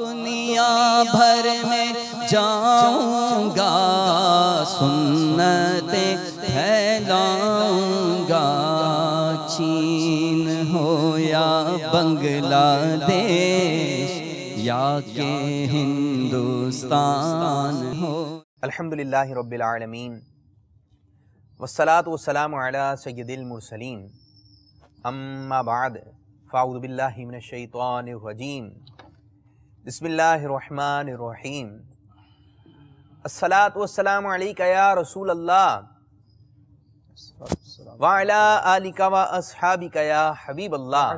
दुनिया भर में जाऊँगा, सुन्नते फैलाऊँगा। चीन हो या बांग्लादेश, या के हिंदुस्तान हो। अल्हम्दुलिल्लाहि रब्बिल आलमीन। वस्सलातु वस्सलामु अला सय्यदिल मुरसलीन। अम्मा बाद फ़ाऊज़ु वस्सलामु अलैका या रसूल अल्लाह व अला आलिका व अस्हाबिका या हबीब अल्लाह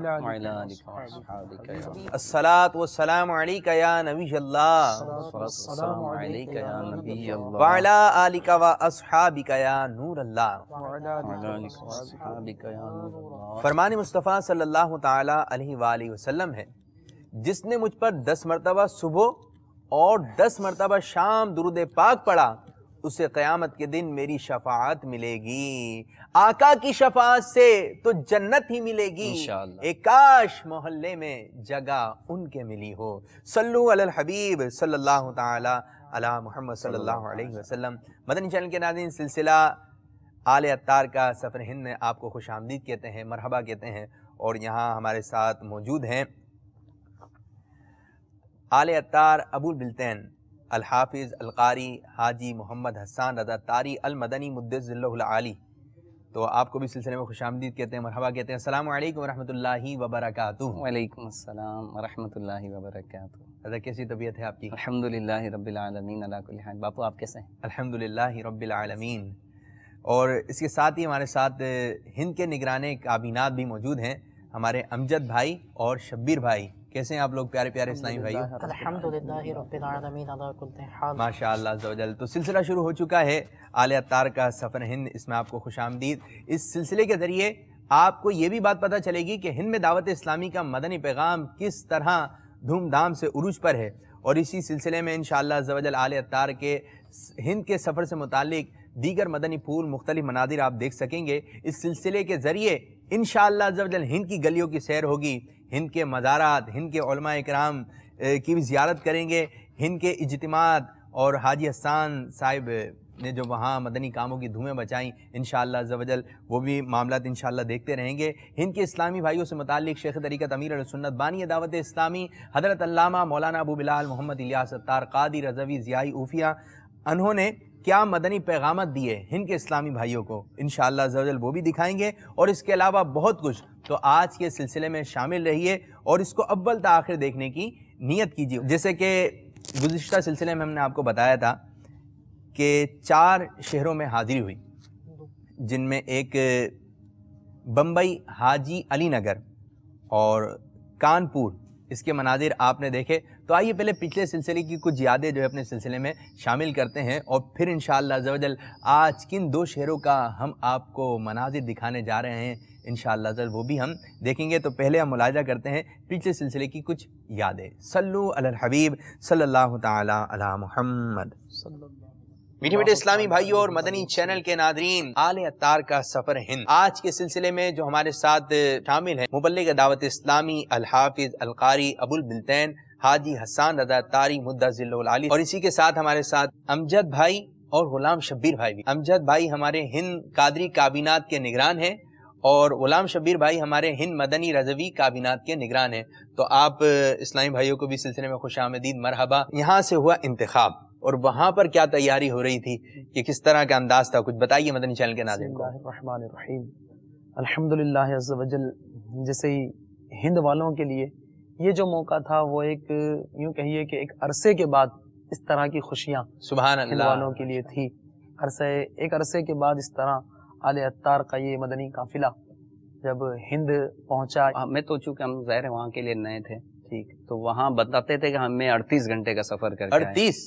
अस्सलातु वस्सलामु अलैका या नबी अल्लाह व अला आलिका व अस्हाबिका या नूर अल्लाह फरमान मुस्तफ़ा सल्लल्लाहु अलैहि वसल्लम है जिसने मुझ पर दस मरतबा सुबह और दस मरतबा शाम दुरुद पाक पढ़ा उसे क़यामत के दिन मेरी शफात मिलेगी। आका की शफात से तो जन्नत ही मिलेगी। इंशाअल्लाह। एक काश मोहल्ले में जगह उनके मिली हो। सल्लु अलल हबीब सल्लल्लाहु ताला अला मोहम्मद सल्लल्लाहु अलैहि वसल्लम। मदनी चैनल के नाज़रीन सिलसिला आल अत्तार का सफ़र हिंद में आपको खुश आमदीद कहते हैं मरहबा कहते हैं और यहाँ हमारे साथ मौजूद हैं। आल अत्तार अबुल बिल्तैन अल हाफिज़ अलकारी हाजी मोहम्मद हसान रजा तारी अलमदनी मदनी तो आपको भी सिलसिले में खुश आमदीद कहते हैं मरहबा कहते हैं अल्लाम वरहमतुल्लाहि वबरकातुहू। वालेकुम वरहमतुल्लाहि वबरकातुहू। दादा कैसी तबीयत है आपकी? अल्हम्दुलिल्लाहि रब्बिल आलमीन अला कुल्ली हाल। बापू आप कैसे हैं? अल्हम्दुलिल्लाह रब्बिल आलमीन। और इसके साथ ही हमारे साथ हिंद के निगरान काबीनात भी मौजूद हैं हमारे अमजद भाई और शब्बीर भाई। कैसे हैं आप लोग प्यारे प्यारे इस्लामी हाल। माशा तो सिलसिला शुरू हो चुका है आल अत्तार का सफ़र हिंद इसमें आपको खुश आमदीद। इस सिलसिले के ज़रिए आपको ये भी बात पता चलेगी कि हिंद में दावत इस्लामी का मदनी पैगाम किस तरह धूमधाम से उरूज पर है। और इसी सिलसिले में इन शजल आल अत्तार के हिंद के सफ़र से मुतालिक दीगर मदनी फूल मुख्तलिफ़ मनादिर आप देख सकेंगे। इस सिलसिले के ज़रिए इन शजल हिंद की गलियों की सैर होगी। हिंद के मज़ारात, हिंद के इकराम की भी ज़ियारत करेंगे। हिंद के इजतमात और हाजी हसान साहिब ने जो वहाँ मदनी कामों की धुएँ बचाई इन शजल वो भी मामला इन देखते रहेंगे। हिंद के इस्लामी भाइयों से मुतल शेख तरीक़त अमीर सुन्नत बानी दावत इस्लामी, हज़रत मौलाना अबू बिलाल मोहम्मद इलियास अत्तार कादी रजवी ज़ियाई ऊफ़िया, उन्होंने क्या मदनी पैगामत दिए हिंद के इस्लामी भाइयों को? इन शजल वो भी दिखाएँगे। और इसके अलावा बहुत कुछ। तो आज के सिलसिले में शामिल रहिए और इसको अव्वल ता आखिर देखने की नीयत कीजिए। जैसे कि गुज्त सिलसिले में हमने आपको बताया था कि चार शहरों में हाजिरी हुई। जिनमें एक बम्बई हाजी अली नगर और कानपुर। इसके मनाजिर आपने देखे। तो आइए पहले पिछले सिलसिले की कुछ यादें जो है अपने सिलसिले में शामिल करते हैं और फिर इन शजल आज किन दो शहरों का हम आपको मनाजिर दिखाने जा रहे हैं इन शजल वो भी हम देखेंगे। तो पहले हम मुलाजा करते हैं पिछले सिलसिले की कुछ यादें। सल्लु अल हबीब सल्लल्लाहु ताला अला मुहम्मद। मीठे मीठे इस्लामी भाइयों और मदनी चैनल के नादरीन, आल अत्तार का सफ़र हिंद। आज के सिलसिले में जो हमारे साथ शामिल है, मुबल्लिग दावत इस्लामी अल हाफिज अलकारी अबुल बिल्तैन हाजी हसान रजा तारी मुद्दाजिल्लाली और इसी के साथ हमारे साथ अमजद भाई और गुलाम शब्बीर भाई भी। अमजद भाई हमारे हिंद कादरी काबीनात के निगरान हैं और गुलाम शब्बीर भाई हमारे हिंद मदनी रजवी काबीनात के निगरान हैं। तो आप इस्लामी भाइयों को भी सिलसिले में खुश आमदीद, मरहबा। यहाँ से हुआ इंतखब और वहाँ पर क्या तैयारी हो रही थी कि किस तरह का अंदाज था? कुछ बताइए मदनी चैनल के अल्हम्दुलिल्लाह जैसे ही हिंद वालों के लिए ये जो मौका था वो एक यूँ कहिए कि एक अरसे के बाद इस तरह की खुशियाँ सुबह के लिए थी। अरसे एक अरसे के बाद इस तरह आल अत्तार का ये मदनी काफिला जब हिंद पहुँचा। मैं तो चूँकि हम ज़ाहिर वहाँ के लिए नए थे। ठीक। तो वहाँ बताते थे कि हमें अड़तीस घंटे का सफ़र कर अड़तीस?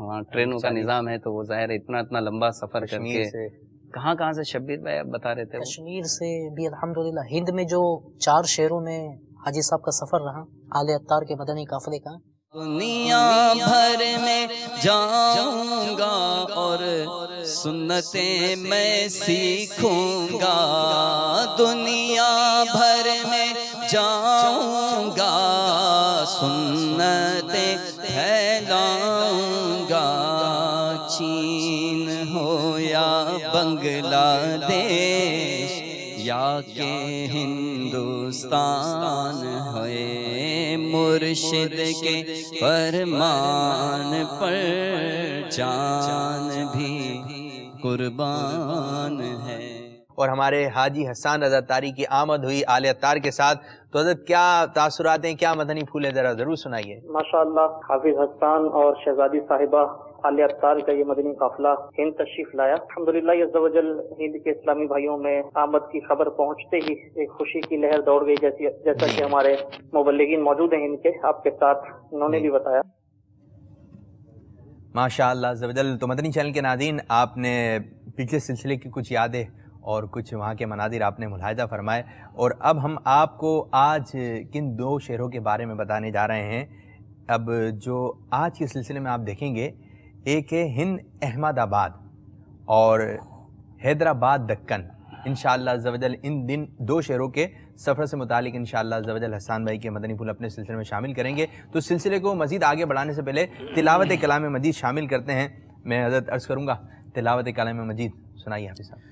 वहाँ ट्रेनों का निज़ाम है तो वो ज़ाहिर इतना इतना लंबा सफ़र करके। कहाँ कहाँ से? शब्बीर भाई आप बता रहे थे कश्मीर से भी अल्हम्दुलिल्लाह हिंद में जो चार शहरों में हाजी साहब का सफ़र रहा, आले अतार के मदनी काफले का। दुनिया भर में जाऊँगा और सुन्नते मैं सीखूँगा। दुनिया भर में जाऊँगा, सुन्नते फैलाऊँगा। चीन हो या बांग्लादेश, या के हिंदुस्तान है मुर्शिद के फरमान पर जान भी कुर्बान है। और हमारे हाजी हसान रजा तारी की आमद हुई आल अत्तार के साथ। तो हज़रत क्या तासुरात हैं क्या मदनी फूल है जरा ज़रूर सुनाइए। माशाअल्लाह हाफिज हसान और शहजादी साहिबा आलिया अत्तार का ये मदनी काफिला हिंद तशरीफ़ लाया। अल्हम्दुलिल्लाह अज़्ज़वजल हिंद के इस्लामी भाइयों में आमद की खबर पहुँचते ही एक खुशी की लहर दौड़ गई जैसी जैसा कि हमारे मुबल्लिगीन मौजूद हैं हिंद के आपके साथ उन्होंने भी बताया। माशा जवजल तो मदनी चैनल के नादीन आपने पिछले सिलसिले की कुछ यादें और कुछ वहाँ के मनादिर आपने मुलाहजा फरमाए। और अब हम आपको आज किन दो शहरों के बारे में बताने जा रहे हैं। अब जो आज के सिलसिले में आप देखेंगे, एक है हिंद अहमदाबाद और हैदराबाद दक्कन। इन जवजल इन दिन दो शहरों के सफ़र से मुतालिक इन जवजल हसान भाई के मदनी फूल अपने सिलसिले में शामिल करेंगे। तो सिलसिले को मज़ीद आगे बढ़ाने से पहले तिलावत कलाम मजीद शामिल करते हैं। मैं हज़रत अर्ज़ करूँगा तिलावत कलाम मजीद सुनाइए हाफिज़ साहब।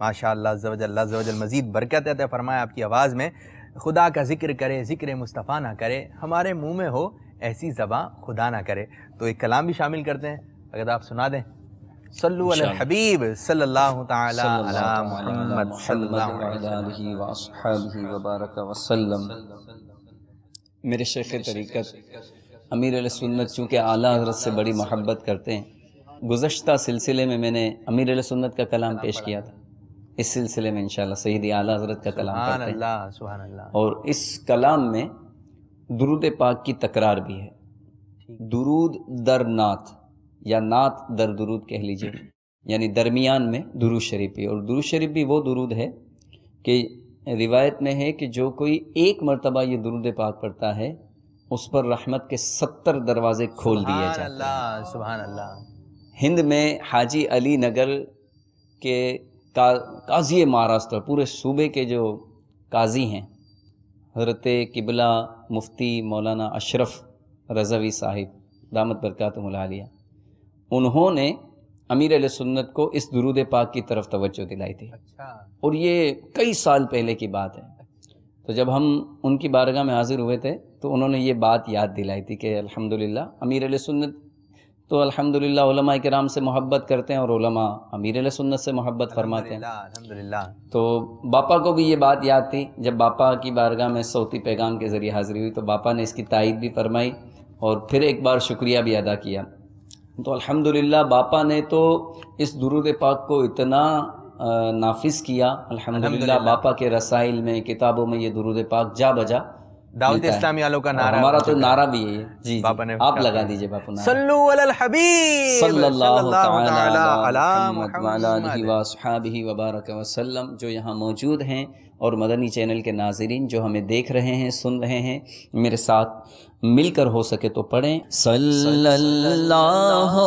माशा मज़ीद बरकत अत फरमाए आपकी आवाज़ में। खुदा का ज़िक्र करे ज़िक्र मुस्तफ़ा ना करे हमारे मुँह में हो ऐसी ज़बाँ खुदा ना करे। तो एक कलाम भी शामिल करते हैं अगर आप सुना दें। हबीब सल्लल्लाहु ताला अला मुहम्मद सल्लल्लाहु अलैहि वसल्लम। मेरे शेख तरीक़त अमीर सुन्नत चूँकि आला हज़रत से बड़ी मोहब्बत करते हैं गुज़श्ता सिलसिले में मैंने अमीर सुन्नत का कलाम पेश किया था। इस सिलसिले में इंशाल्लाह सईद आला हज़रत का कलाम सुभान हैं। अल्लाह सुभान अल्लाह और इस कलाम में दुरूद पाक की तकरार भी है। दुरूद दर नात या नात दर दुरूद कह लीजिए यानी दरमियान में दुरूद शरीफ भी। और दुरूद शरीफ भी वो दुरूद है कि रिवायत में है कि जो कोई एक मरतबा ये दुरूद पाक पढ़ता है उस पर रहमत के सत्तर दरवाजे खोल दिए जाते हैं। अल्लाह सुभान अल्लाह हिंद में हाजी अली नगर के का, काजी महाराष्ट्र पूरे सूबे के जो काजी हैं हज़रत किबला मुफ्ती मौलाना अशरफ रज़वी साहिब दामत बरकत मुलालिया उन्होंने अमीर अल सुन्नत को इस दुरूद पाक की तरफ़ तवज्जो दिलाई थी। अच्छा। और ये कई साल पहले की बात है। तो जब हम उनकी बारगाह में हाजिर हुए थे तो उन्होंने ये बात याद दिलाई थी कि अल्हम्दुलिल्लाह अमीर अल सुन्नत तो अल्हम्दुलिल्लाह कराम से मोहब्बत करते हैं और उलमा अमीर सुन्नत से मोहब्बत फरमाते हैं। अल्हम्दुलिल्लाह तो बापा को भी ये बात याद थी जब बापा की बारगाह में सौती पैगाम के ज़रिए हाजिरी हुई तो बापा ने इसकी तायद भी फरमाई और फिर एक बार शुक्रिया भी अदा किया। तो अल्हम्दुलिल्लाह बापा ने तो इस दुरूद पाक को इतना नाफिज किया। अल्हम्दुलिल्लाह। बापा के रसाइल में किताबों में ये दुरूद पाक जा बजा। है। इस्लामी वालों का नारा हमारा तो नारा भी है। जी। बापा ने आप लगा दीजिए बापू नारा। सल्लु अलल हबीब सल्लल्लाहु अलैहि वसल्लम जो यहाँ मौजूद हैं और मदनी चैनल के नाजरीन जो हमें देख रहे हैं, सुन रहे हैं, मेरे साथ मिलकर हो सके तो पढ़ें। सल्लल्लाहु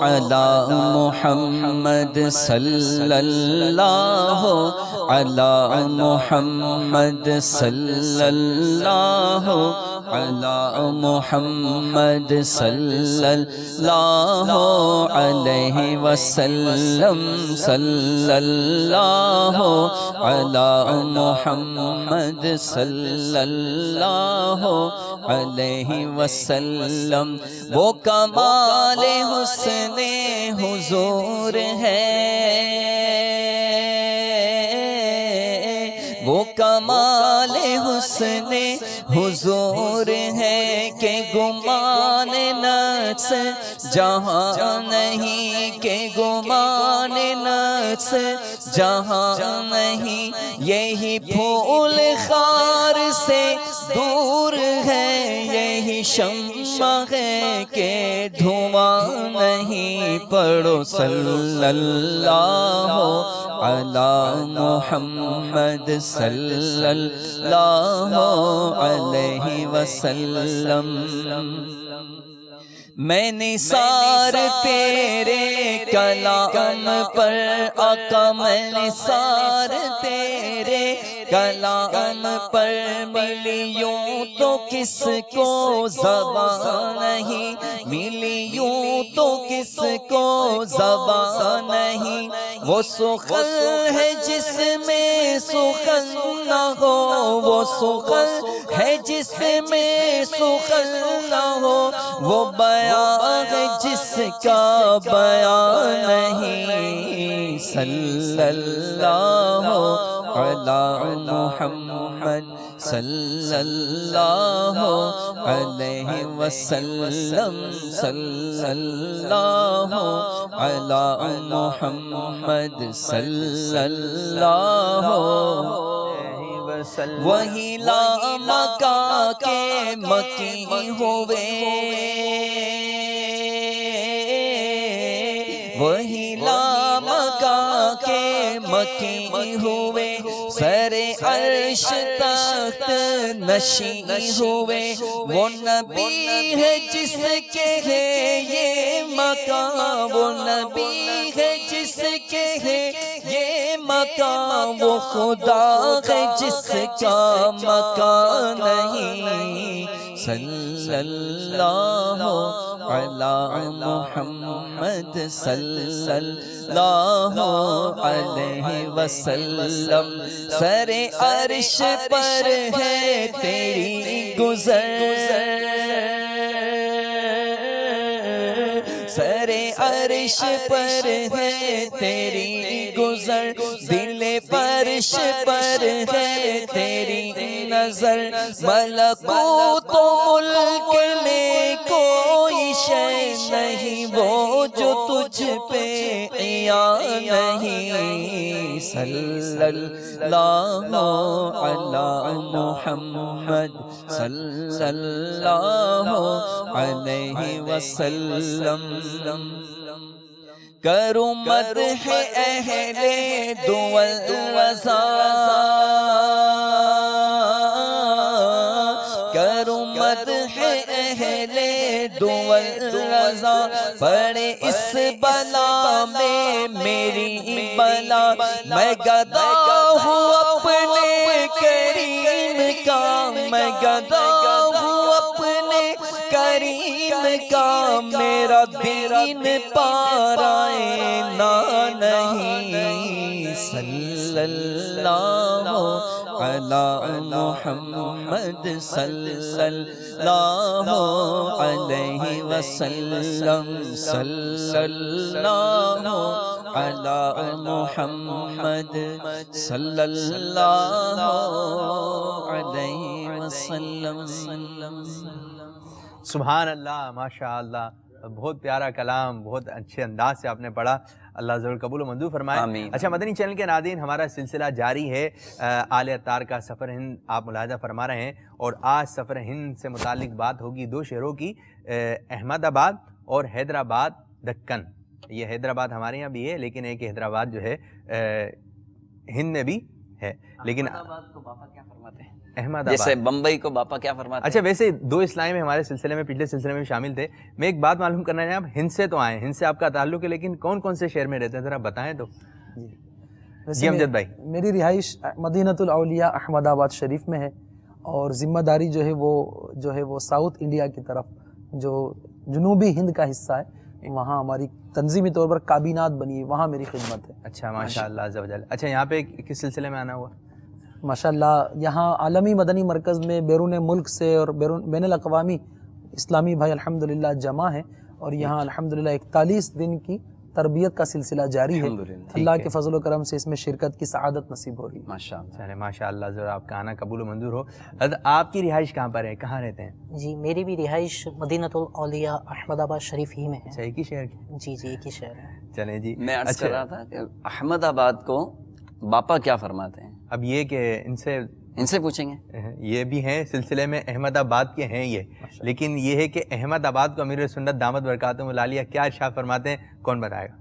अला मुहम्मद, सल्लल्लाहु अला मुहम्मद, सल्लल्लाहु अला मुहम्मद सल्लल्लाहु अलैहि वसल्लम सल्लल्लाहु अला मुहम्मद सल्लल्लाहु अलैहि वसल्लम वो कमाल हुस्न हुजूर है वो कमाल हुस्न हुजूर है नक्स जहाँ नहीं के गुमान नक्स जहाँ नहीं यही फूल खार से दूर है, यही शम्मा है के धुआँ नहीं पड़ो सल्लल्लाहु अला मुहम्मद सल्लल्लाहु अलैहि वसल्लम। मैंने सार तेरे कलाम पर अकमल मैंने सार तेरे कलाम पर मिली यूँ तो किसको जबान नहीं? मिली यूँ तो किसको जबान नहीं? वो सुखल है जिसमें सुखल न हो, वो सुखल है जिसमें सुखल न हो, वो बयान है जिसका बयान नहीं। सल्लल्लाहु मुहम्मद सल्लल्लाहु अलैहि वसल्लम सल्लल्लाहु अला मुहम्मद सल्लल्लाहु वही लामका के मकी हुए अर्श तख्त नशी हुए, वो नबी है जिसके है ये मकाम, वो नबी है जिसके है ये मकाम, वो खुदा है जिसका मकान नहीं। सल्लल्लाहु अला मुहम्मद सल्लल्लाहु अलैहि वसल्लम। सरे अर्श पर है तेरी गुजर। अर्श पर है, तेरी गुजर दिल परश पर है, तेरी नज़र मलको तो मुल्क में कोई शय नहीं, वो जो तुझ पे या नहीं। सल्लल्लाहु अला मुहम्मद, सल्लल्लाहु अलैहि वसल्लम। करो मद है अहले दुअल वजा करो मद है तू रजा। पड़े इस बला में मेरी बला। मैं गदा हूँ अपने करीम का। मैं गदा का मेरा दीन पाराए ना नहीं। सल्लल्लाहु अला मुहम्मद सल्लल्लाहु अलैहि वसल्लम। सल्लल्लाहु अला मुहम्मद सल्लल्लाहु अलैहि वसल्लम। सुबहान अल्लाह माशा अल्लाह बहुत प्यारा कलाम बहुत अच्छे अंदाज से आपने पढ़ा। अल्लाह ज़रूर कबूल मंजूर फरमाए। अच्छा मदनी चैनल के नादिन हमारा सिलसिला जारी है। आले अतार का सफ़र हिंद आप मुलाजा फरमा रहे हैं और आज सफ़र हिंद से मुतालिक बात होगी दो शहरों की। अहमदाबाद और हैदराबाद दक्कन। ये हैदराबाद हमारे यहाँ भी है लेकिन एक हैदराबाद जो है हिंद में भी है। लेकिन को बापा क्या फरमाते हैं? अहमदाबाद। जैसे बम्बई को बापा क्या फरमाते अच्छा वैसे दो इस्लामी में हमारे सिलसिले में पिछले सिलसिले में शामिल थे। मैं एक बात मालूम करना चाहें आप हिंद से तो आए हिंद से आपका ताल्लुक है लेकिन कौन कौन से शहर में रहते हैं ज़रा बताएँ तो। जी। अमजद भाई। मेरी रिहाइश मदीनतुल औलिया अहमदाबाद शरीफ में है और ज़िम्मेदारी जो है वो जो है वो साउथ इंडिया की तरफ़ जो जनूबी हिंद का हिस्सा है वहाँ हमारी तंजीमी तौर पर काबीनात बनी है वहाँ मेरी खिदमत है। अच्छा माशा अच्छा यहाँ पे किस सिलसिले में आना हुआ? माशाल्लाह यहाँ आलमी मदनी मरकज़ में बैरून मुल्क से और बैरून बैन अवी इस्लामी भाई अल्हम्दुलिल्लाह जमा है और यहाँ अल्हम्दुलिल्लाह इकतालीस दिन की तरबियत का सिलसिला जारी है। अल्लाह के फजल करम से इसमें शिरकत की सआदत नसीब हो रही है। माशा चले माशा अल्लाह ज़रा आपका आना कबूल मंजूर हो। आपकी रिहाइश कहाँ पर है? कहाँ रहते हैं? जी मेरी भी रिहाइश मदीनतुल औलिया अहमदाबाद शरीफ ही में है। अच्छा एक ही शहर जी जी एक ही शहर है। चले जी मैं अर्ज़ अच्छा। कर रहा था कि अहमदाबाद को बापा क्या फरमाते हैं? अब ये कि इनसे इनसे पूछेंगे। ये भी हैं सिलसिले में अहमदाबाद के हैं ये। लेकिन ये है कि अहमदाबाद को अमीर सुन्नत दामद बरकात लालिया क्या शाह फरमाते हैं कौन बताएगा?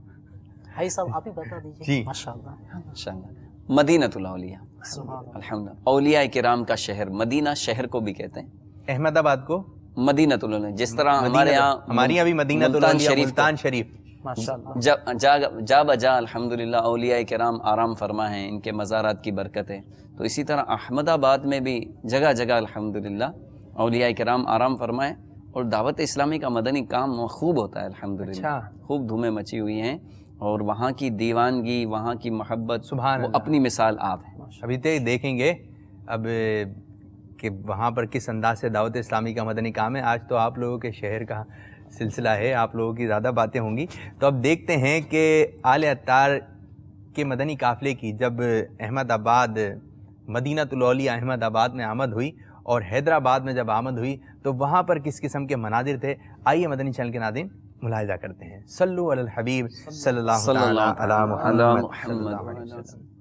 भाई साहब आप ही बता जी। दीजिए माशाल्लाह। माशाल्लाह। मदीनतुल औलिया। सुभान अल्हम्दुलिल्लाह। औलिया किराम का शहर मदीना शहर को भी कहते हैं। अहमदाबाद को? मदीनतुल जिस तरह हमारे यहाँ हमारे यहाँ भी मदीना शरीफ मुल्तान शरीफ। माशाल्लाह जब जा जा बजा अल्हम्दुलिल्लाह औलिया किराम आराम फरमा हैं इनके मज़ारात की बरकत। है तो इसी तरह अहमदाबाद में भी जगह जगह अल्हम्दुलिल्लाह औलिया किराम आराम फरमाए और दावत इस्लामी का मदनी काम खूब होता है अल्हम्दुलिल्लाह। अच्छा। खूब धूमें मची हुई हैं और वहाँ की दीवानगी वहाँ की मोहब्बत सुबह वो अपनी मिसाल आप है। अभी तक देखेंगे अब कि वहाँ पर किस अंदाज से दावत इस्लामी का मदनी काम है। आज तो आप लोगों के शहर का सिलसिला है आप लोगों की ज़्यादा बातें होंगी। तो अब देखते हैं कि आल अत्तार के मदनी काफ़िले की जब अहमदाबाद मदीना तुलौलिया अहमदाबाद में आमद हुई और हैदराबाद में जब आमद हुई तो वहाँ पर किस किस्म के मनाजिर थे? आइए मदनी चैनल के नादिन मुलाहिजा करते हैं। सल्लु हबीब अला मुहम्मद सल्लल्लाहु अलैहि वसल्लम।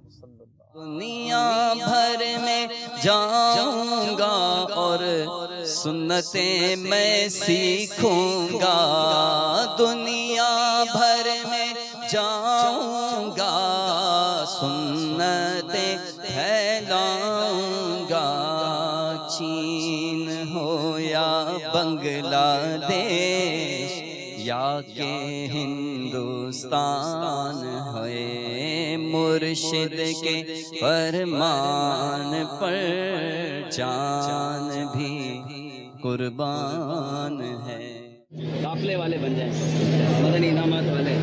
दुनिया भर में जाऊँगा और सुनते मैं सीखूँगा। दुनिया भर में जाऊँगा, सुन्नतें फैलाऊँगा। चीन हो या बांग्लादेश, या के हिंदुस्तान मुर्शिद के फरमान पर जान भी कुर्बान है। काफले वाले बन जाए, मदन इनामत वाले।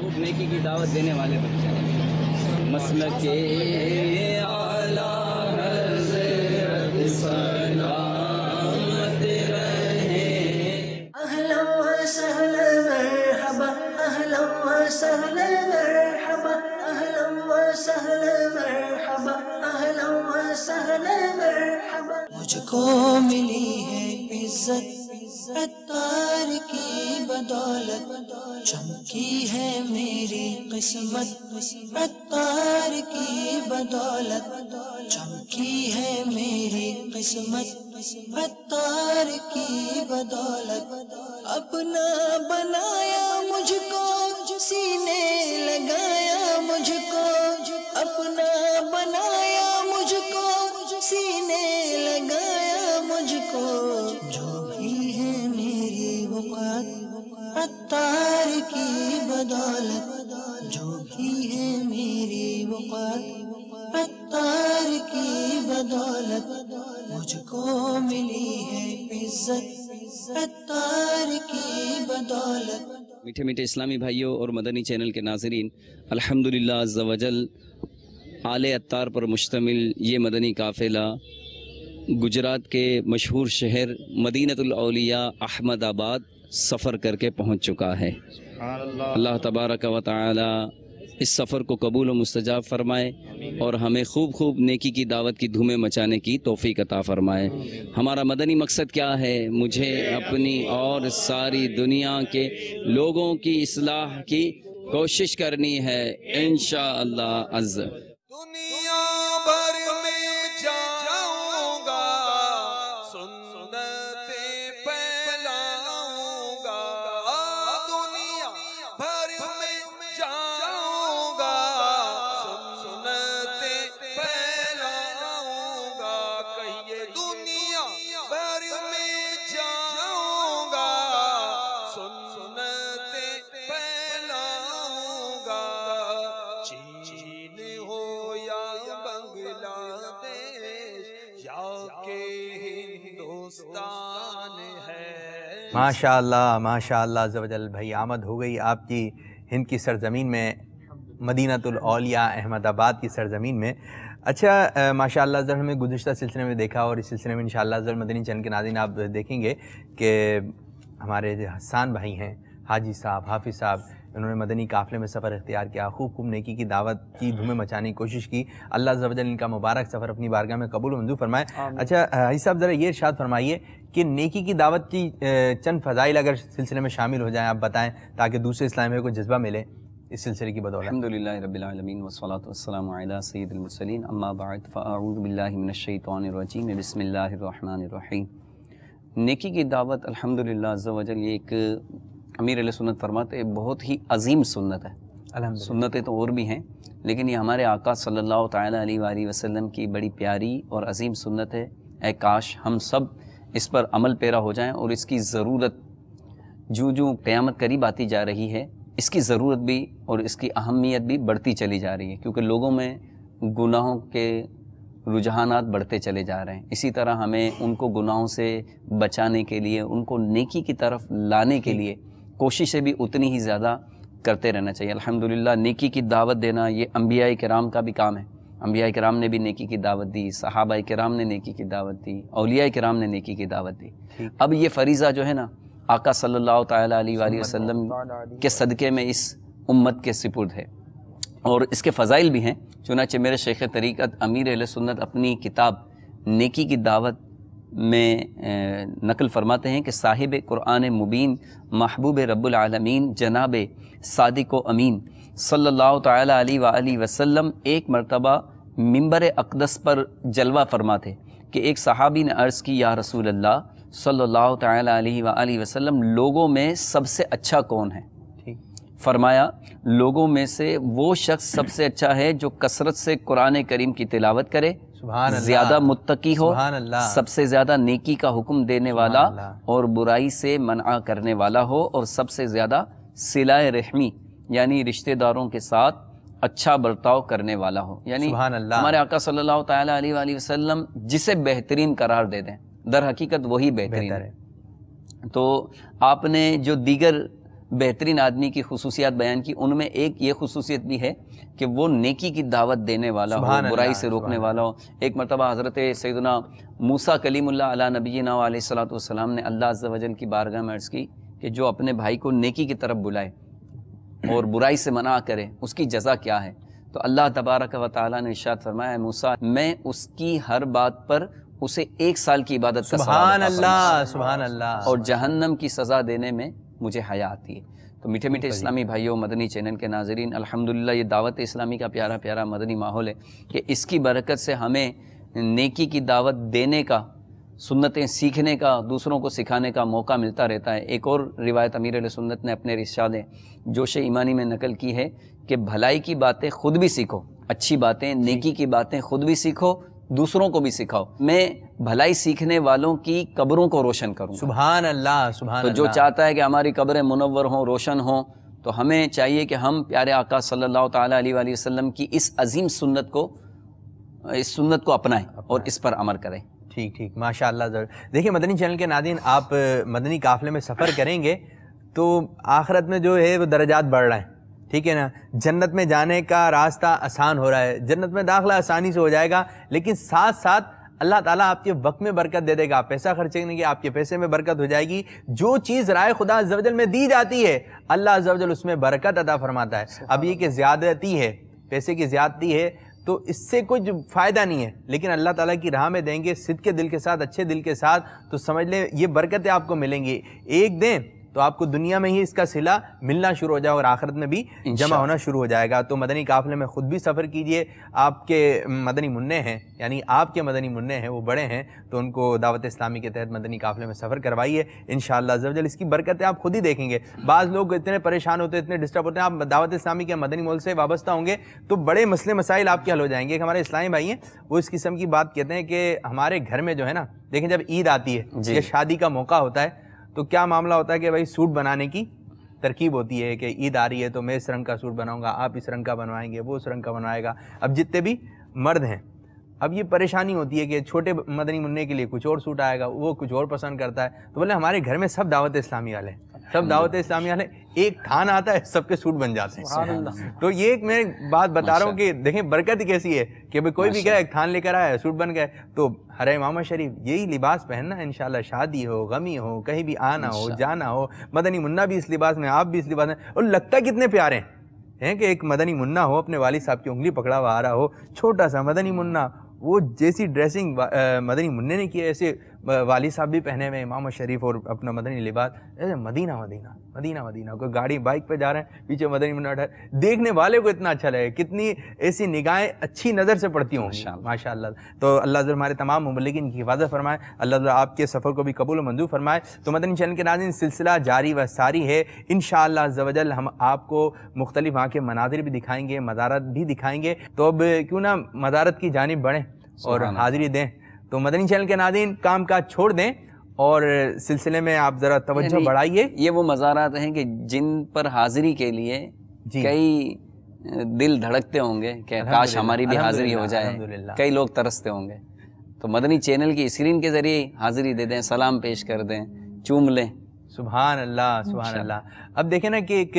खूब नेकी की दावत देने वाले बन जाए। मसल के आला वसहला मरहबा मुझको मिली है इज़्ज़त अतार की बदौलत चमकी है मेरी किस्मत अतार की बदौलत चमकी है मेरी किस्मत अतार की बदौलत अपना बनाया मुझको सीने लगाया मुझको, अपना बनाया मुझको, सीने लगाया मुझको। झूठी है मेरी औकात अतार की बदौलत। झूठी है मेरी औकात अतार की बदौलत। मुझको मिली है इज़्ज़त अतार की बदौलत। मीठे मीठे इस्लामी भाइयों और मदनी चैनल के नाजरीन अल्हम्दुलिल्लाह अज़्ज़वजल आल अतार पर मुश्तमिल ये मदनी काफ़िला गुजरात के मशहूर शहर मदीनतलिया अहमदाबाद सफ़र करके पहुँच चुका है। अल्लाह। तबारक व ताली इस सफ़र को कबूल व मुस्तजाब फरमाए और हमें खूब खूब नेकी की दावत की धूमें मचाने की तोफ़ी कता फरमाए। हमारा मदनी मकसद क्या है? मुझे अपनी और सारी दुनिया के लोगों की असलाह की कोशिश करनी है इन शुनिया माशाल्लाह माशा ज़वजल भाई, आमद हो गई आपकी हिंद की सरज़मीन में मदीनातलिया अहमदाबाद की सरज़मीन में। अच्छा माशा जब हमें गुजशत सिलसिले में देखा और इस सिलसिले में इन जब मदनी चैनल के नादिन आप देखेंगे कि हमारे हसान भाई हैं, हाजी साहब, हाफिज़ साहब उन्होंने मदनी काफ़िले में सफ़र इख्तियार किया। खूब खूब नेकी की दावत की धूमें मचाने की कोशिश की। अल्लाह ज़वजल इनका मुबारक सफ़र अपनी बारगाह में कबूल मंजूर फरमाए। अच्छा हाजी साहब ज़रा ये इरशाद फरमाइए कि नेकी की दावत की चंद फ़जाइल अगर सिलसिले में शामिल हो जाएँ आप बताएँ ताकि दूसरे इस्लाम को जज्बा मिले इस सिलसिले की बदौलत। अल्हम्दुलिल्लाह रब्बिल आलमीन वस्सलातु वस्सलामु अला सय्यिदिल मुरसलीन। अम्मा बाद फ़अऊज़ु बिल्लाहि मिनश शैतानिर रजीम। बिस्मिल्लाहिर रहमानिर रहीम। नेकी की दावत अल्हम्दुलिल्लाह अज़्ज़ वजल एक अमीर सुन्नत फरमाते हैं, बहुत ही अजीम सुन्नत है। सुन्नतें तो और भी हैं लेकिन ये हमारे आका सल्लल्लाहु ताला अलैहि वसल्लम की बड़ी प्यारी और अजीम सुन्नत है। ए काश हम सब इस पर अमल पैरा हो जाएँ और इसकी ज़रूरत जो जो क़यामत करीब आती जा रही है इसकी ज़रूरत भी और इसकी अहमियत भी बढ़ती चली जा रही है क्योंकि लोगों में गुनाहों के रुझानात बढ़ते चले जा रहे हैं। इसी तरह हमें उनको गुनाहों से बचाने के लिए उनको नेकी की तरफ़ लाने के लिए कोशिशें भी उतनी ही ज़्यादा करते रहना चाहिए। अल्हम्दुलिल्लाह नेकी की दावत देना ये अम्बिया कराम का भी काम है। अम्बिया कराम ने भी नेकी की दावत दी सहाबा कराम ने नेकी की दावत दी अलिया कराम ने नेकी की दावत दी। अब ये फरीज़ा जो है ना आका सल्लल्लाहु ताला अलैहि वसल्लम के सदक़े में इस उम्मत के सिपुर्द है। और इसके फ़ज़ाइल भी हैं चुनाचे मेरे शेख तरीक़त अमीर सुन्नत अपनी किताब नेकी की दावत में नकल फरमाते हैं कि साहिब क़ुरान मुबीन महबूब रब्बुल आलमीन जनाब सादिक अमीन सल्लल्लाहु ताला वसल्लम एक मरतबा मिंबर अक़दस पर जलवा फरमाते कि एक सहाबी ने अर्ज़ की या रसूल अल्लाह सल्लल्लाहु ताला वसल्लम लोगों में सबसे अच्छा कौन है फरमाया लोगों में से वो शख्स सबसे अच्छा है जो कसरत से कुरान करीम की तिलावत करे। ज़्यादा मुत्तकी हो सबसे ज़्यादा नेकी का हुक्म देने वाला और बुराई से मना करने वाला हो और सबसे ज़्यादा सिलाए रहमी यानी रिश्तेदारों के साथ अच्छा बर्ताव करने वाला हो। यानी हमारे आका सल्लल्लाहु अलैहि वसल्लम जिसे बेहतरीन करार दे दें दर हकीकत वही बेहतरीन है। तो आपने जो दीगर बेहतरीन आदमी की खसूसियात बयान की उनमें एक ये खसूसियत भी है कि वो नेकी की दावत देने वाला हो बुराई से रोकने वाला हो एक मरतबा हज़रत सैदना मूसा कलीमुल्लाह अला नबीना सलाम ने अल्लाह वजल की बारगाह में अर्ज़ की कि जो अपने भाई को नेकी की तरफ़ बुलाए और बुराई से मना करे उसकी जज़ा क्या है तो अल्लाह तबारक व ताली ने इरशाद फरमाया मूसा मैं उसकी हर बात पर उसे एक साल की इबादत का फरमाऊँगा। अल्लाह सुभान अल्लाह और जहन्नम की सज़ा देने में मुझे हया आती है। तो मीठे मीठे इस्लामी भाइयों मदनी चैनल के नाजरीन अल्हम्दुलिल्लाह ये दावत इस्लामी का प्यारा प्यारा मदनी माहौल है कि इसकी बरकत से हमें नेकी की दावत देने का सुन्नतें सीखने का दूसरों को सिखाने का मौका मिलता रहता है। एक और रिवायत अमीर सुन्नत ने अपने रिशाद जोश ईमानी में नकल की है कि भलाई की बातें खुद भी सीखो अच्छी बातें नेकी की बातें खुद भी सीखो दूसरों को भी सिखाओ। मैं भलाई सीखने वालों की कब्रों को रोशन करूँ सुभान अल्लाह सुभान तो जो चाहता है कि हमारी कब्रें मुनवर हों रोशन हों तो हमें चाहिए कि हम प्यारे आका सल्लल्लाहु ताला अलैहि वसल्लम की इस अजीम सुन्नत को इस सुन्नत को अपनाएँ और इस पर अमल करें। ठीक ठीक। माशाल्लाह ज़रूर। देखिए मदनी चैनल के नादिन आप मदनी काफ़िले में सफ़र करेंगे तो आखिरत में जो है वो दर्जात बढ़ रहे हैं। ठीक है ना? जन्नत में जाने का रास्ता आसान हो रहा है। जन्नत में दाखिला आसानी से हो जाएगा लेकिन साथ साथ अल्लाह ताला आपके वक्त में बरकत दे देगा। आप पैसा खर्चेंगे कि आपके पैसे में बरकत हो जाएगी। जो चीज़ राय खुदा अज़्ज़वजल में दी जाती है अल्लाह अज़्ज़वजल उसमें बरकत अदा फरमाता है। अब ये कि ज़्यादती है पैसे की ज़्यादती है तो इससे कुछ फ़ायदा नहीं है। लेकिन अल्लाह ताला की राह में देंगे सिद्ध के दिल के साथ अच्छे दिल के साथ तो समझ लें ये बरकतें आपको मिलेंगी। एक दें तो आपको दुनिया में ही इसका सिला मिलना शुरू हो जाएगा और आखिरत में भी जमा होना शुरू हो जाएगा। तो मदनी काफ़िले में ख़ुद भी सफ़र कीजिए। आपके मदनी मुन्ने हैं यानी आपके मदनी मुन्ने हैं वो बड़े हैं तो उनको दावत इस्लामी के तहत मदनी काफ़िले में सफ़र करवाइए। इन शजल इसकी बरकतें आप खुद ही देखेंगे। बाज़ लोग इतने परेशान होते हैं इतने डिस्टर्ब होते हैं आप दावत इस्लामी के मदनी मोल से वाबस्ता होंगे तो बड़े मसले मसाइल आपके हल हो जाएँगे। एक हमारे इस्लामी भाई हैं वो इस किस्म की बात कहते हैं कि हमारे घर में जो है ना देखें जब ईद आती है या शादी का मौका होता है तो क्या मामला होता है कि भाई सूट बनाने की तरकीब होती है कि ईद आ रही है तो मैं इस रंग का सूट बनाऊँगा आप इस रंग का बनवाएँगे वो उस रंग का बनवाएगा। अब जितने भी मर्द हैं अब ये परेशानी होती है कि छोटे मदनी मुन्ने के लिए कुछ और सूट आएगा वो कुछ और पसंद करता है। तो बोले हमारे घर में सब दावत इस्लामी वाले हैं। सब दावत इस्लामी वाले एक थान आता है सबके सूट बन जाते हैं। तो ये एक मैं बात बता रहा हूँ कि देखें बरकत ही कैसी है कि भाई कोई भी गया एक थान लेकर आया सूट बन गए तो हरे मामा शरीफ यही लिबास पहनना इंशाल्लाह शादी हो गमी हो कहीं भी आना हो जाना हो मदनी मुन्ना भी इस लिबास में आप भी इस लिबास में और लगता कितने प्यारे हैं। हैं कि एक मदनी मुन्ना हो अपने वाली साहब की उंगली पकड़ा हुआ आ रहा हो छोटा सा मदनी मुन्ना वो जैसी ड्रेसिंग अ, मदनी मुन्ने ने की ऐसे वाली साहब भी पहने हुए इमाम शरीफ और अपना मदनी लिबास। ऐसे मदीना मदीना मदीना मदीना कोई गाड़ी बाइक पे जा रहे हैं पीछे मदनी है। देखने वाले को इतना अच्छा लगे कितनी ऐसी निगाहें अच्छी नज़र से पड़ती होंगी। माशाअल्लाह। माशाल्लाह। तो अल्लाह हमारे तमाम मुमलिकिन की हिफाजत फरमाए अल्लाह आपके सफ़र को भी कबूल मंजूर फरमाए। तो मदनी चैनल के नाजिन सिलसिला जारी व सारी है। इन शजल हम आपको मुख्तलिफ़ वहाँ के मनाजिर भी दिखाएँगे मदारत भी दिखाएँगे। तो अब क्यों ना मदारत की जानब बढ़ें और हाज़िरी दें। तो मदनी चैनल के नादिन काम काज छोड़ दें और सिलसिले में आप ज़रा तवज्जो बढ़ाइए। ये वो मज़ारात हैं कि जिन पर हाजिरी के लिए कई दिल धड़कते होंगे कि काश हमारी भी हाजिरी हो जाए। कई लोग तरसते होंगे। तो मदनी चैनल की स्क्रीन के ज़रिए हाजिरी दे दें सलाम पेश कर दें चूम लें। सुबहान अल्लाह सुबहान अल्लाह। अब देखें ना कि एक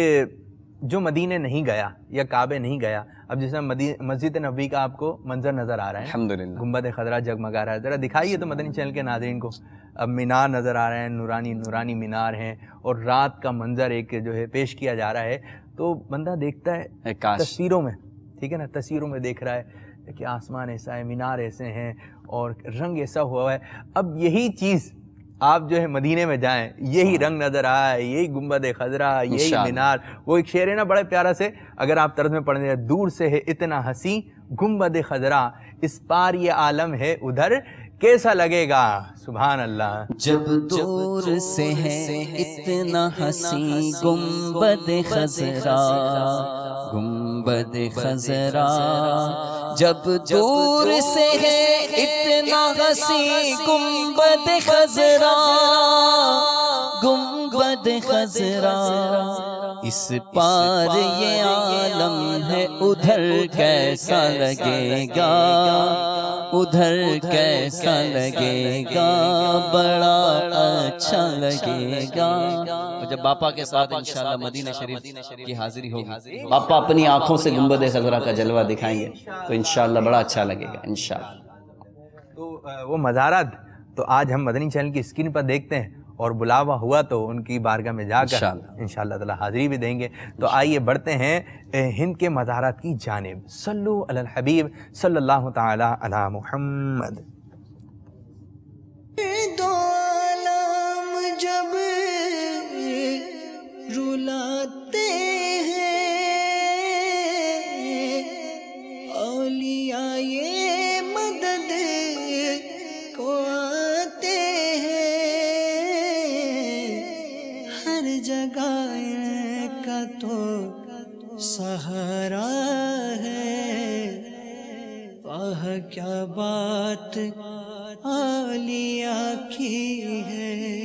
जो मदीने नहीं गया या काबे नहीं गया अब जैसे मस्जिद नबी का आपको मंजर नज़र आ रहा है गुंबद खदरा जगमगा रहा है। ज़रा दिखाइए तो मदनी चैनल के नादरीन को। अब मीनार नज़र आ रहे हैं नूरानी नूरानी मीनार हैं और रात का मंजर एक जो है पेश किया जा रहा है। तो बंदा देखता है तस्वीरों में ठीक है ना? तस्वीरों में देख रहा है कि आसमान ऐसा है मीनार ऐसे हैं और रंग ऐसा हुआ है। अब यही चीज़ आप जो है मदीने में जाएँ यही रंग नज़र आए यही गुंबद खजरा यही। मीनार वो एक शेर है ना बड़े प्यारा से अगर आप तर्ज में पढ़ने दूर से है इतना हँसी गुंबद खजरा इस पार ये आलम है उधर कैसा लगेगा? सुबहान अल्लाह जब दूर से है इतना हसी गुंबद खजरा गुंबद खजरा। जब दूर से है इतना हसी गुंबद खजरा। गुंबद खजरा। इस पार ये आलम है, उधर कैसा लगेगा? उधर कैसा लगेगा? बड़ा अच्छा लगेगा। जब बापा के साथ इंशाल्लाह मदीना शरीफ की हाजिरी होगी। बापा अपनी आँखों से गुंबद खजरा का जलवा दिखाएँगे तो इंशाल्लाह बड़ा अच्छा लगेगा, इंशाल्लाह। तो वो मज़ारत तो आज हम मदनी चैनल की स्क्रीन पर देखते हैं। और बुलावा हुआ तो उनकी बारगाह में जाकर। इंशाअल्लाह ताला हाजिरी भी देंगे। तो आइए बढ़ते हैं हिंद के मज़ारत की जानब। सल्लु हबीब सल्लल्लाहु ताला अला मुहम्मद। दो जब रुलाते हैं औलिया गाय का तो सहारा है। क्या बात आलिया की है।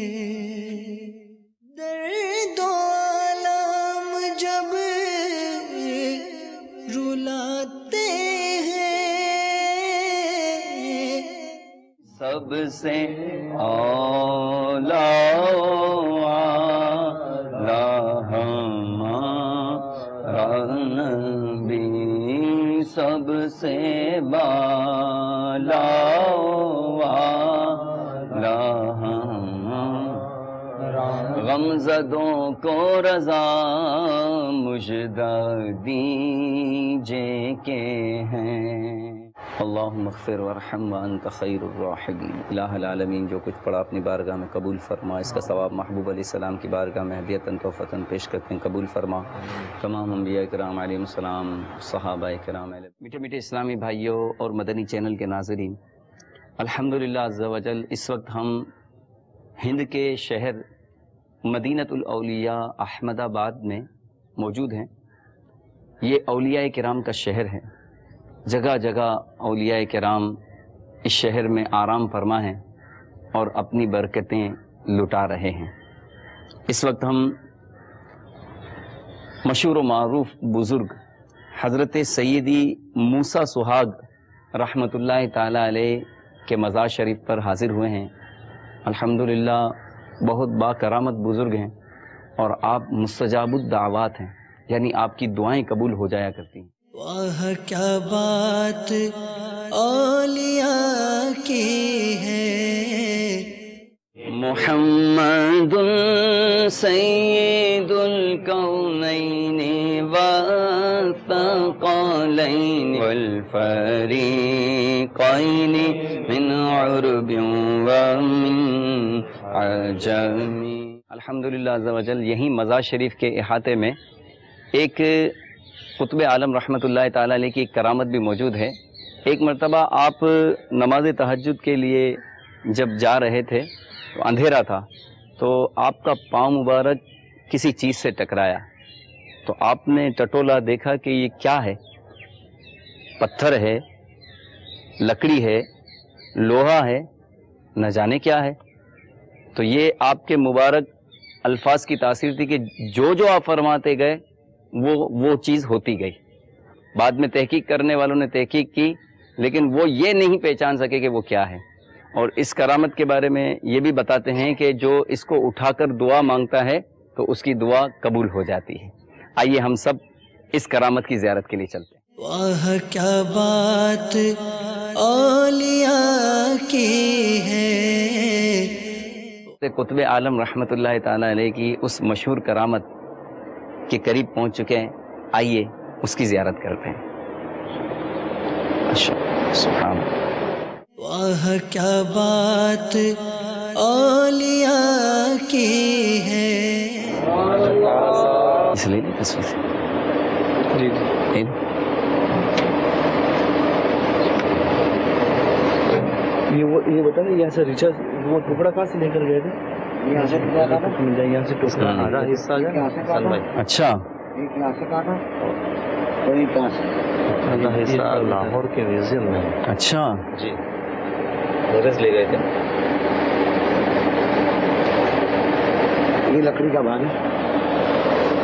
जब रुलाते हैं। सबसे ओला सबसे बाला गमजदों को रजा मुजदा दीजे के हैं। अल्लाहमफ़िर वरहम वअन्त खैरुर्राहिमीन इलामीन जो कुछ पढ़ा अपनी बारगाह में कबूल फरमा। इसका सवाब महबूब अलैहिस्सलाम की बारगाह में हदियतन, तोहफ़तन पेश करते हैं, कबूल फरमा। तमाम अम्बिया कराम सलाम, सहाबा कराम मीठे मीठे इस्लामी भाइयों और मदनी चैनल के नाजरीन वजल इस वक्त हम हिंद के शहर मदीनतुल औलिया अहमदाबाद में मौजूद हैं। ये अलिया कराम का शहर है। जगह जगह औलिया कराम इस शहर में आराम फरमा हैं और अपनी बरकतें लुटा रहे हैं। इस वक्त हम मशहूर मरूफ बुज़ुर्ग हज़रत सैदी मूसा सुहाग रहमत ताला के मज़ार शरीफ पर हाज़िर हुए हैं। अल्हम्दुलिल्लाह, बहुत बाकरामत बुज़ुर्ग हैं और आप मुस्तजाबुद्दावात हैं, यानी आपकी दुआएँ कबूल हो जाया करती हैं। वाह क्या बात औलिया की है? मोहम्मदुल सैयदुल कौनैन फरीक़ैन मिन उरबिन व मिन अजमी। अल्हम्दुलिल्लाह अज़्ज़ा यहीं मज़ार शरीफ के अहाते में एक कुतुब आलम रहमतुल्लाह ताला की एक करामत भी मौजूद है। एक मरतबा आप नमाज़ तहज्जुद के लिए जब जा रहे थे तो अंधेरा था तो आपका पाँव मुबारक किसी चीज़ से टकराया। तो आपने टटोला देखा कि ये क्या है? पत्थर है, लकड़ी है, लोहा है, न जाने क्या है। तो ये आपके मुबारक अल्फाज की तासीर थी कि जो जो आप फरमाते गए वो वो चीज़ होती गई। बाद में तहकीक करने वालों ने तहकीक की लेकिन वो ये नहीं पहचान सके कि वो क्या है। और इस करामत के बारे में ये भी बताते हैं कि जो इसको उठाकर दुआ माँगता है तो उसकी दुआ कबूल हो जाती है। आइए हम सब इस करामत की जियारत के लिए चलते हैं। वाह क्या बात औलिया की है। कुतुब आलम रहमतुल्लाह ताला अलैह की उस मशहूर करामत के करीब पहुँच चुके हैं आइए उसकी जियारत करते हैं। अच्छा वाह क्या बात ओलिया की है? इसलिए नहीं तस्वीर जी जी। ये वो ये बता ना यहाँ से रिचार्ज वो टुकड़ा कहाँ से लेकर गए थे? यहाँ से मिल जाए यहाँ से टुकड़ा आधा हिस्सा आ जाए सन भाई। अच्छा। आधा हिस्सा लाहौर के म्यूज़ियम में। अच्छा। जी। वायरस ले गए थे। ये लकड़ी का भाग है।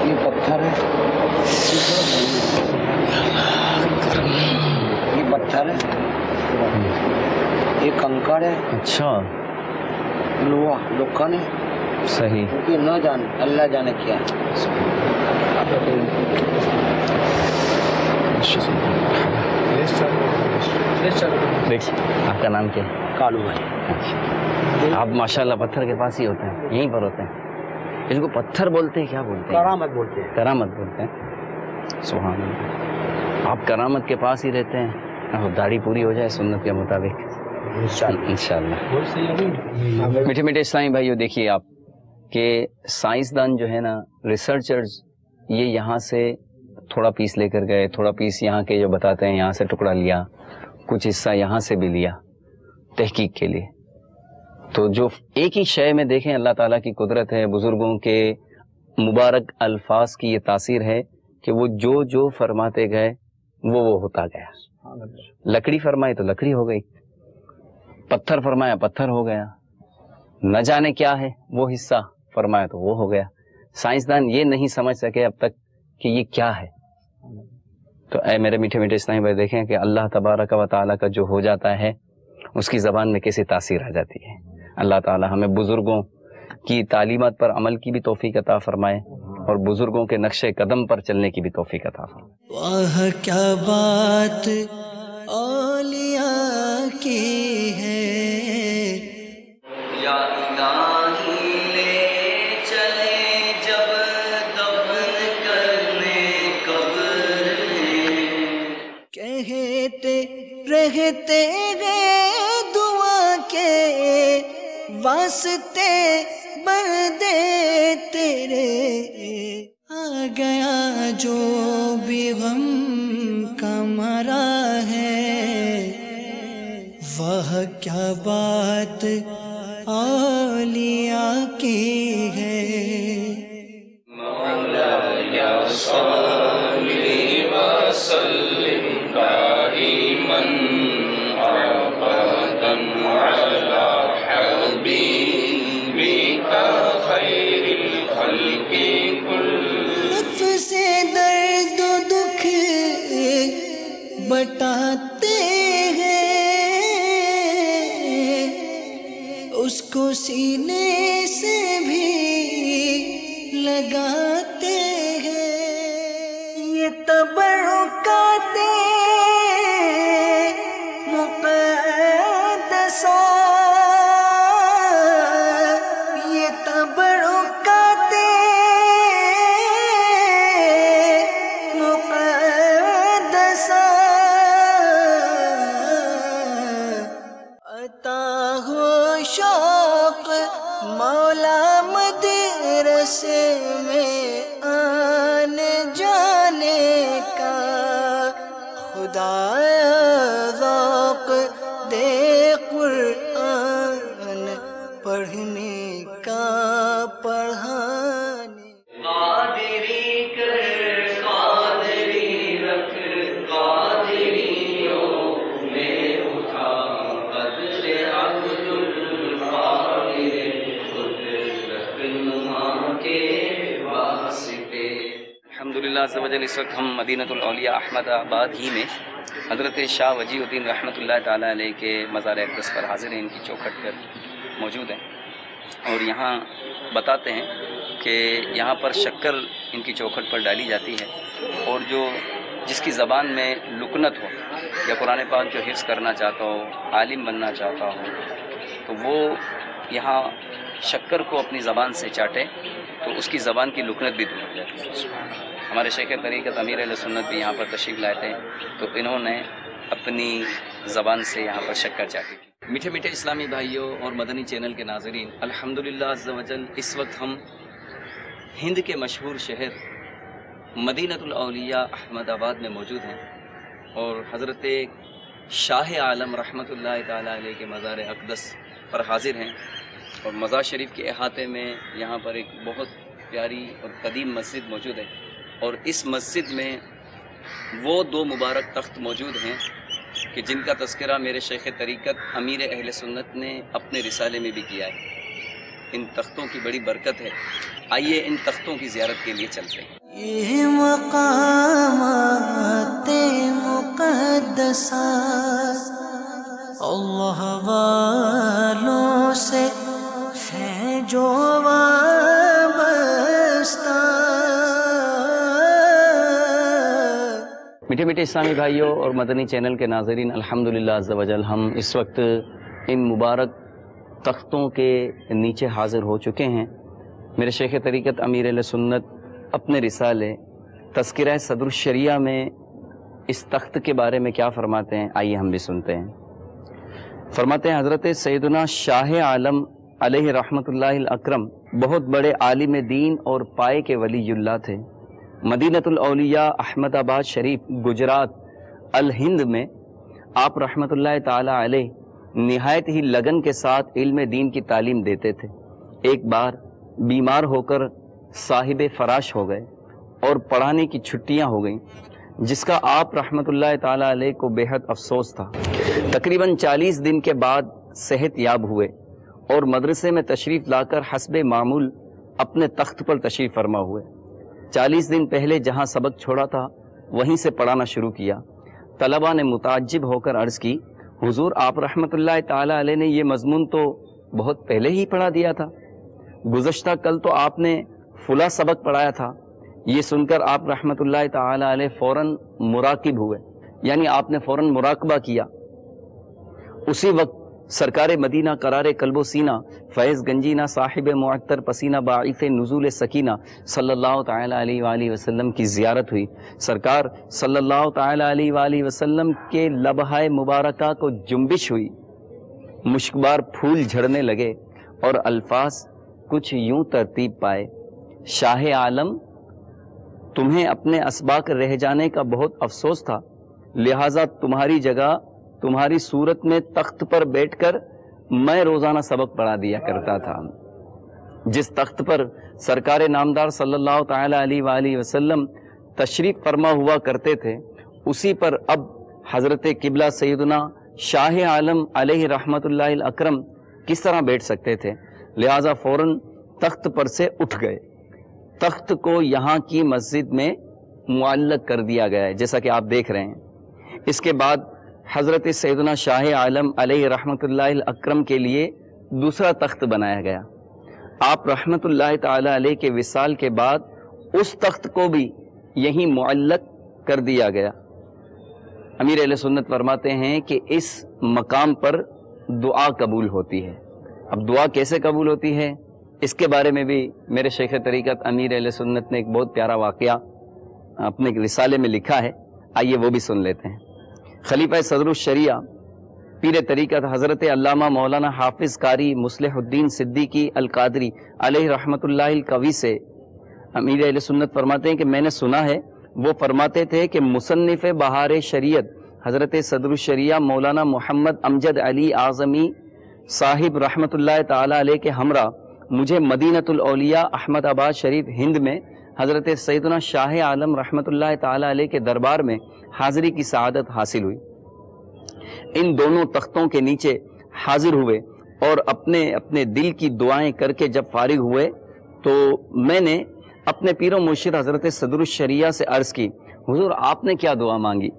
ये पत्थर है। ये पत्थर है। ये कंकड़ है। अच्छा। लोखन है सही। ये न जाने अल्लाह जाने क्या। है देखिए आपका नाम क्या है? कालू भाई। आप माशाल्लाह पत्थर के पास ही होते हैं यहीं पर होते हैं। इसको पत्थर बोलते हैं क्या बोलते हैं? करामत बोलते हैं। करामत बोलते हैं। सुहान आप करामत के पास ही रहते हैं दाढ़ी पूरी हो जाए सुन्नत के मुताबिक। इंशाल्लाह। मीठे मीठे इस्लामी भाइयों देखिए आप कि साइंसदान जो है ना रिसर्चर्स ये यहाँ से थोड़ा पीस लेकर गए थोड़ा पीस यहाँ के जो बताते हैं यहाँ से टुकड़ा लिया कुछ हिस्सा यहाँ से भी लिया तहकीक के लिए। तो जो एक ही शय में देखें अल्लाह ताला की कुदरत है बुज़ुर्गों के मुबारक अल्फाज की ये तासीर है कि वो जो जो फरमाते गए वो वो होता गया। लकड़ी फरमाई तो लकड़ी हो गई। पत्थर फरमाया, पत्थर हो गया। न जाने क्या है, वो हिस्सा फरमाया तो वो हो गया। साइंसदान ये नहीं समझ सके अब तक कि ये क्या है। तो ऐ मेरे मीठे मीठे इस्लामी भाई देखें कि अल्लाह तबारक व ताला का जो हो जाता है, उसकी ज़बान में कैसी तासीर आ जाती है। अल्लाह ताला हमें बुज़ुर्गों की तालीमत पर अमल की भी तोफ़ी अता फरमाए और बुज़ुर्गों के नक्शे कदम पर चलने की भी तोफ़ी अता फरमाए। क्या बात! की है। तेरे आ गया जो भी गम कमरा मरा है। वह क्या बात औलिया औलिया अहमदाबाद ही में हज़रत शाह वजीउद्दीन ताला अलैह के मज़ार अक़दस पर हाजिर हैं, इनकी चौखट पर मौजूद हैं। और यहाँ बताते हैं कि यहाँ पर शक्कर इनकी चौखट पर डाली जाती है और जो जिसकी ज़बान में लुकनत हो या कुरान पाक जो हिफ्स करना चाहता हो, आलिम बनना चाहता हो तो वो यहाँ शक्कर को अपनी ज़बान से चाटे तो उसकी ज़बान की लुकनत भी दूर हो जाती है। हमारे शेख तरीक़त अमीर सुन्नत भी यहाँ पर तशरीफ़ लाए थे तो इन्होंने अपनी ज़बान से यहाँ पर शक्कर थी मीठे मीठे इस्लामी भाइयों और मदनी चैनल के नाजरीन, अल्हम्दुलिल्लाह वजल इस वक्त हम हिंद के मशहूर शहर मदीनतुल औलिया अहमदाबाद में मौजूद हैं और हज़रत शाह आलम रहमत ताला के मज़ार अक़दस पर हाजिर हैं। और मज़ार शरीफ के अहाते में यहाँ पर एक बहुत प्यारी और कदीम मस्जिद मौजूद है। और इस मस्जिद में वो दो मुबारक तख्त मौजूद हैं कि जिनका तस्करा मेरे शेख तरीक़त अमीर अहल सुन्नत ने अपने रिसाले में भी किया है। इन तख्तों की बड़ी बरकत है। आइए इन तख्तों की ज़ियारत के लिए चलते हैं। ये मीठे मीठे इस्लामी भाइयों और मदनी चैनल के नाजरीन, अल्हम्दुलिल्लाह हम इस वक्त इन मुबारक तख्तों के नीचे हाजिर हो चुके हैं। मेरे शेख तरीक़त अमीर सुन्नत अपने रिसाले, तस्करा सदरशरिया में इस तख्त के बारे में क्या फ़रमाते हैं, आइए हम भी सुनते हैं। फरमाते हैं, हज़रत सैदना शाह आलम अलैहि रहमतुल्लाह अकरम, बहुत बड़े आलिम दीन और पाए के वलीयुल्लाह थे। मदीनतुल औलिया अहमदाबाद शरीफ, गुजरात अल हिंद में आप रहमतुल्लाह ताला निहायत ही लगन के साथ इल्म दीन की तालीम देते थे। एक बार बीमार होकर साहिब फराश हो गए और पढ़ाने की छुट्टियाँ हो गईं, जिसका आप ताला अलैह को बेहद अफसोस था। तकरीबन 40 दिन के बाद सेहत याब हुए और मदरसे में तशरीफ़ लाकर हसब मामूल अपने तख्त पर तशरीफ़ फरमा हुए। 40 दिन पहले जहाँ सबक छोड़ा था, वहीं से पढ़ाना शुरू किया। तलबा ने मुताजिब होकर अर्ज़ की, हुजूर, आप रहमतुल्लाह ताला ने यह मजमून तो बहुत पहले ही पढ़ा दिया था। गुज़श्ता कल तो आपने फुला सबक पढ़ाया था। ये सुनकर आप रहमतुल्लाह ताला फ़ौरन मुराकिब हुए, यानी आपने फ़ौरन मुराकबा किया। उसी वक्त सरकार मदीना, करार कल्बो सीना, फैज़ गंजीना, साहिब मअतर पसीना, बाइफ नज़ुल सकीना, सल्लल्लाहु अलैहि वसल्लम की ज़ियारत हुई। सरकार सल्लल्लाहु अलैहि वसल्लम के लबहाए मुबारक को जुम्बिश हुई। मुश्कबार फूल झड़ने लगे और अल्फाज कुछ यूँ तरतीब पाए। शाह आलम, तुम्हें अपने असबाक रह जाने का बहुत अफसोस था, लिहाजा तुम्हारी जगह तुम्हारी सूरत में तख्त पर बैठकर मैं रोज़ाना सबक पढ़ा दिया करता था। जिस तख्त पर सरकार नामदार सल्लल्लाहु अलैहि वसल्लम तशरीफ़ फरमा हुआ करते थे, उसी पर अब हज़रत किबला सैदना शाह आलम अलैहि रहमतुल्लाह अकरम किस तरह बैठ सकते थे? लिहाजा फ़ौरन तख्त पर से उठ गए। तख्त को यहाँ की मस्जिद में मुअल्लक कर दिया गया है, जैसा कि आप देख रहे हैं। इसके बाद हज़रत सैदना शाह आलम रहमतुल्लाह अकरम के लिए दूसरा तख्त बनाया गया। आप रहमत ताला के विसाल के बाद उस तख्त को भी यहीं मुअल्लक कर दिया गया। अमीर अल सुन्नत फरमाते हैं कि इस मकाम पर दुआ कबूल होती है। अब दुआ कैसे कबूल होती है? इसके बारे में भी मेरे शेख तरीक़त अमीर अल सुन्नत ने एक बहुत प्यारा वाक़ अपने रिसाले में लिखा है। आइए वो भी सुन लेते हैं। खलीफा सदरुशरिया पीर तरीक़त हज़रत अल्लामा मौलाना हाफिज़ कारी मुसलहुद्दीन सिद्दीकी अलकादरी अलैहि रहमतुल्लाह कवी से अमीर सुन्नत फरमाते हैं कि मैंने सुना है, वो फरमाते थे कि मुसनफ़ बहार शरीयत हज़रत सदरुशरिया मौलाना मोहम्मद अमजद अली आज़मी साहिब रहमतुल्लाह ताला के हमरा, मुझे मदीनतुल औलिया अहमदाबाद शरीफ हिंद में हज़रत सैदना शाह आलम रहमतुल्लाह ताला के दरबार में हाजिरी की सआदत हासिल हुई। इन दोनों तख्तों के नीचे हाजिर हुए और अपने अपने दिल की दुआएँ करके जब फारिग हुए तो मैंने अपने पीरो मुर्शिद हज़रत सदरुशरिया से अर्ज़ की, हुजूर, आपने क्या दुआ मांगी?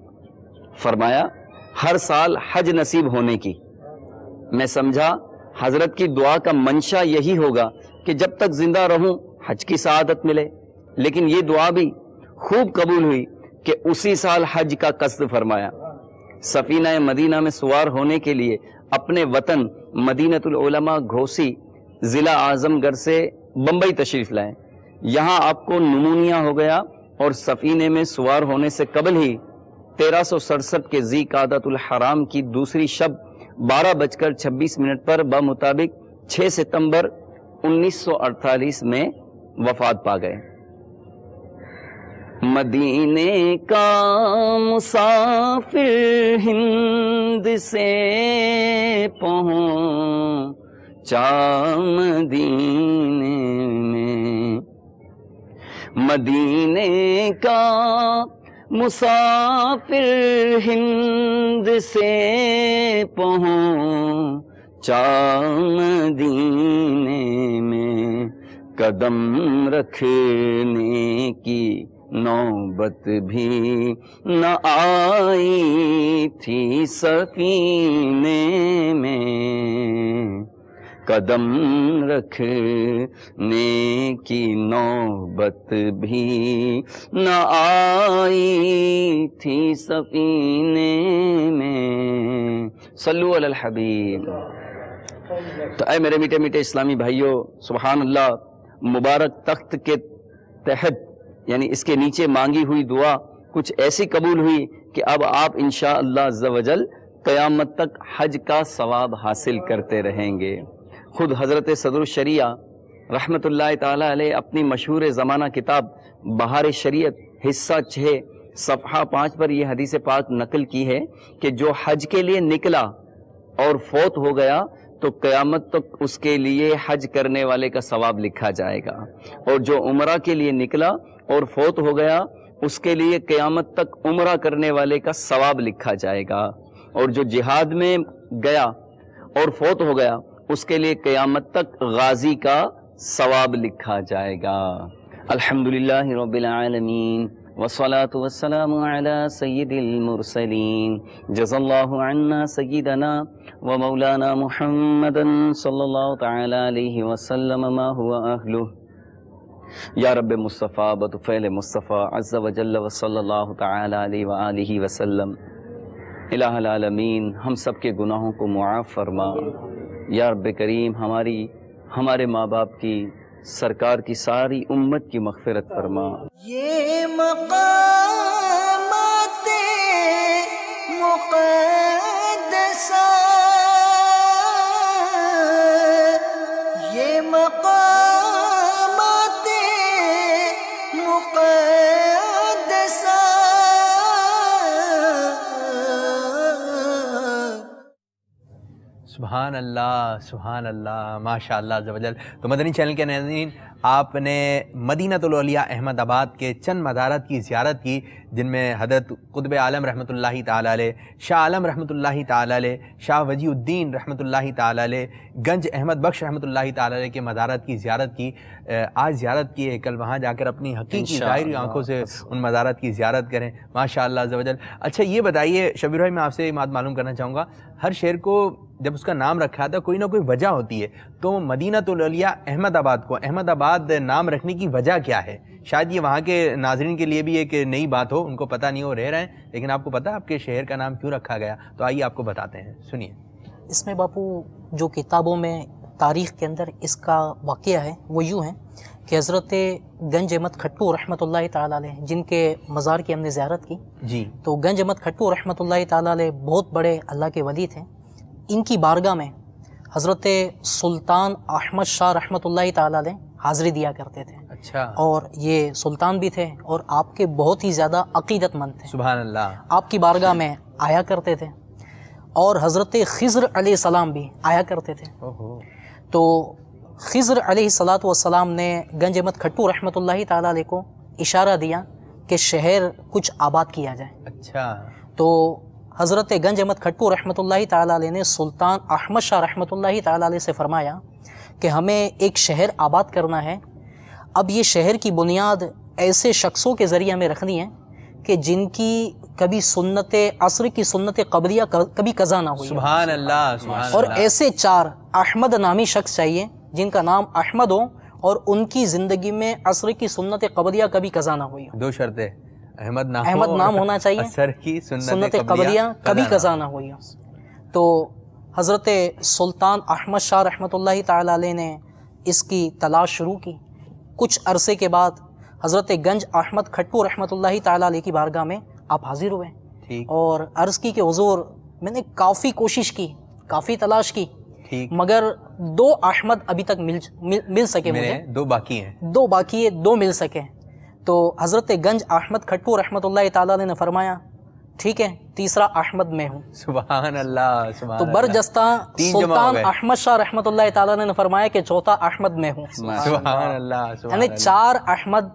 फरमाया, हर साल हज नसीब होने की। मैं समझा, हज़रत की दुआ का मंशा यही होगा कि जब तक ज़िंदा रहूँ, हज की सआदत मिले। लेकिन ये दुआ भी खूब कबूल हुई कि उसी साल हज का कस्द फरमाया। सफीना मदीना में सवार होने के लिए अपने वतन मदीनतुल उलमा घोसी जिला आजमगढ़ से बम्बई तशरीफ़ लाए। यहाँ आपको नमूनिया हो गया और सफीने में सवार होने से कबल ही तेरह सौ सड़सठ के जी कादतुल हराम की दूसरी शब बारह बजकर छब्बीस मिनट पर बमुताबिक 6 सितंबर 1948 में वफात पा गए। मदीने का मुसाफिर हिंद से पहुँचा मदीने में। मदीने का मुसाफिर हिंद से पहुँचा मदीने में। कदम रखने की नौबत भी न आई थी सफीने में। कदम रखने की नौबत भी न आई थी सफीने में। सल्लु अल हबीब। तो ऐ मेरे मीठे मीठे इस्लामी भाइयों सुबहान अल्लाह मुबारक तख्त के तहत यानी इसके नीचे मांगी हुई दुआ कुछ ऐसी कबूल हुई कि अब आप इंशा अल्लाह क़यामत तक हज का सवाब हासिल करते रहेंगे। खुद हज़रत सदरुशरिया रहमतुल्लाह ताला अलैह अपनी मशहूर ज़माना किताब बहार शरीयत हिस्सा छः, सफ़हा पाँच पर यह हदीस पाक नकल की है कि जो हज के लिए निकला और फौत हो गया तो क़यामत तक उसके लिए हज करने वाले का सवाब लिखा जाएगा। और जो उम्र के लिए निकला और फोत हो गया, उसके लिए क़यामत तक उम्र करने वाले का सवाब लिखा जाएगा। और जो जिहाद में गया और फोत हो गया, उसके लिए क़यामत तक गाजी का सवाब लिखा जाएगा। अल्हम्दुलिल्लाह रब्बिल आलमीन वसलात वसलाम अला सय्यदिल मुरसलीन। जज़ल्लाहु अन्ना सय्यदना व मौलाना मुहम्मदन सल्लल्लाहु तआला अलैहि वसल्लम, मा हुवा अहलुह। या रब मुस्तफ़ा बतफ़ैल मुस्तफ़ा, अज़्ज़ व जल्ल व सल्लल्लाहु तआला अलैहि व आलिहि वसल्लम। इलाहल आलमीन, हम सब के गुनाहों को मुआफ़ फरमा। या रब करीम, हमारी, हमारे माँ बाप की सरकार की सारी उम्मत की मगफिरत फरमा। ये मकामाते सुबहान अल्लाह सुबहान अल्लाह माशा अल्लाह तो मदनी चैनल के नाज़रीन आपने मदीनतुलौलिया अहमदाबाद के चंद मदारत की ज़्यारत की जिनमें हज़रत कुतब आलम रहमत ताला अलैह शाह आलम रहमतुल्लाहि ताला अलैह शाह वजीउद्दीन रहमत ताला अलैह गंज अहमद बख्श रहमत ताला अलैह के मदारत की ज़्यारत की। आज ज़्यारत की है कल वहाँ जाकर अपनी हकीकी। ज़ाहिरी आँखों से उन मदारत की ज़्यारत करें। माशा अल्लाह अच्छा ये बताइए शबीर भाई मैं आपसे एक बात मालूम करना चाहूँगा हर शेर को जब उसका नाम रखा था कोई ना कोई वजह होती है। तो मदीना तुलिया अहमदाबाद को। अहमदाबाद नाम रखने की वजह क्या है? शायद ये वहाँ के नाजरन के लिए भी एक नई बात हो उनको पता नहीं हो रह रहे हैं। लेकिन आपको पता है आपके शहर का नाम क्यों रखा गया? तो आइए आपको बताते हैं। सुनिए। इसमें बापू जो किताबों में तारीख़ के अंदर इसका वाक़ है वो यूँ है कि हज़रत गंज अहमद खट्टू रहमत ताला जिनके मज़ार की हमने ज़्यारत की। जी। तो गंज अहमद खट्टू रहमतुल्लाहि ताला बहुत बड़े अल्लाह के वली थे इनकी बारगाह में हज़रत सुल्तान अहमद शाह रहमत ताला हाज़िरी दिया करते थे। अच्छा। और ये सुल्तान भी थे और आपके बहुत ही ज़्यादा अकीदतमंद थे। सुबह अल्लाह आपकी बारगाह में आया करते थे और हज़रत ख़िज़्र सलाम भी आया करते थे। तो ख़िज़्र सलात वसलाम ने गंज अहमद खट्टू रहमतुल्लाहि ताला को इशारा दिया कि शहर कुछ आबाद किया जाए। अच्छा। तो हज़रत गंज अहमद खट्टू रहमतुल्लाहि ताला ने सुल्तान अहमद शाह रहमतुल्लाहि ताला से फरमाया कि हमें एक शहर आबाद करना है। अब ये शहर की बुनियाद ऐसे शख्सों के ज़रिए हमें रखनी है कि जिनकी कभी सुन्नत असर की सुन्नत कबलिया कभी कज़ा ना हुई हो। सुबह अल्लाह और ऐसे चार अहमद नामी शख्स चाहिए जिनका नाम अहमद हो और उनकी ज़िंदगी में असर की सुन्नत कबलिया कभी कज़ा ना हुई दो शर्तें। अहमद नाम अहमद नाम होना चाहिए। असर की सुन्नत, कबलिया कभी कज़ा ना हुई तो हज़रत सुल्तान अहमद शाह रहमतुल्लाहि ताला ने इसकी तलाश शुरू की। कुछ अरसे के बाद हज़रत गंज अहमद खट्टू रहमत ताला की बारगाह में आप हाजिर हुए। और अर्ज़ की कि हुजूर मैंने काफ़ी कोशिश की काफ़ी तलाश की। मगर दो अहमद अभी तक मिल मिल, मिल सके मुझे। दो बाकी हैं। दो बाकी है दो मिल सके। तो हज़रत गंज अहमद खट्टू रहमत ताला ने फरमाया ठीक है तीसरा अहमद में हूँ। सुबह अल्लाह तो बरजस्ता सुल्तान अहमद शाह रहमत ताला ने फरमाया कि चौथा अहमद में हूँ। यानी चार अहमद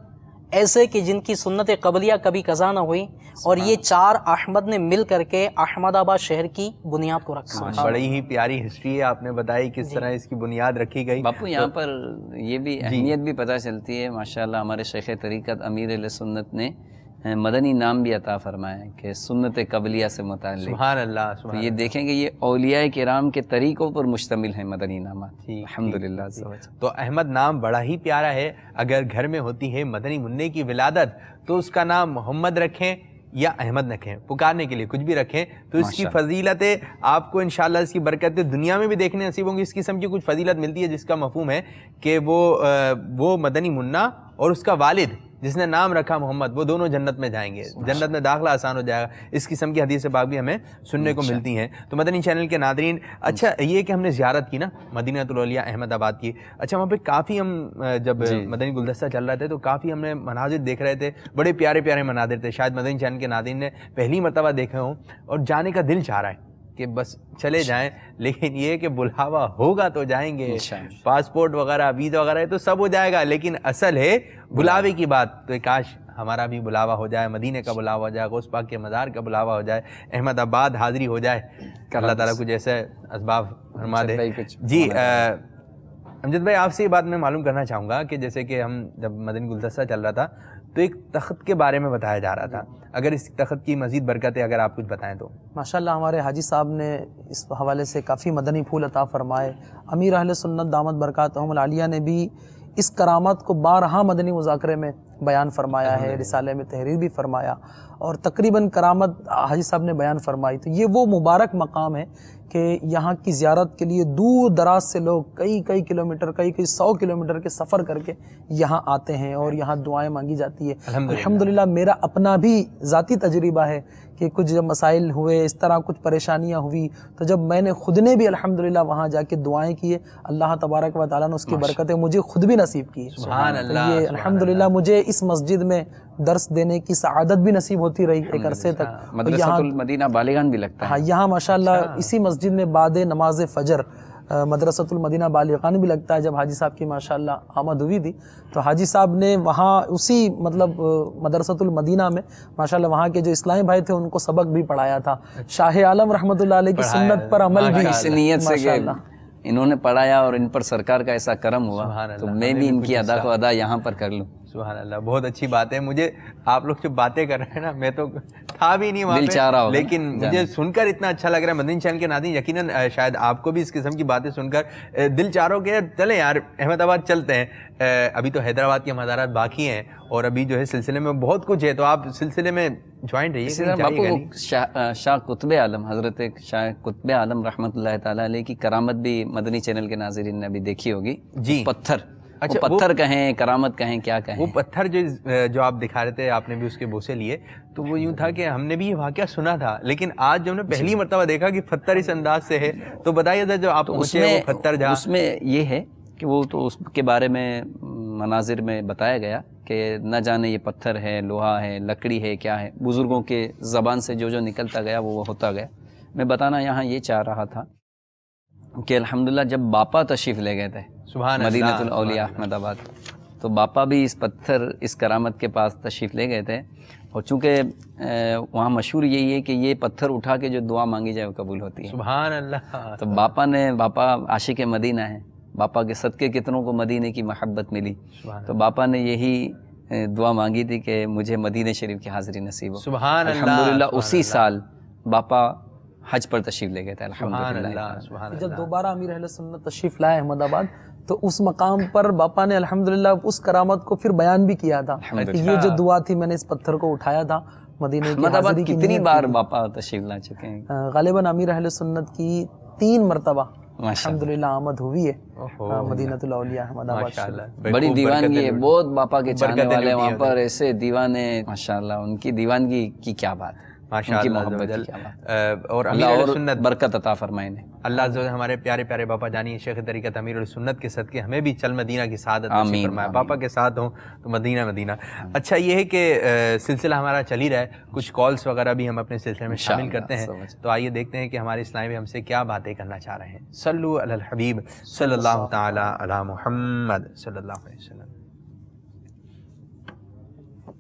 ऐसे कि जिनकी सुन्नत कबलिया कभी कज़ा ना हुई और ये चार अहमद ने मिल करके अहमदाबाद शहर की बुनियाद को रखा। बड़ी ही प्यारी हिस्ट्री है आपने बताई किस तरह इसकी बुनियाद रखी गई। बापू यहाँ तो, पर ये भी अहमियत भी पता चलती है माशाल्लाह हमारे शेख तरीक़त अमीर सुन्नत ने। मदनी नाम भी अता फरमाया है कि सुन्नत कबलिया से अल्लाह तो ये देखेंगे ये औलिया कराम के तरीक़ों पर मुश्तमिल है मदनी नामा वजल। तो अहमद नाम बड़ा ही प्यारा है। अगर घर में होती है मदनी मुन्ने की विलादत तो उसका नाम मोहम्मद रखें या अहमद रखें पुकारने के लिए कुछ भी रखें तो इसकी फजीलतें आपको इंशाल्लाह इसकी बरकतें दुनिया में भी देखने नसीब होंगी। इस किस्म की कुछ फजीलत मिलती है जिसका मफहम है कि वो वो मदनी मुन्ना और उसका वालिद जिसने नाम रखा मोहम्मद वो दोनों जन्नत में जाएँगे। जन्नत में दाखला आसान हो जाएगा। इस किस्म की हदीस पाक भी हमें सुनने को मिलती हैं। तो मदनी चैनल के नादरीन अच्छा ये कि हमने ज़्यारत की ना मदीनतुलिया अहमदाबाद की अच्छा वहाँ पे काफ़ी हम जब मदनी गुलदस्ता चल रहे थे तो काफ़ी हमने मनाजिर देख रहे थे बड़े प्यारे प्यारे मनाजिर थे। शायद मदनी चैनल के नादरीन ने पहली मरतबा देखे हों और जाने का दिल चाह रहा है। कि बस चले जाएँ लेकिन ये कि बुलावा होगा तो जाएँगे पासपोर्ट वगैरह वीज़ा वगैरह तो सब हो जाएगा लेकिन असल है बुलावे की बात तो काश हमारा भी बुलावा हो जाए मदीने का बुलावा हो जाए गौस पाक के मज़ार का बुलावा हो जाए अहमदाबाद हाज़िरी हो जाए अल्लाह ताला कुछ ऐसे असबाब फरमा दे। जी अमजद भाई आपसे ये बात मैं मालूम करना चाहूँगा कि जैसे कि हम जब मदनी गुलदस्ता चल रहा था तो एक तख्त के बारे में बताया जा रहा था। अगर इस तखत की मजीद बरकतें अगर आप कुछ बताएँ तो। माशाल्लाह हमारे हाजी साहब ने इस हवाले से काफ़ी मदनी फूल अता फरमाए। अमीर अहल सुन्नत दामद बरकत आलिया ने भी इस करामत को बारहा मदनी मुजाकरे में बयान फरमाया है रिसाले में तहरीर भी फरमाया और तकरीबन करामत हाजी साहब ने बयान फरमाई। तो ये वो मुबारक मकाम है कि यहाँ की ज़्यारत के लिए दूर दराज से लोग कई कई किलोमीटर कई कई सौ किलोमीटर के सफ़र करके यहाँ आते हैं और यहाँ दुआएँ मांगी जाती है। अल्हम्दुलिल्लाह। मेरा अपना भी ज़ाती तजर्बा है कि कुछ जब मसाइल हुए इस तरह कुछ परेशानियाँ हुई तो जब मैंने खुद ने भी अलहमदिल्ला वहाँ जाके दुआएँ किए अल्लाह तबारक व ताली ने उसकी बरकतें मुझे खुद भी नसीब की। तो ये अल्हम्दुलिल्लाह मुझे इस मस्जिद में दर्स देने की सआदत भी नसीब होती रही एक अरसे तक। यहाँ मदीना बालिगान भी लगता है हाँ। यहाँ माशा इसी मस्जिद में बाद नमाज़ फजर अ, मदरसतुल मदीना बालिगान भी लगता है जब हाजी साहब की माशाल्लाह आमद हुई थी। तो हाजी साहब ने वहाँ उसी मतलब अ, मदरसतुल मदीना में माशाल्लाह वहाँ के जो इस्लामी भाई थे उनको सबक भी पढ़ाया था। शाह आलम रहमतुल्लाह अलैह की सन्नत पर अमल भी इस नीयत से इन्होंने पढ़ाया और इन पर सरकार का ऐसा करम हुआ तो मैं भी इनकी अदा को अदा यहाँ पर कर लूँ। सुभान अल्लाह बहुत अच्छी बात है। मुझे आप लोग जो बातें कर रहे हैं ना मैं तो था भी नहीं वहाँ चाह रहा लेकिन मुझे सुनकर इतना अच्छा लग रहा है। मदीन चैनल के नादी यकीनन शायद आपको भी इस किस्म की बातें सुनकर दिल चाह रहा हो कि चले यार अहमदाबाद चलते हैं। अभी तो हैदराबाद के मज़ारात बाकी हैं और अभी जो है सिलसिले में बहुत कुछ है। तो आप सिलसिले में ज्वाइन रहिए इसी तरह बापू। शाह शाह आलम हज़रत शाह कुतुब आलम रहमतुल्लाह ताला की करामत भी मदनी चैनल के नाजरीन ने अभी देखी होगी जी। पत्थर अच्छा, वो पत्थर कहें करामत कहें क्या कहें वो पत्थर जो जो आप दिखा रहे थे आपने भी उसके बोसे लिए तो वो यूँ था कि हमने भी ये वाक्य सुना था लेकिन आज जब हमने पहली मरतबा देखा कि पत्थर इस अंदाज से है तो बताइए था जो आप तो उसमें पत्थर जहाँ उसमें ये है कि वो तो उसके बारे में मनाजिर में बताया गया कि न जाने ये पत्थर है लोहा है लकड़ी है क्या है। बुज़ुर्गों के ज़बान से जो जो निकलता गया वो वो होता गया। मैं बताना यहाँ ये चाह रहा था कि अल्हम्दुलिल्लाह जब बापा तशरीफ़ ले गए थे सुभान अल्लाह, मदीनतुल सुभान औलिया अल्लाह। अहमदाबाद तो बापा भी इस पत्थर इस करामत के पास तशरीफ़ ले गए थे। और चूँकि वहाँ मशहूर यही है कि ये पत्थर उठा के जो दुआ मांगी जाए वो कबूल होती है। सुबह अल्लाह। तो बापा ने बापा आशिक मदीना है बापा के सदक़े कितनों को मदीने की मोहब्बत मिली। तो बापा ने यही दुआ मांगी थी कि मुझे मदीने शरीफ की हाज़िरी नसीब हो। सुभान अल्हम्दुलिल्लाह उसी साल बापा हज पर तशरीफ़ ले गए थे अल्हम्दुलिल्लाह। जब दोबारा अमीर अहल सुन्नत तशरीफ़ लाए अहमदाबाद तो उस मकाम पर बापा ने अल्हम्दुलिल्लाह उस करामत को फिर बयान भी किया था। कि ये जो दुआ थी मैंने इस पत्थर को उठाया था मदीने की कितनी बार बापा तशरीफ़ ला चुके हैं? गालिबन अमीर अहल सुन्नत की तीन मरतबा। माशा अल्हम्दुलिल्लाह आमद हुई है। औलिया अहमदाबाद बड़ी दीवानगी है बहुत बापा के चाहने वाले वहाँ पर ऐसे दीवाने माशाल्लाह उनकी दीवानगी की क्या बात है। उनकी माशाल्लाह मोहब्बत अज़्ज़वजल। की क्या बात और अमीर और सुन्नत। बरकत अता फरमाए ने अल्लाह अज़्ज़ हमारे प्यारे प्यारे बापा जानी शेख तरीक़त अमीर सुन्नत के सदके हमें भी चल मदीना की सादत फरमाए। पापा के साथ हों तो मदीना मदीना। अच्छा ये है कि सिलसिला हमारा चल ही रहा है। कुछ कॉल्स वगैरह भी हम अपने सिलसिले में शामिल करते हैं। तो आइए देखते हैं कि हमारे इस्लामी हमसे क्या बातें करना चाह रहे हैं। सल्लु अलल हबीब सल्लल्लाहु ताला अला मुहम्मद सल्लल्लाहु अलैहि वसल्लम।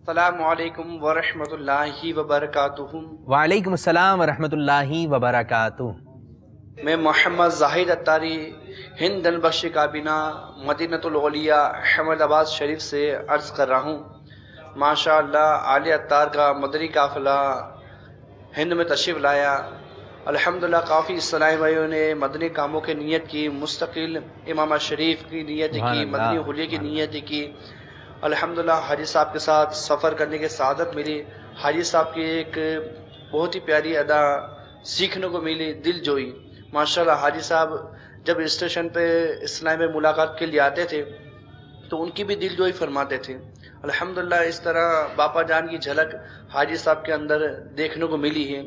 अलैकुम वरहमतुल्लाहि वबरकातुहू वालेकुम अस्सलाम वरहमतुल्लाहि वबरकातुह। मैं मोहम्मद जाहिद अत्तारी हिंद दलबख्श काबीना मदीनतुलौलिया अहमदाबाद शरीफ से अर्ज़ कर रहा हूँ। माशा आल अत्तार का मदरी काफ़िला हिंद में तशरीफ़ लाया। अल्हम्दुलिल्लाह काफ़ी इस्लामी भाइयों ने मदनी कामों की नीयत की मुस्तकिल इमाम शरीफ की नीयत की मदनी हुलिया की नीयत की। अल्हम्दुलिल्लाह, हाजी साहब के साथ सफ़र करने की सादत मिली। हाजी साहब की एक बहुत ही प्यारी अदा सीखने को मिली, दिल जोई। माशाल्लाह, हाजी साहब जब स्टेशन पे इस्लाम में मुलाकात के लिए आते थे तो उनकी भी दिल जोई फरमाते थे। अल्हम्दुलिल्लाह, इस तरह बापा जान की झलक हाजी साहब के अंदर देखने को मिली है।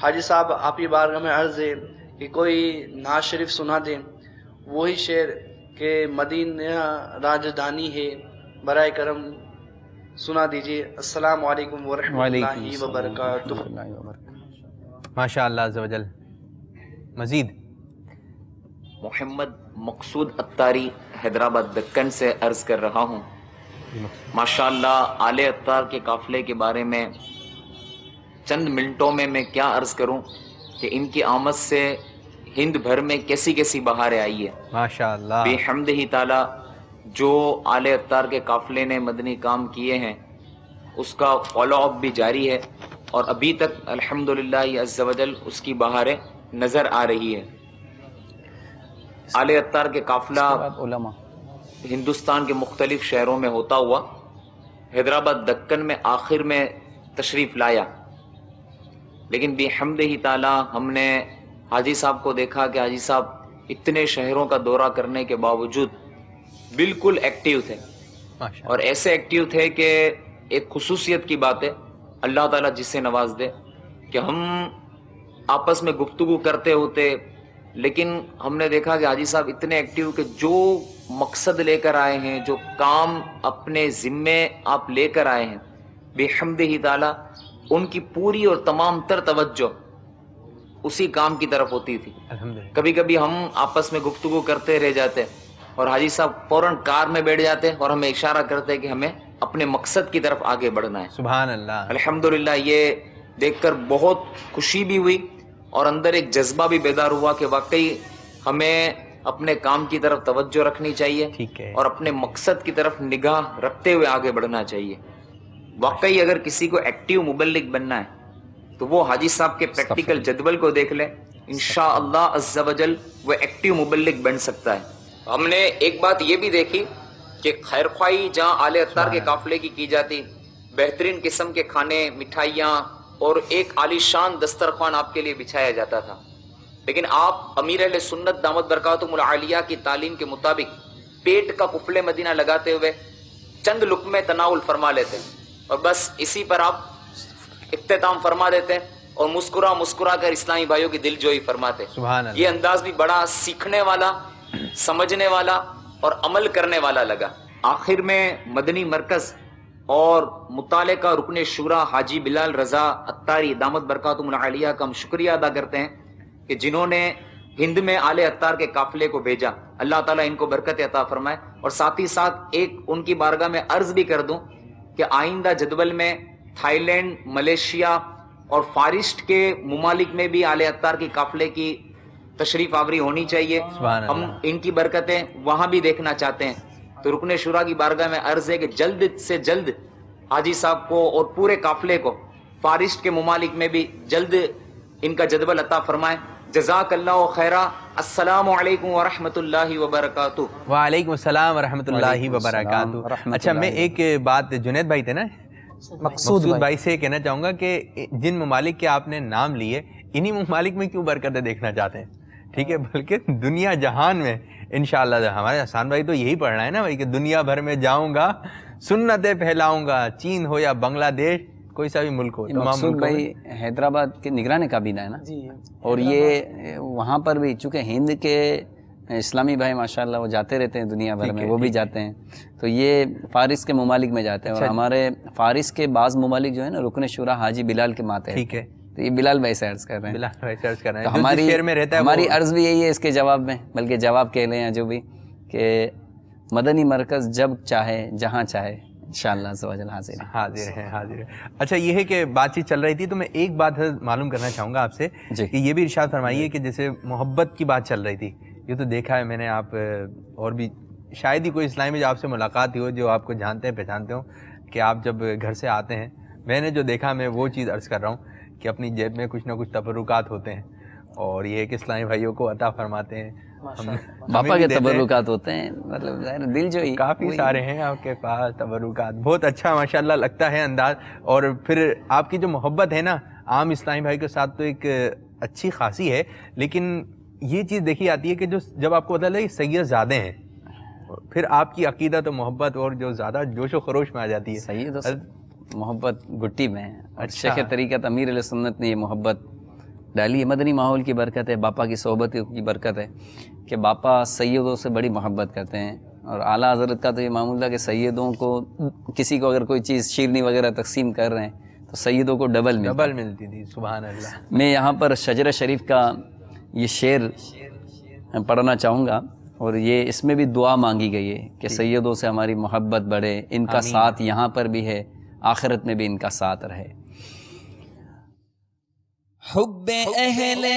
हाजी साहब, आप ही बारगाह में अर्ज़ है कि कोई नाज शरीफ सुना दें वही शेर के मदीना राजधानी है। बरए करम सुना दीजिए। अस्सलाम वालेकुम वरहमतुल्लाहि वबरकातुहू। मजीद। मोहम्मद मकसूद अत्तारी हैदराबाद दक्कन से अर्ज़ कर रहा हूँ। माशाल्लाह आले अत्तार के काफिले के बारे में चंद मिनटों में मैं क्या अर्ज़ करूँ कि इनकी आमद से हिंद भर में कैसी कैसी बहारें आई है। माशा अल्लाह बेहमद ही ताला जो आले अत्तार के काफिले ने मदनी काम किए हैं उसका फॉलो अप भी जारी है और अभी तक अल्हम्दुलिल्लाह अज्जवजल उसकी बहारें नज़र आ रही है। आले अत्तार के काफिला हिंदुस्तान के मुख्तलिफ़ शहरों में होता हुआ हैदराबाद दक्कन में आखिर में तशरीफ़ लाया। लेकिन बेहमद ही ताला हमने हाजी साहब को देखा कि हाजी साहब इतने शहरों का दौरा करने के बावजूद बिल्कुल एक्टिव थे। और ऐसे एक्टिव थे कि एक खसूसियत की बात है अल्लाह ताला जिससे नवाज़ दे कि हम आपस में गुफ्तगु करते होते लेकिन हमने देखा कि हाजी साहब इतने एक्टिव कि जो मकसद लेकर आए हैं जो काम अपने जिम्मे आप लेकर आए हैं बेहमद ही ताला उनकी पूरी और तमाम तर तवज्जो उसी काम की तरफ़ होती थी। कभी कभी हम आपस में गुफ्तगु करते रह जाते और हाजी साहब फ़ौरन कार में बैठ जाते और हमें इशारा करते कि हमें अपने मकसद की तरफ़ आगे बढ़ना है। सुबह अल्लाह अल्हम्दुलिल्लाह ये देखकर बहुत खुशी भी हुई और अंदर एक जज्बा भी बेदार हुआ कि वाकई हमें अपने काम की तरफ़ तवज्जो रखनी चाहिए ठीक है। और अपने मकसद की तरफ़ निगाह रखते हुए आगे बढ़ना चाहिए। वाकई अगर किसी को एक्टिव मुबल्लिक बनना है तो वो हाजी साहब के प्रैक्टिकल जदवल को देख ले। इंशा अल्लाह वो एक्टिव मुबलिक बन सकता है। हमने एक बात ये भी देखी कि खैर ख्वाही जहाँ आले अत्तार के काफिले की की जाती बेहतरीन किस्म के खाने मिठाइयाँ और एक आलीशान दस्तरखान आपके लिए बिछाया जाता था। लेकिन आप अमीर अहले सुन्नत दामद बरकातुल आलिया की तालीम के मुताबिक पेट का कुफले मदीना लगाते हुए चंद लुक में तनाउल फरमा लेते और बस इसी पर आप इख्ताम फरमा देते हैं और मुस्कुरा मुस्कुरा कर इस्लामी भाइयों की दिल जोई फरमाते ये अंदाज भी बड़ा सीखने वाला समझने वाला और अमल करने वाला लगा। आखिर में मदनी मरकज और मुताले का रुकन शुरा हाजी बिलाल रजा अत्तारी दामद बरकातुमलिया का हम शुक्रिया अदा करते हैं कि जिन्होंने हिंद में आले अत्तार के काफिले को भेजा। अल्लाह ताला इनको बरकत अता फरमाए और साथ ही साथ एक उनकी बारगाह में अर्ज़ भी कर दूँ कि आइंदा जदवल में थाईलैंड, मलेशिया और फारिस्ट के ममालिक में भी आले अत्तार की काफिले की तशरीफ़ आवरी होनी चाहिए। हम इनकी बरकतें वहाँ भी देखना चाहते हैं। तो रुकने शुरा की बारगाह में अर्ज़ है कि जल्द से जल्द हाजी साहब को और पूरे काफिले को फारिस्ट के ममालिक में भी जल्द इनका जदबल अता फरमाए। जजाक अल्लाह खैरा। अस्सलाम वालेकुम व रहमतुल्लाहि व बरकातुहू वालेकुम अस्सलाम व रहमतुल्लाहि व बरकातुहू अच्छा मैं एक बात जुनैद भाई थे ना? मकसूद भाई। भाई से कहना चाहूँगा कि जिन ममालिक के आपने नाम लिए इन्हीं ममालिक में क्यों बरकतें देखना चाहते हैं? ठीक है बल्कि दुनिया जहान में इन हमारे आसान भाई तो यही पढ़ना है ना भाई कि दुनिया भर में जाऊँगा सुन्नतें फैलाऊँगा चीन हो या बांग्लादेश कोई सा भी मुल्क हो तमाम मुल्क भाई हैदराबाद के निगरान काबीना है ना? जी और ये वहाँ पर भी चूँकि हिंद के इस्लामी भाई माशाल्लाह वो जाते रहते हैं दुनिया भर में वो भी जाते हैं। तो ये फारिस के ममालिक में जाते हैं और अच्छा। हमारे फारिस के बाज़ ममालिक जो है ना रुकन शुरा हाजी बिलाल के माते ठीक है। तो ये बिलाल भाई से अर्ज़ कर रहे हैं। बिलाल भाई से अर्ज़ कर रहे हैं। तो हमारी में रहता है हमारी अर्ज़ भी यही है इसके जवाब में बल्कि जवाब कह लें या जो भी कि मदनी मरकज़ जब चाहे जहाँ चाहे हाजिर हाजिर है हाजिर है। अच्छा ये है कि बातचीत चल रही थी तो मैं एक बात मालूम करना चाहूँगा आपसे कि ये भी इर्शाद फरमाइए कि जैसे मोहब्बत की बात चल रही थी ये तो देखा है मैंने आप और भी शायद ही कोई इस्लामी में आपसे मुलाकात ही हो जो आपको जानते हैं पहचानते हो कि आप जब घर से आते हैं मैंने जो देखा मैं वो चीज़ अर्ज़ कर रहा हूँ कि अपनी जेब में कुछ ना कुछ तबरुकात होते हैं। और ये एक इस्लामी भाइयों को अता फरमाते हैं। हम पापा के तबरुकात होते हैं मतलब दिल जो ही काफ़ी सारे हैं आपके पास तबरुकात। बहुत अच्छा माशाल्लाह लगता है अंदाज। और फिर आपकी जो मोहब्बत है ना आम इस्लामी भाई के साथ तो एक अच्छी खासी है। लेकिन ये चीज़ देखी आती है कि जो जब आपको पता लगे सैयद ज़्यादा हैं फिर आपकी अकीदा तो मोहब्बत और जो ज़्यादा जोश व खरोश में आ जाती है। सैयद मोहब्बत गुट्टी में। है अच्छा। शेख तरीक़त अमीर सुन्नत ने ये मोहब्बत डाली। है मदनी माहौल की बरकत है बापा की सोहबत की बरकत है कि बापा सैदों से बड़ी मोहब्बत करते हैं। और आला हज़रत का तो ये मामूल था कि सैदों को किसी को अगर कोई चीज़ शीरनी वगैरह तकसीम कर रहे हैं तो सैदों को डबल मिलती। डबल मिलती थी सुबह अल्लाह मैं यहाँ पर शजर शरीफ का ये शेर पढ़ना चाहूँगा और ये इसमें भी दुआ मांगी गई है कि सैदों से हमारी मोहब्बत बढ़े। इनका साथ यहाँ पर भी है। आखिरत में भी इनका साथ रहे। हुब अहले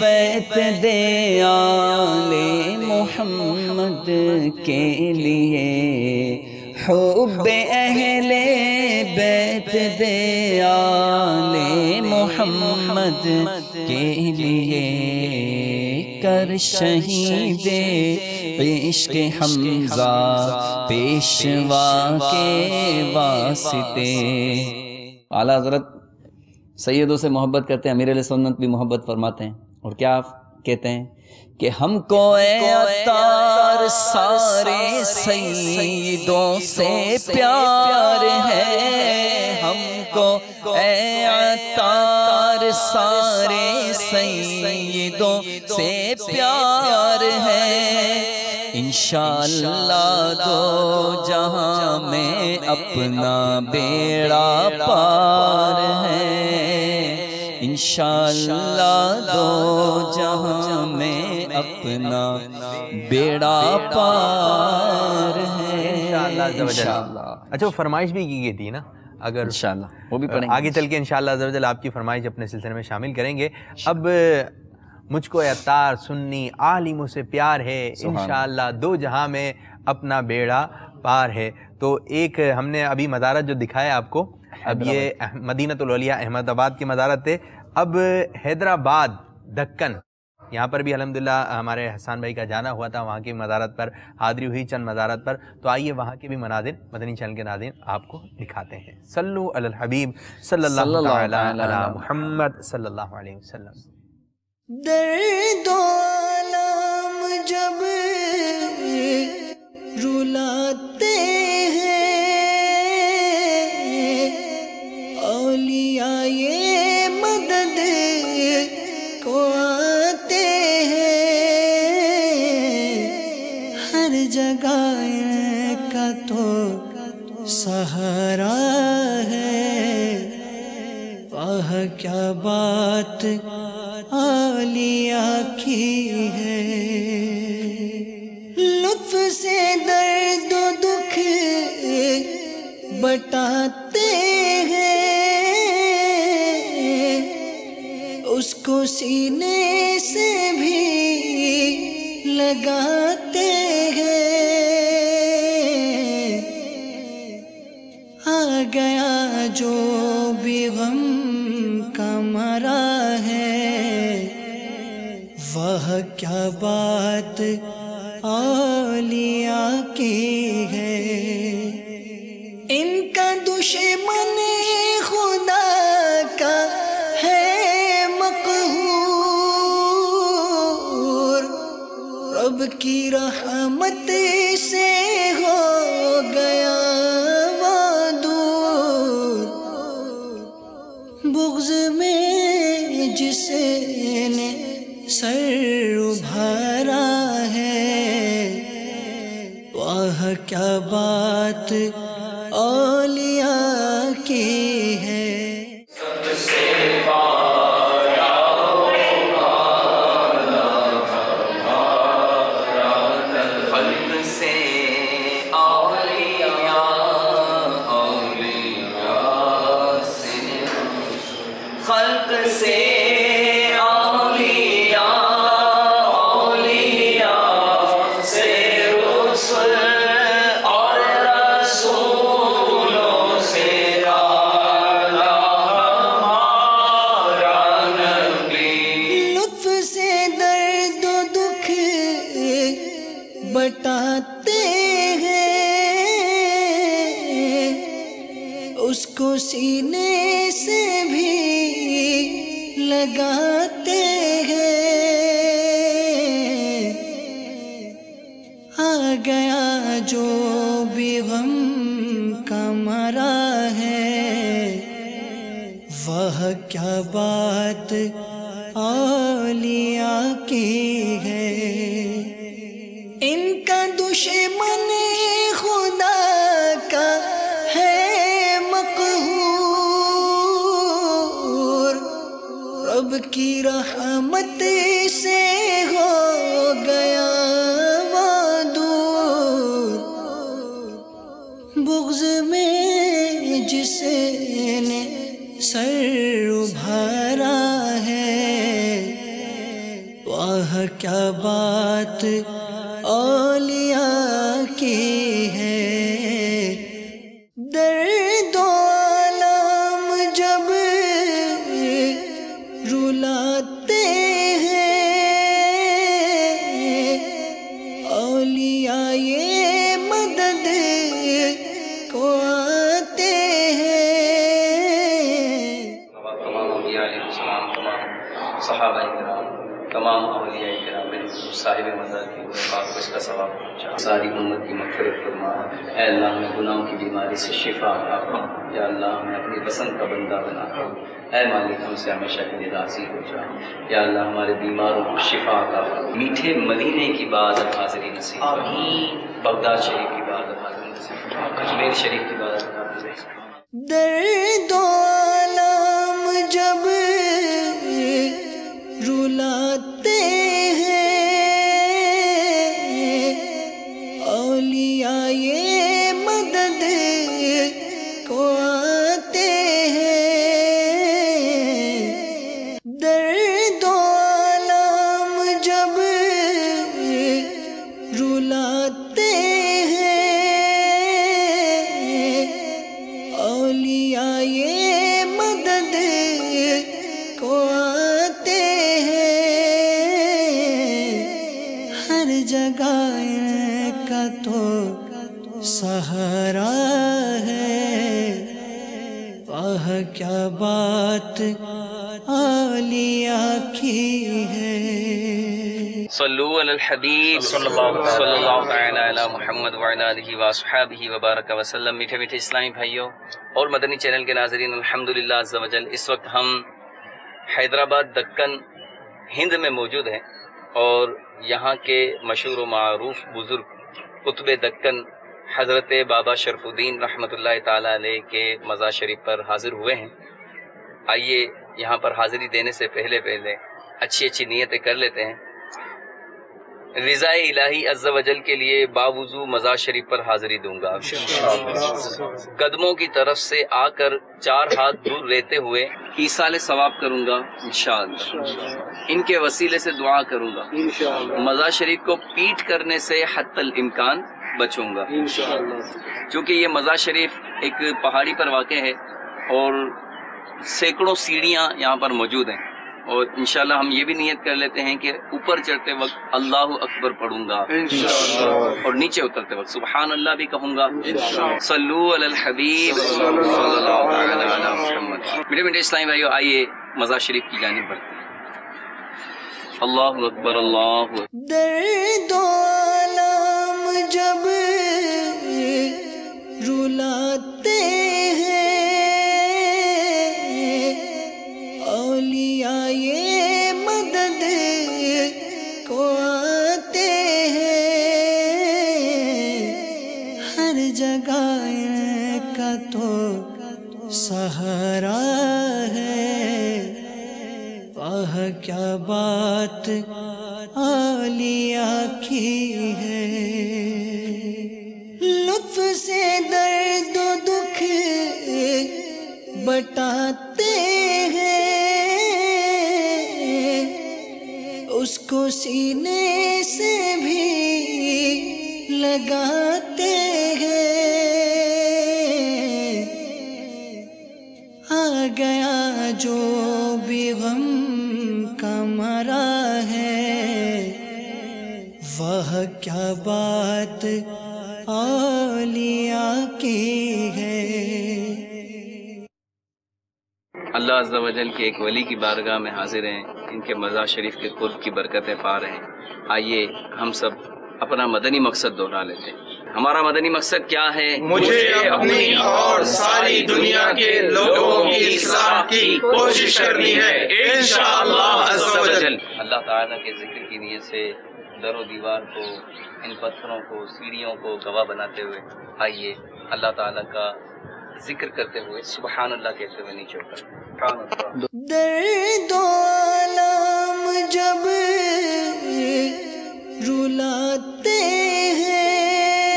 बैत दे आले मोहम्मद के लिए। हुब अहले बैत दे आले मोहम्मद के लिए। कर शहीदे इश्क हमजा पेशवा के वास्ते। आला हज़रत सैयदों से मोहब्बत करते हैं अमीर सुन्नत भी मोहब्बत फरमाते हैं। और क्या आप कहते हैं कि हमको अतार सारे सैयदों से प्यार है। हमको अतार सारे सैयदों से प्यार है। इंशाल्लाह दो जहाँ में अपना बेड़ा पार है। इंशाल्लाह दो जहाँ में अपना बेड़ा पार है। इंशाल्लाह अच्छा वो फरमाइश भी की गई थी ना? अगर इंशाल्लाह वो भी पढ़ेंगे। आगे चल के इंशाल्लाह आपकी फरमाइश अपने सिलसिले में शामिल करेंगे। अब मुझको अतार सुन्नी आलिमों से प्यार है इंशाल्लाह दो जहाँ में अपना बेड़ा पार है। तो एक हमने अभी मदारत जो दिखाया आपको अब ये मदीनतुलिया अहमदाबाद की मदारत थे अब हैदराबाद दक्कन यहाँ पर भी अलहमदिल्ला हमारे हसान भाई का जाना हुआ था वहाँ की मदारत पर हादरी हुई चंद मदारत पर। तो आइए वहाँ के भी मनादिन मदनी चैनल के नादिन आपको दिखाते हैं। सल्लु अल हबीब सल्लल्लाहु अलैहि वसल्लम। दर्द आलम जब रुलाते हैं, औलिया ये मदद को आते हैं। हर जगह का तो सहारा है। वाह, क्या बात की है। लुत्फ से दर्द दुख बटाते हैं। उसको सीने से भी लगाते हैं। आ गया जो भी गम क्या बात आलिया की है? इनका दुश्मन खुदा का है रब की रहमत हमसे हमेशा के लिए राज़ी हो जा या अल्लाह हमारे बीमारों को शिफा का मीठे मदीने की बात अब हाजिरी नसीब बगदाद शरीफ की बात अब हाजिरी नसीब कश्मीर अजमेर शरीफ की बात अब हाजिरी नसीब दर्द आलम जब रुलाते जगह का तो सहारा है। आह क्या बात आलिया की है। सल्लु हबीब सल्लल्लाहु मुहम्मद मीठे मीठे इस्लामी भाइयों और मदनी चैनल के नाजरीन अल्हम्दुलिल्लाह इस वक्त हम हैदराबाद दक्कन हिंद में मौजूद हैं। और यहाँ के मशहूर मरूफ बुज़ुर्ग कुतब दक्कन हज़रत बाबा शरफुद्दीन रहमत ताला के मज़ार शरीफ पर हाजिर हुए हैं। आइए यहाँ पर हाजिरी देने से पहले पहले अच्छी अच्छी नीयतें कर लेते हैं। रिजा इलाही अज्जा वजल के लिए बावजू मज़ार शरीफ पर हाजिरी दूँगा। कदमों की तरफ़ से आकर चार हाथ दूर रहते हुए ईसाल सवाब करूँगा इनके वसीले से दुआ करूँगा। मज़ार शरीफ को पीट करने से हत्तल इम्कान बचूँगा। क्योंकि ये मज़ार शरीफ एक पहाड़ी पर वाक़ है और सैकड़ों सीढ़ियाँ यहाँ पर मौजूद हैं। और इंशाल्लाह हम ये भी नियत कर लेते हैं कि ऊपर चढ़ते वक्त अल्लाह अकबर पढ़ूँगा। और नीचे उतरते वक्त सुबहान अल्लाह भी कहूँगा। सल्लू अलल हबीब। मीठे मीठे इस्लामी भाइयों आइए मज़ार शरीफ की जानी बढ़ते हैं। अल्लाह अकबर अल्लाह दर्द जब से दर्द दुख बटाते हैं। उसको सीने से भी लगाते हैं। आ गया जो भी गम का मरा है, वह क्या बात आलिया की है। अल्लाह अज़्ज़ा वजल के एक वली की बारगाह में हाजिर हैं। इनके मज़ार शरीफ के कुर्ब की बरकतें पा रहे हैं। आइए हम सब अपना मदनी मकसद दोहरा लेते हैं। हमारा मदनी मकसद क्या है? मुझे अपनी और सारी दुनिया के लोगों की इस्लाह की कोशिश करनी है। इंशाअल्लाह अल्लाह ताला के ज़िक्र की नीयत से दरो दीवार को, इन पत्थरों को, सीढ़ियों को गवाह बनाते हुए आइए, अल्लाह ताला का ज़िक्र करते हुए सुबहान अल्लाह कहते हुए नीचे आलम जब रुलाते हैं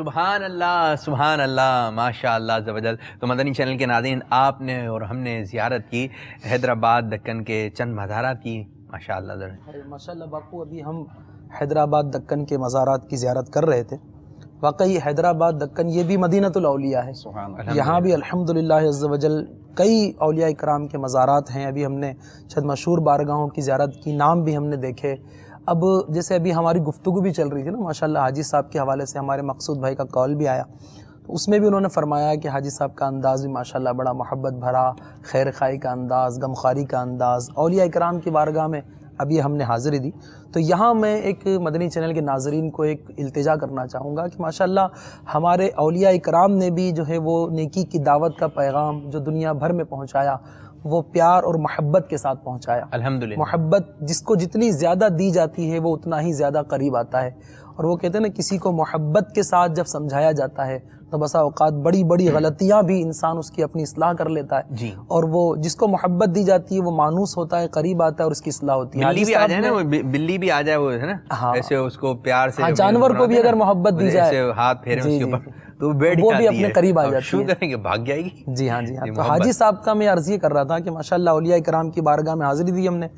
सुबहान अल्लाह सुबहान अल्लाह माशा अल्लाह जबजल तो मदनी चैनल के नादीन आपने और हमने ज़ियारत की हैदराबाद दक्कन के चंद मज़ारात की माशा अल्लाह माशाल्लाह बापू अभी हम हैदराबाद दक्कन के मज़ारात की ज्यारत कर रहे थे। वाकई हैदराबाद दक्कन ये भी मदीनतुल औलिया है। यहाँ भी अल्हम्दुलिल्लाह कई अलिया कराम के मज़ारात हैं। अभी हमने शायद मशहूर बारगाहों की ज्यारत की नाम भी हमने देखे। अब जैसे अभी हमारी गुफ्तु भी चल रही थी ना, माशाल्लाह, हाजी साहब के हवाले से हमारे मकसूद भाई का कॉल भी आया। तो उसमें भी उन्होंने फरमाया कि हाजी साहब का अंदाज़ भी माशाल्लाह बड़ा मोहब्बत भरा खैर खाई का अंदाज़, गमखारी का अंदाज़ अलिया इकराम की बारगाह में अभी हमने हाज़िरी दी। तो यहाँ मैं एक मदनी चैनल के नाजरीन को एक अल्तजा करना चाहूँगा कि माशाल्लाह हमारे अलिया इकराम ने भी जो है वो नेकी की दावत का पैगाम जो दुनिया भर में पहुँचाया वो प्यार और मोहब्बत के साथ पहुँचाया। अल्हम्दुलिल्लाह। मोहब्बत जिसको जितनी ज़्यादा दी जाती है वो उतना ही ज़्यादा करीब आता है। और वो कहते हैं ना किसी को मोहब्बत के साथ जब समझाया जाता है तो बसा अवकात बड़ी बड़ी गलतियाँ भी इंसान उसकी अपनी इसलाह कर लेता है। जी। और वो जिसको मोहब्बत दी जाती है वो मानूस होता है करीब आता है और उसकी इसलाह होती है। बिल्ली भी आ जाए ना वो बिल्ली भी आ जाए वो है ना? हाँ। ऐसे उसको प्यार से हाँ, जानवर को भी अगर मोहब्बत दी जाए। हाथ फेरे उसके ऊपर। जी। तो वो वो भी अपने करीब आ जाती है। करेंगे भाग जाएगी। जी हाँ जी हाँ। तो हाजी साहब का मैं अर्ज़ ये कर रहा था कि माशाल्लाह औलिया इकराम की बारगाह में हाजिरी दी हमने।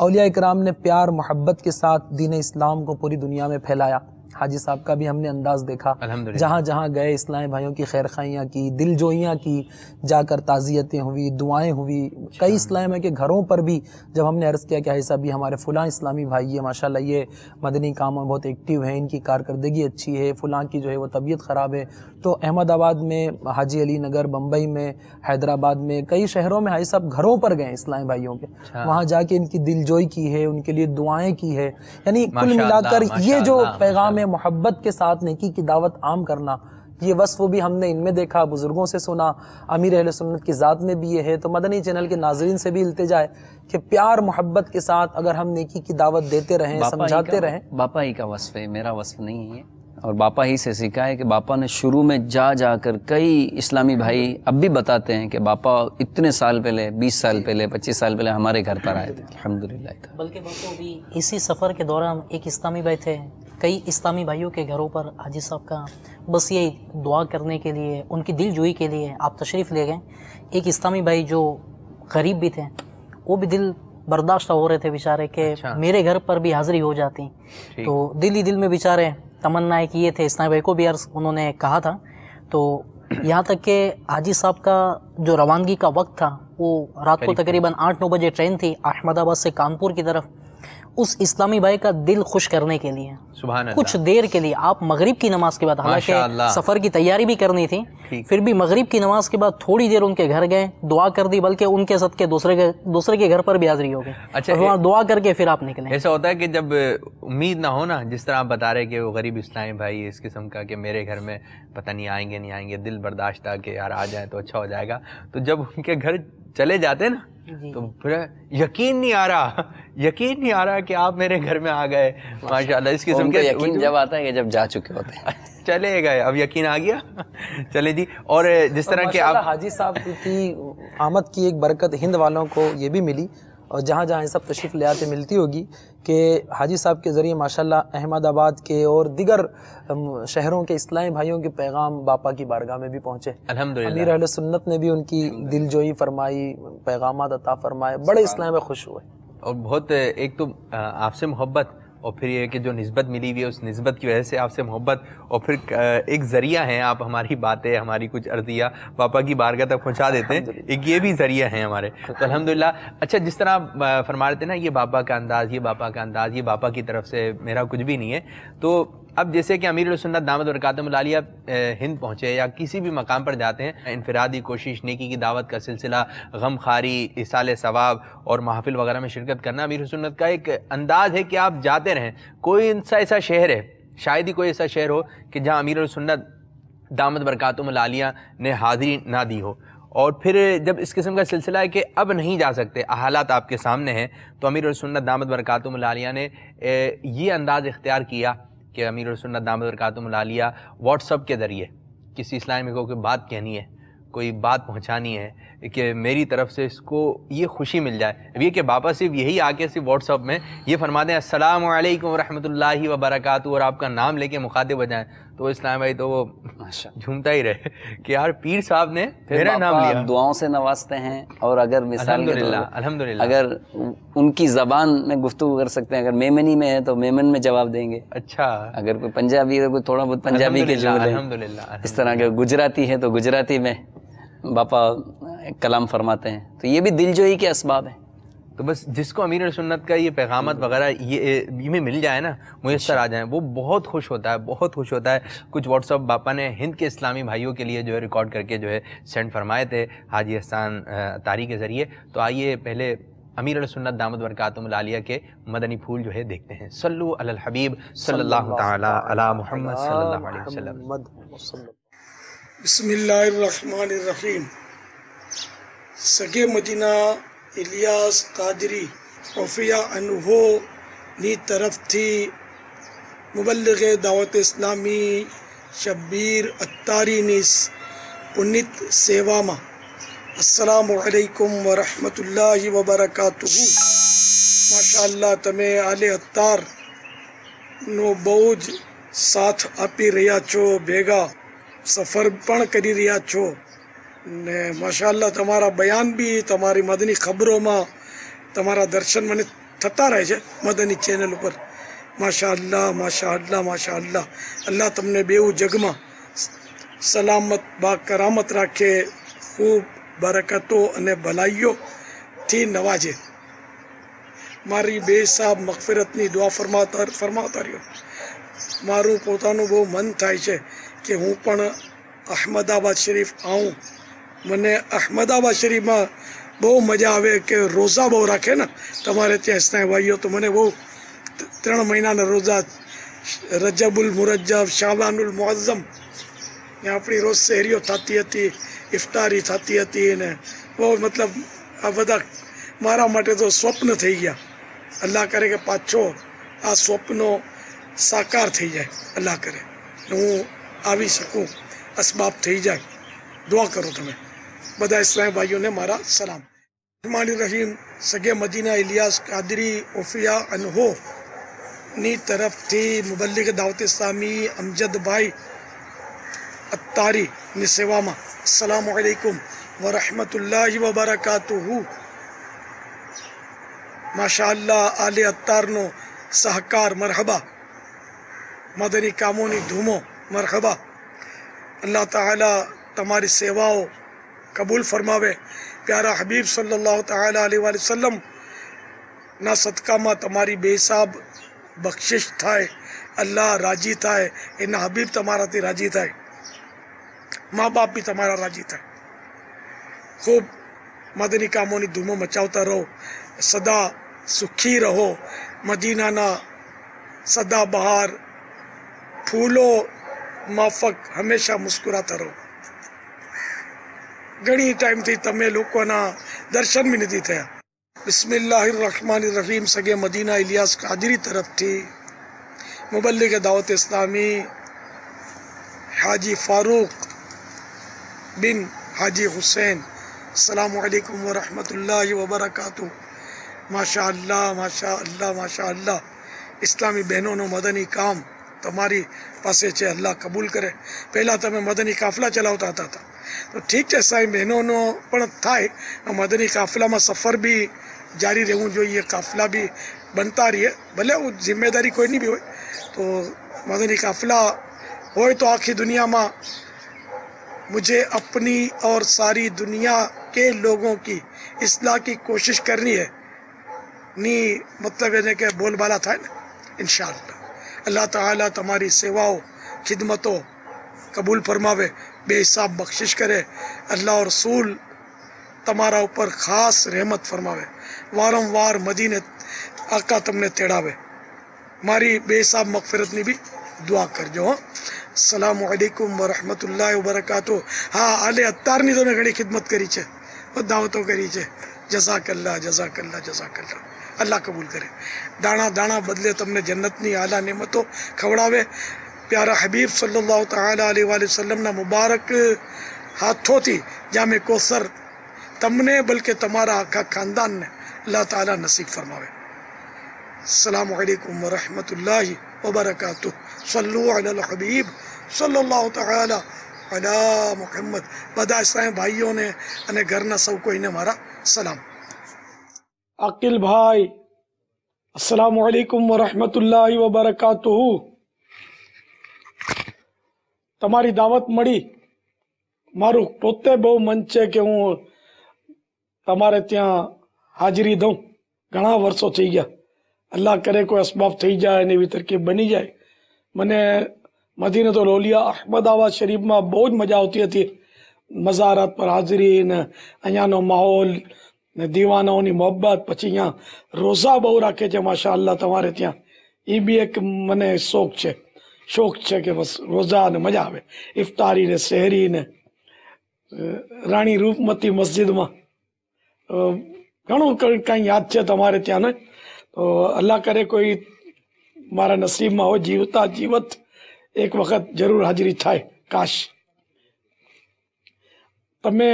अलिया इकराम ने प्यार मोहब्बत के साथ दीन इस्लाम को पूरी दुनिया में फैलाया। हाजी साहब का भी हमने अंदाज देखा। जहाँ जहाँ गए इस्लामी भाइयों की खैर खाइयाँ की दिल जोइयाँ की जाकर ताज़ियतें हुई दुआएँ हुई। कई इस्लाम के घरों पर भी जब हमने अर्ज़ किया कि हाजी साहब ये हमारे फ़लाँ इस्लामी भाई है माशाल्लाह ये मदनी काम में बहुत एक्टिव हैं इनकी कारकर्दगी अच्छी है फ़लाँ की जो है वो तबीयत ख़राब है तो अहमदाबाद में हाजी अली नगर बम्बई में हैदराबाद में कई शहरों में हाई साहब घरों पर गए इस्लामी भाइयों के। वहाँ जाके इनकी दिलजोई की है उनके लिए दुआएँ की है। यानी कुल मिलाकर ये जो पैगाम है मोहब्बत के साथ नेकी की दावत आम करना ये वस्फ भी हमने इनमें देखा बुज़ुर्गों से सुना अमीर अहल सुन्नत की ज़ात में भी ये है। तो मदनी चैनल के नाजरीन से भी इल्तिजा है कि प्यार मोहब्बत के साथ अगर हम नेकी की दावत देते रहें समझाते रहें। बापा ही का वस्फ है मेरा वस्फ नहीं है और बापा ही से सीखा है कि बापा ने शुरू में जा जा कर कई इस्लामी भाई अब भी बताते हैं कि बापा इतने साल पहले 20 साल पहले 25 साल पहले हमारे घर पर आए थे। अल्हम्दुलिल्लाह बल्कि बापू भी इसी सफ़र के दौरान एक इस्लामी भाई थे। कई इस्लामी भाइयों के घरों पर हाजी साहब का बस ये दुआ करने के लिए उनकी दिल जोई के लिए आप तशरीफ़ ले गए। एक इस्लामी भाई जो गरीब भी थे वो भी दिल बर्दाश्त हो रहे थे बेचारे के अच्छा। मेरे घर पर भी हाज़िरी हो जाती। तो दिल ही दिल में बेचारे तमन्नाएँ किए थे इस्लामी भाई को भी अर्ज़ उन्होंने कहा था। तो यहाँ तक कि हाजी साहब का जो रवानगी का वक्त था वो रात को तकरीबन आठ नौ बजे ट्रेन थी अहमदाबाद से कानपुर की तरफ़। उस इस्लामी भाई का दिल खुश करने के लिए। सुबह कुछ देर के लिए। आप मगरिब की नमाज़ के बाद हालाँकि सफ़र की तैयारी भी करनी थी फिर भी मगरिब की नमाज़ के बाद थोड़ी देर उनके घर गए दुआ कर दी बल्कि उनके साथ के दूसरे के दूसरे के घर पर भी हाजिरी हो गई अच्छा, वहाँ दुआ करके फिर आप निकले। ऐसा होता है कि जब उम्मीद ना हो ना जिस तरह आप बता रहे कि वो गरीब इस्लामी भाई इस किस्म का कि मेरे घर में पता नहीं आएँगे नहीं आएँगे दिल बर्दाश्त था कि यार आ जाए तो अच्छा हो जाएगा। तो जब उनके घर चले जाते ना तो फिर यकीन नहीं आ रहा यकीन नहीं आ रहा कि आप मेरे घर में आ गए। माशाल्लाह। इस किस्म के यकीन जब आता है कि जब जा चुके होते हैं। चले गए अब यकीन आ गया। चले जी और जिस तरह के आप हाजी साहब की आमद की एक बरकत हिंद वालों को ये भी मिली और जहाँ जहाँ सब तशरीफ़ ले आते मिलती होगी कि हाजी साहब के ज़रिए माशाल्लाह अहमदाबाद के और दिगर शहरों के इस्लामी भाइयों के पैगाम बापा की बारगाह में भी पहुँचे। अमीर अहल सुन्नत ने भी उनकी दिलजोई फरमाई पैगाम अता फरमाए बड़े इस्लाम में खुश हुए। और बहुत एक तो आपसे मोहब्बत और फिर ये कि जो नस्बत मिली हुई है उस नस्बत की वजह से आपसे मोहब्बत और फिर एक ज़रिया है आप हमारी बातें हमारी कुछ अर्जिया पापा की बारगाह तक पहुँचा देते हैं। एक ये भी ज़रिया है हमारे। तो अलहमदिल्ला अच्छा जिस तरह आप फरमा रहे थे ना ये बापा का अंदाज़ ये बापा का अंदाज़ ये बापा की तरफ़ से मेरा कुछ भी नहीं है। तो अब जैसे कि अमीर सुन्नत दामद बरकातमलालिया हिंद पहुँचे या किसी भी मकाम पर जाते हैं, इनफरादी कोशिश, नेकी की दावत का सिलसिला गम खारी इसाल सवाब और महफिल वगैरह में शिरकत करना अमीर सुन्नत का एक अंदाज़ है कि आप जाते रहें। कोई सा ऐसा शहर है, शायद ही कोई ऐसा शहर हो कि जहाँ अमीर सुन्नत दामद बरकातमलालिया ने हाज़िरी ना दी हो। और फिर जब इस किस्म का सिलसिला है कि अब नहीं जा सकते, हालात आपके सामने हैं तो अमीर सुन्नत दामद बरकातुमलालिया ने ये अंदाज़ इख्तियार किया कि अमीर सुन्नत दामद बरकातुमलालिया व्हाट्सअप के ज़रिए किसी इस्लामी को कोई बात कहनी है, कोई बात पहुंचानी है कि मेरी तरफ़ से इसको ये खुशी मिल जाए। अब ये कि बाबा सिर्फ़ यही आके सिर्फ़ व्हाट्सअप में ये फरमा दें अस्सलाम वालेकुम रहमतुल्लाहि व बरकातहू और आपका नाम लेके मुखातिब हो जाएँ। तो इस्लाम भाई तो वो झूमता ही रहे कि यार पीर साहब ने मेरा नाम लिया। दुआओं से नवाजते हैं और अगर मिसाल अल्हम्दुलिल्लाह, अगर उनकी जबान में गुफ्तु कर सकते हैं अगर मेमनी में है तो मेमन में जवाब देंगे। अच्छा। अगर कोई पंजाबी है तो कोई थोड़ा बहुत पंजाबी के जुमले। इस तरह के गुजराती है तो गुजराती में बापा कलाम फरमाते हैं। तो ये भी दिलजोई के असबाब हैं। तो बस जिसको अमीर सुन्नत का ये पैगामत वगैरह ये ये में मिल जाए ना मुयसर आ जाए वो बहुत खुश होता है बहुत खुश होता है। कुछ व्हाट्सअप बापा ने हिंद के इस्लामी भाइयों के लिए जो है रिकॉर्ड करके जो है सेंड फरमाए थे हाजी हसान तारी के ज़रिए। तो आइए पहले अमीर सुन्नत दामद बरकातुमलालिया के मदनी फूल जो है देखते हैं। सल्लु अलल हबीब सल्लल्लाहु ताला अला मुहम्मद सल्लल्लाहु अलैहि वसल्लम। बिस्मिल्लाहिर्रहमानिर्रहीम। સગે મદીના ઇલિયાસ કાદરી ઓફિયા અનુભવની તરફથી મુબલ્લિગ દાવત ઇસ્લામી શબ્બીર અત્તારીની પુનિત સેવામાં અસલામુ અલૈકુમ વરહમતુલ્લાહિ વબરકાતુહુ માશાઅલ્લાહ તમે આલે અત્તારનો બહુ જ સાથ આપી રહ્યા છો ભેગા સફર પણ કરી રહ્યા છો ને માશાલ્લાહ તમારા બયાન બી તમારી મદની ખબરોમાં તમારા દર્શન મને થતા રહે છે મદની ચેનલ ઉપર. માશાલ્લાહ અલ્લાહ માશા અલ્લાહ અલ્લાહ તમને બેઉ જગમાં સલામત, બા કરામત રાખે, ખૂબ બરકતો અને ભલાઈઓથી નવાજે. મારી બે સાબ મગફિરતની દુઆ ફરમાતા ફરમાવતા રહ્યો. મારું પોતાનું બહુ મન થાય છે કે હું પણ અહમદાબાદ શરીફ આવું. મને અહમદાબાદ શરીફમાં બહુ મજા આવે કે રોઝા બહુ રાખે ને તમારે ત્યાં સ્નાય ભાઈઓ તો મને બહુ ત્રણ મહિનાના રોઝા રજબુલ મુરજબ શાબાનુલ મુઅઝ્ઝમ ત્યાં આપણી રોજ શહેરીઓ થતી હતી ઇફતારી થતી હતી ને બહુ મતલબ આ બધા મારા માટે તો સ્વપ્ન થઈ ગયા અલ્લાહ કરે કે પાછો આ સ્વપ્નો સાકાર થઈ જાય અલ્લાહ કરે હું આવી શકું અસબાબ થઈ જાય દુઆ કરો તમે बदा इस्लाम भाइयों ने मारा सलाम रहीम सगे मदीना इलियास कादरी उफिया अनहो नी तरफ़ थी मुबलिक दावत इस्लामी अमजद भाई अतारी निसेवामा अस्सलाम वालेकुम व रहमतुल्लाहि व बरकातुहू माशाल्लाह आले अतार नो सहकार मरहबा मदरी कामोनी धूमो मरहबा अल्लाह ताला तुम्हारी सेवाओं कबूल फरमावे, प्यारा हबीब सल्लल्लाहु अलैहि वसल्लम, ना सदका माँ तुम्हारी बेसाब बख्शिश थाए, अल्लाह राज़ी थाए इन हबीब तुम्हारा थी राज़ी थाए माँ बाप भी तुम्हारा राज़ी थाए। खूब मदनी कामों धूमो मचावता रहो, सदा सुखी रहो, मदीना ना सदा बहार, फूलो माफक हमेशा मुस्कुराता रहो। ઘણી ટાઈમથી તમે લોકોના દર્શન બી નથી થયા બિસ્મિલ્લાહિર રહમાન રહીમ સગે મદીના ઇલિયાસ કાદરી તરફથી મુબલ્લિગ દાવત ઇસ્લામી હાજી ફારૂક બિન હાજી હુસૈન અસલામ વાલેકુમ વરહમતુલ્લાહ વબરકાતુ માશા અલ્લાહ માશા અલ્લાહ માશા અલ્લાહ ઇસ્લામી બહેનોનું મદની કામ તમારી પાસે છે અલ્લાહ કબૂલ કરે પહેલાં તમે મદની કાફલા ચલાવતા હતા તો ઠીક છે સાહેબ બહેનોનો પણ થાય મદની કાફલામાં સફર બી જારી રહેવું જોઈએ કાફલા બી બનતા રહીએ ભલે જિમ્મેદારી કોઈની બી હોય તો મદની કાફલા હોય તો આખી દુનિયામાં मुझे अपनी और सारी दुनिया के लोगों की इसलाह की कोशिश करनी है ની મતલબ એને કે બોલબાલા થાય ને ઇન્શાઅલ્લાહ અલ્લાહ તાલા તમારી સેવાઓ ખિદમતો કબૂલ ફરમાવે બે હિસાબ બખ્શિશ કરે અલ્લાહ રસૂલ તમારા ઉપર ખાસ રહેમત ફરમાવે વારંવાર મદીને આકા તમને તેડાવે મારી બે હિસાબ મગફિરતની બી દુઆ કરજો હો અસલામુ અલૈકુમ વરહમતુલ્લાહ વબરકાતુ હા આલે અત્તારની તમે ઘણી ખિદમત કરી છે દાવતો કરી છે જઝાકલ્લા જઝાકલ્લા જઝાકલ્લા અલ્લાહ કબૂલ કરે દાણા દાણા બદલે તમને જન્નતની આલા નિમતો ખવડાવે પ્યારા હબીબ સલ્લલ્લાહુ તઆલા અલૈહિ વસલ્લમના મુબારક હાથોથી જામે કોસર તમને બલકે તમારા આખા ખાનદાનને અલ્લાહ તાલા નસીબ ફરમાવે અસલામુ અલૈકુમ વરહમતુલ્લાહિ વબરકાતુહ સલ્લુ અલા હબીબ સલ્લલ્લાહુ તઆલા અલા મુહમ્મદ બધા ઇસ્લામી ભાઈઓને અને ઘરના સૌ કોઈને મારા સલામ અકિલ ભાઈ અસલામ વાલેકુમ વરહમતુલ્લાહ વબરકાતુહુ તમારી દાવત મળી. મારું પોતે બહુ મન છે કે હું તમારે ત્યાં હાજરી દઉં. ઘણા વર્ષો થઈ ગયા. અલ્લાહ કરે કોઈ અસબાબ થઈ જાય અને એવી તરકીબ બની જાય. મને મદીને તો લોલિયા અહમદાબાદ શરીફમાં બહુ જ મજા આવતી હતી. મઝારત પર હાજરી ને અહીંયાનો માહોલ ને દીવાનાઓની મોહબ્બત, પછી અહીંયા રોઝા બહુ રાખે છે માશા અલ્લાહ તમારે ત્યાં. એ બી એક મને શોખ છે. શોખ છે કે બસ રોઝા ને મજા આવે ઇફતારી ને શહેરી ને અ, રાણી રૂપમતી મસ્જિદમાં અ, ઘણું કંઈ કાંઈ યાદ છે તમારે ત્યાં ને તો અલ્લાહ કરે કોઈ મારા નસીબમાં હોય જીવતા જીવત એક વખત જરૂર હાજરી થાય કાશ તમે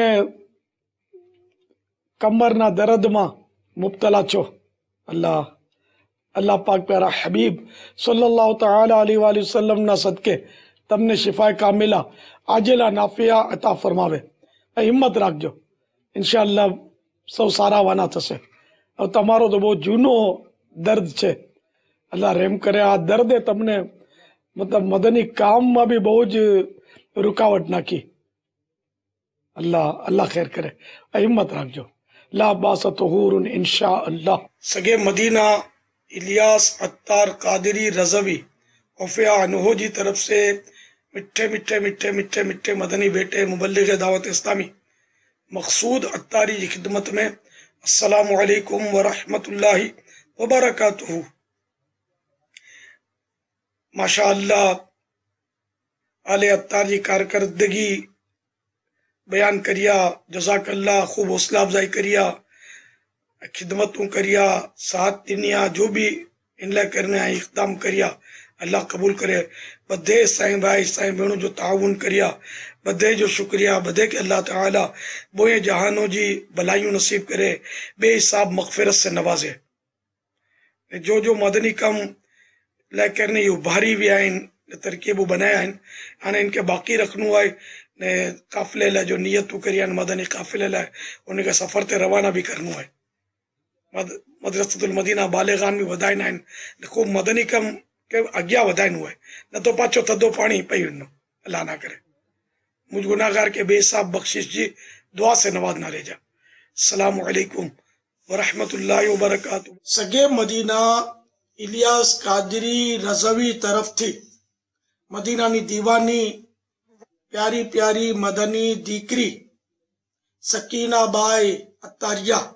કમરના દર્દમાં મુબતલા છો અલ્લાહ અલ્લાહ પાક પ્યારા હબીબ સલ્લલ્લાહુ તઆલા અલૈહિ વસલ્લમના સદકે તમને શિફાય કામિલા આજેલા નાફિયા અતા ફરમાવે એ હિંમત રાખજો ઇન્શાઅલ્લાહ સૌ સારાવાના થશે હવે તમારો તો બહુ જૂનો દર્દ છે અલ્લાહ રહેમ કરે આ દર્દે તમને મતલબ મદની કામમાં બી બહુ જ રૂકાવટ નાખી અલ્લાહ અલ્લાહ ખેર કરે આ હિંમત રાખજો લા બાસત હુરુન ઇન્શા અલ્લાહ સગે મદીના इलियास अत्तार कादरी रजवी ओफिया अनहो जी तरफ़ से मिठे मिठे मिठे मिठे मिठे मदनी बेटे मुबल्लिग दावत इस्लामी, मकसूद अत्तारी की खिदमत में अस्सलाम वालेकुम व रहमतुल्लाहि व बरकातुहू माशा आले अत्तार जी कारकर्दगी बयान करिया जजाकल्ला खूब हौसला अफजाई करिया। खिदमतों करिया, साथ दिनिया, जो भी इनले करने आई इकदाम करिया, अल्लाह कबूल करे। बधे साईं भाई, साईं भेणों जो ताउन करिया, बधे जो शुक्रिया, बधे के अल्लाह ताला बोए जहानों जी भलाइयों नसीब करे बेहिसाब मगफिरत से नवाजे। जो जो मदनी कम ले करने ये उभारी भी आइन तरकीब बनाया आइन हाणे इनके बाकी रखनू आहे, ने काफ़िले लाइ जो नियतूं करी आहिनि, मदनी काफ़िले लाइ उनखे सफ़र ते रवाना बि करिणो आहे। મદીના બાલેગામની વધાઈને આવીને ખૂબ મદની કમ કે અગિયાર વધાઈને હોય ન તો પાછો થતો પાણી પૈડનો અલ્લાહ ના કરે મુજ ગુનાગાર કે બેસાબ બક્ષિશજી દુઆ સે નવાજ ના લેજા સલામ અલૈકુમ વરહમતુલ્લાહ વબરકાતુ સગે મદીના ઇલિયાસ કાદરી રઝવી તરફથી મદીનાની દીવાની પ્યારી પ્યારી મદની દીકરી સકીનાબાઈ અતારિયા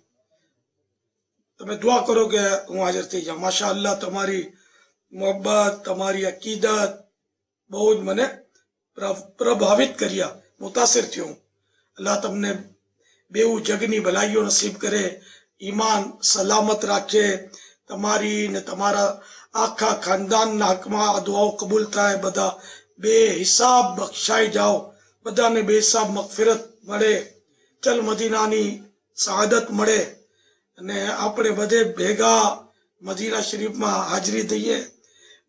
તમે દુઆ કરો કે હું હાજર થઈ જાઉં માશા અલ્લાહ તમારી મોહબ્બત તમારી અકીદત બહુ જ મને પ્ર- પ્રભાવિત કર્યા મુતાસિર થયો હું અલ્લાહ તમને બેઉ જગની ભલાઈઓ નસીબ કરે ઈમાન સલામત રાખે તમારી ને તમારા આખા ખાનદાનના હકમાં આ દુઆઓ કબૂલ થાય બધા બે હિસાબ બક્ષાઈ જાઓ બધાને બે હિસાબ મગફિરત મળે ચલ મદીનાની શહાદત મળે અને આપણે બધે ભેગા મદીના શરીફમાં હાજરી દઈએ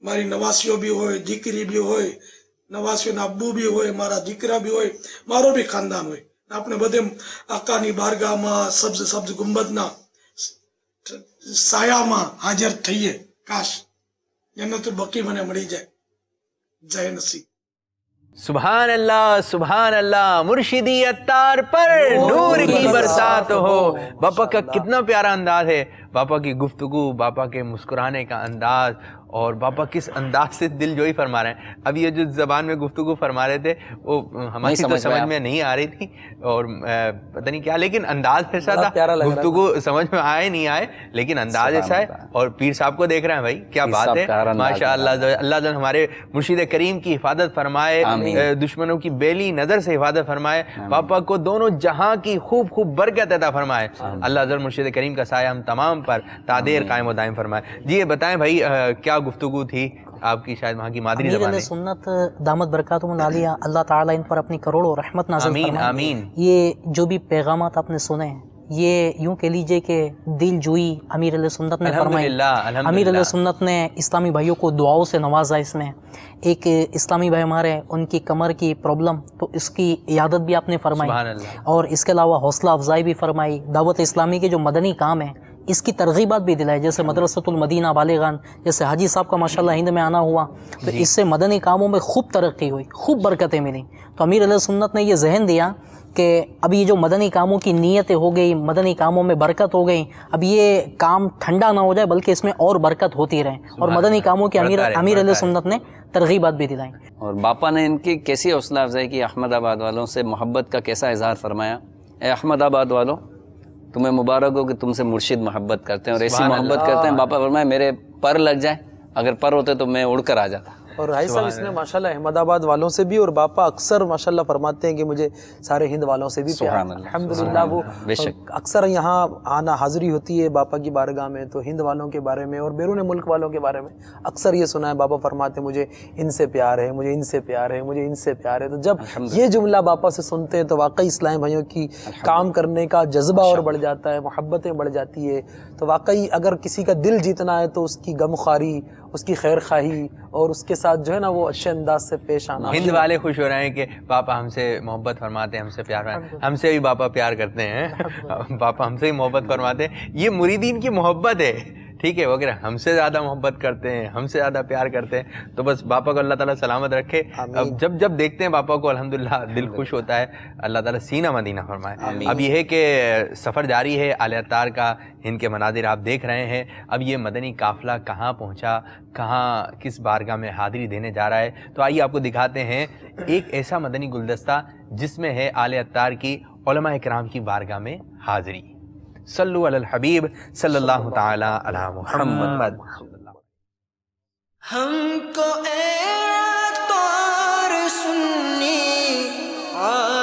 મારી નવાસીઓ બી હોય, દીકરી બી હોય, નવાસીઓના અબ્બુ બી હોય, મારા દીકરા બી હોય, મારો બી ખાનદાન હોય. આપણે બધે આકાની બારગામાં સબ્જ સબ્જ ગુંબદના સાયામાં હાજર થઈએ. કાશ. જન્નતુલ બકી મને મળી જાય. જય નસીબ. सुबहान अल्लाह सुबहान अल्लाह मुर्शिदी अतार पर नूर की बरसात हो। बापा का कितना प्यारा अंदाज है। बापा की गुफ्तगु बापा के मुस्कुराने का अंदाज। और बापा किस अंदाज से दिल जोई फरमा रहे हैं। अब ये जो जबान में गुफ्तु फरमा रहे थे वो हमारी तो समझ में समझ में नहीं आ रही थी और पता नहीं क्या लेकिन अंदाज ऐसा था। गुफ्तगु समझ में आए नहीं आए लेकिन अंदाज ऐसा है। और पीर साहब को देख रहे हैं भाई क्या बात है। माशा अल्लाह ताला हमारे मुर्शिद करीम की हिफाजत फरमाए दुश्मनों की बेली नज़र से हिफाजत फरमाए। पापा को दोनों जहाँ की खूब खूब बरकत अता फरमाए। अल्लाह मुर्शिद करीम का साया हम तमाम पर तादेर कायम दायम फरमाए। जी ये बताएँ भाई क्या गुफ्तगु थी आपकी शायद वहाँ की मादरी जबान सुन्नत दामद बरकातुम आलिया अल्लाह ताला इन पर अपनी करोड़ों रहमत नाजिल आमीन, आमीन। ये जो भी पैगाम आपने सुने हैं ये यूँ कह लीजिए कि दिल जुई अमीर सुन्नत ने फरमाई अमीर सुन्नत ने इस्लामी भाइयों को दुआओं से नवाजा इसमें। एक इस्लामी भाई हमारे उनकी कमर की प्रॉब्लम तो इसकी इयादत भी आपने फरमाई। और इसके अलावा हौसला अफजाई भी फरमाई। दावत इस्लामी के जो मदनी काम है इसकी तरगीबात भी दिलाई जैसे मदरसतुल मदीना बालिगान जैसे हाजी साहब का माशाल्लाह हिंद में आना हुआ। तो इससे मदनी कामों में खूब तरक्की हुई खूब बरकतें मिली। तो अमीर सुन्नत ने यह जहन दिया कि अब ये जो मदनी कामों की नीयतें हो गई मदनी कामों में बरकत हो गई अब ये काम ठंडा ना हो जाए बल्कि इसमें और बरकत होती रहे। और मदनी कामों की अमीर अमीर सुन्नत ने तरगीबात भी दिलाई। और बापा ने इनकी कैसी हौसला अफजाई की अहमदाबाद वालों से मोहब्बत का कैसा इजहार फरमाया? अहमदाबाद वालों तुम्हें मुबारक हो कि तुमसे मुर्शिद मोहब्बत करते हैं और ऐसी मोहब्बत करते हैं। बापा फरमाए मेरे पर लग जाए अगर पर होते तो मैं उड़कर आ जाता। और भाई साहब इसने माशाल्लाह अहमदाबाद वालों से भी और बापा अक्सर माशाल्लाह फरमाते हैं कि मुझे सारे हिंद वालों से भी प्यार। सुभान वो। अक्सर यहाँ आना हाजिरी होती है बापा की बारगाह में तो हिंद वालों के बारे में और बैरून मुल्क वालों के बारे में अक्सर ये सुना है बापा फरमाते हैं, मुझे इनसे प्यार है मुझे इनसे प्यार है मुझे इनसे प्यार है। तो जब ये जुमला बापा से सुनते हैं तो वाकई इस्लाम भाइयों की काम करने का जज्बा और बढ़ जाता है मोहब्बतें बढ़ जाती है। तो वाकई अगर किसी का दिल जीतना है तो उसकी गम खारी उसकी खैर खाही और उसके साथ जो है ना वो अच्छे अंदाज से पेश आना। हिंद वाले खुश हो रहे हैं कि पापा हमसे मोहब्बत फरमाते हैं हमसे प्यार फरमाते हमसे भी पापा प्यार करते हैं। पापा हमसे ही मोहब्बत फरमाते हैं। ये मुरीदीन की मोहब्बत है। ठीक है वगैरह हमसे ज़्यादा मोहब्बत करते हैं हमसे ज़्यादा प्यार करते हैं। तो बस पापा को अल्लाह ताला सलामत रखे। अब जब जब देखते हैं पापा को अल्हम्दुलिल्लाह दिल खुश होता है अल्लाह ताला सीना मदीना फरमाए। अब यह है कि सफ़र जारी है आलिया तार का हिंद के मनाजिर आप देख रहे हैं। अब ये मदनी काफ़िला कहाँ पहुँचा कहाँ किस बारगाह में हाजिरी देने जा रहा है? तो आइए आपको दिखाते हैं एक ऐसा मदनी गुलदस्ता जिसमें है आल अत्तार की कराम की बारगाह में हाजिरी। सल्लु अलल हबीब सल्लल्लाहु ताला अला मुहम्मद हमको तौर सुन्नी आलिमों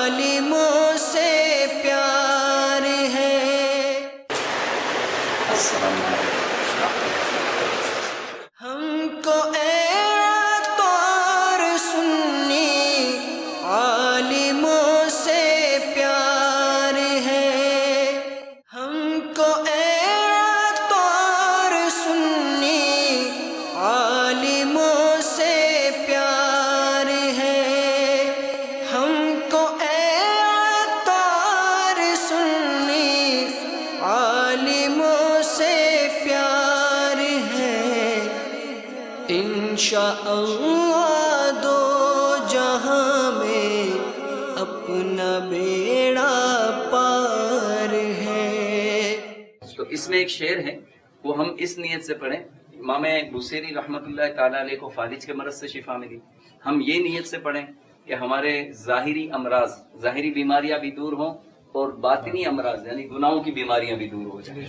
शेर है, वो हम इस नीयत से पढ़ें। इमाम बुसेरी रहमतुल्लाह ताला को फालिज के मरज से शिफा मिली। हम ये नीयत से पढ़ें कि हमारे जाहिरी अमराज, जाहिरी बीमारियाँ भी दूर हों और बातनी अमराज, यानी गुनाहों की बीमारियाँ भी दूर हो जाए।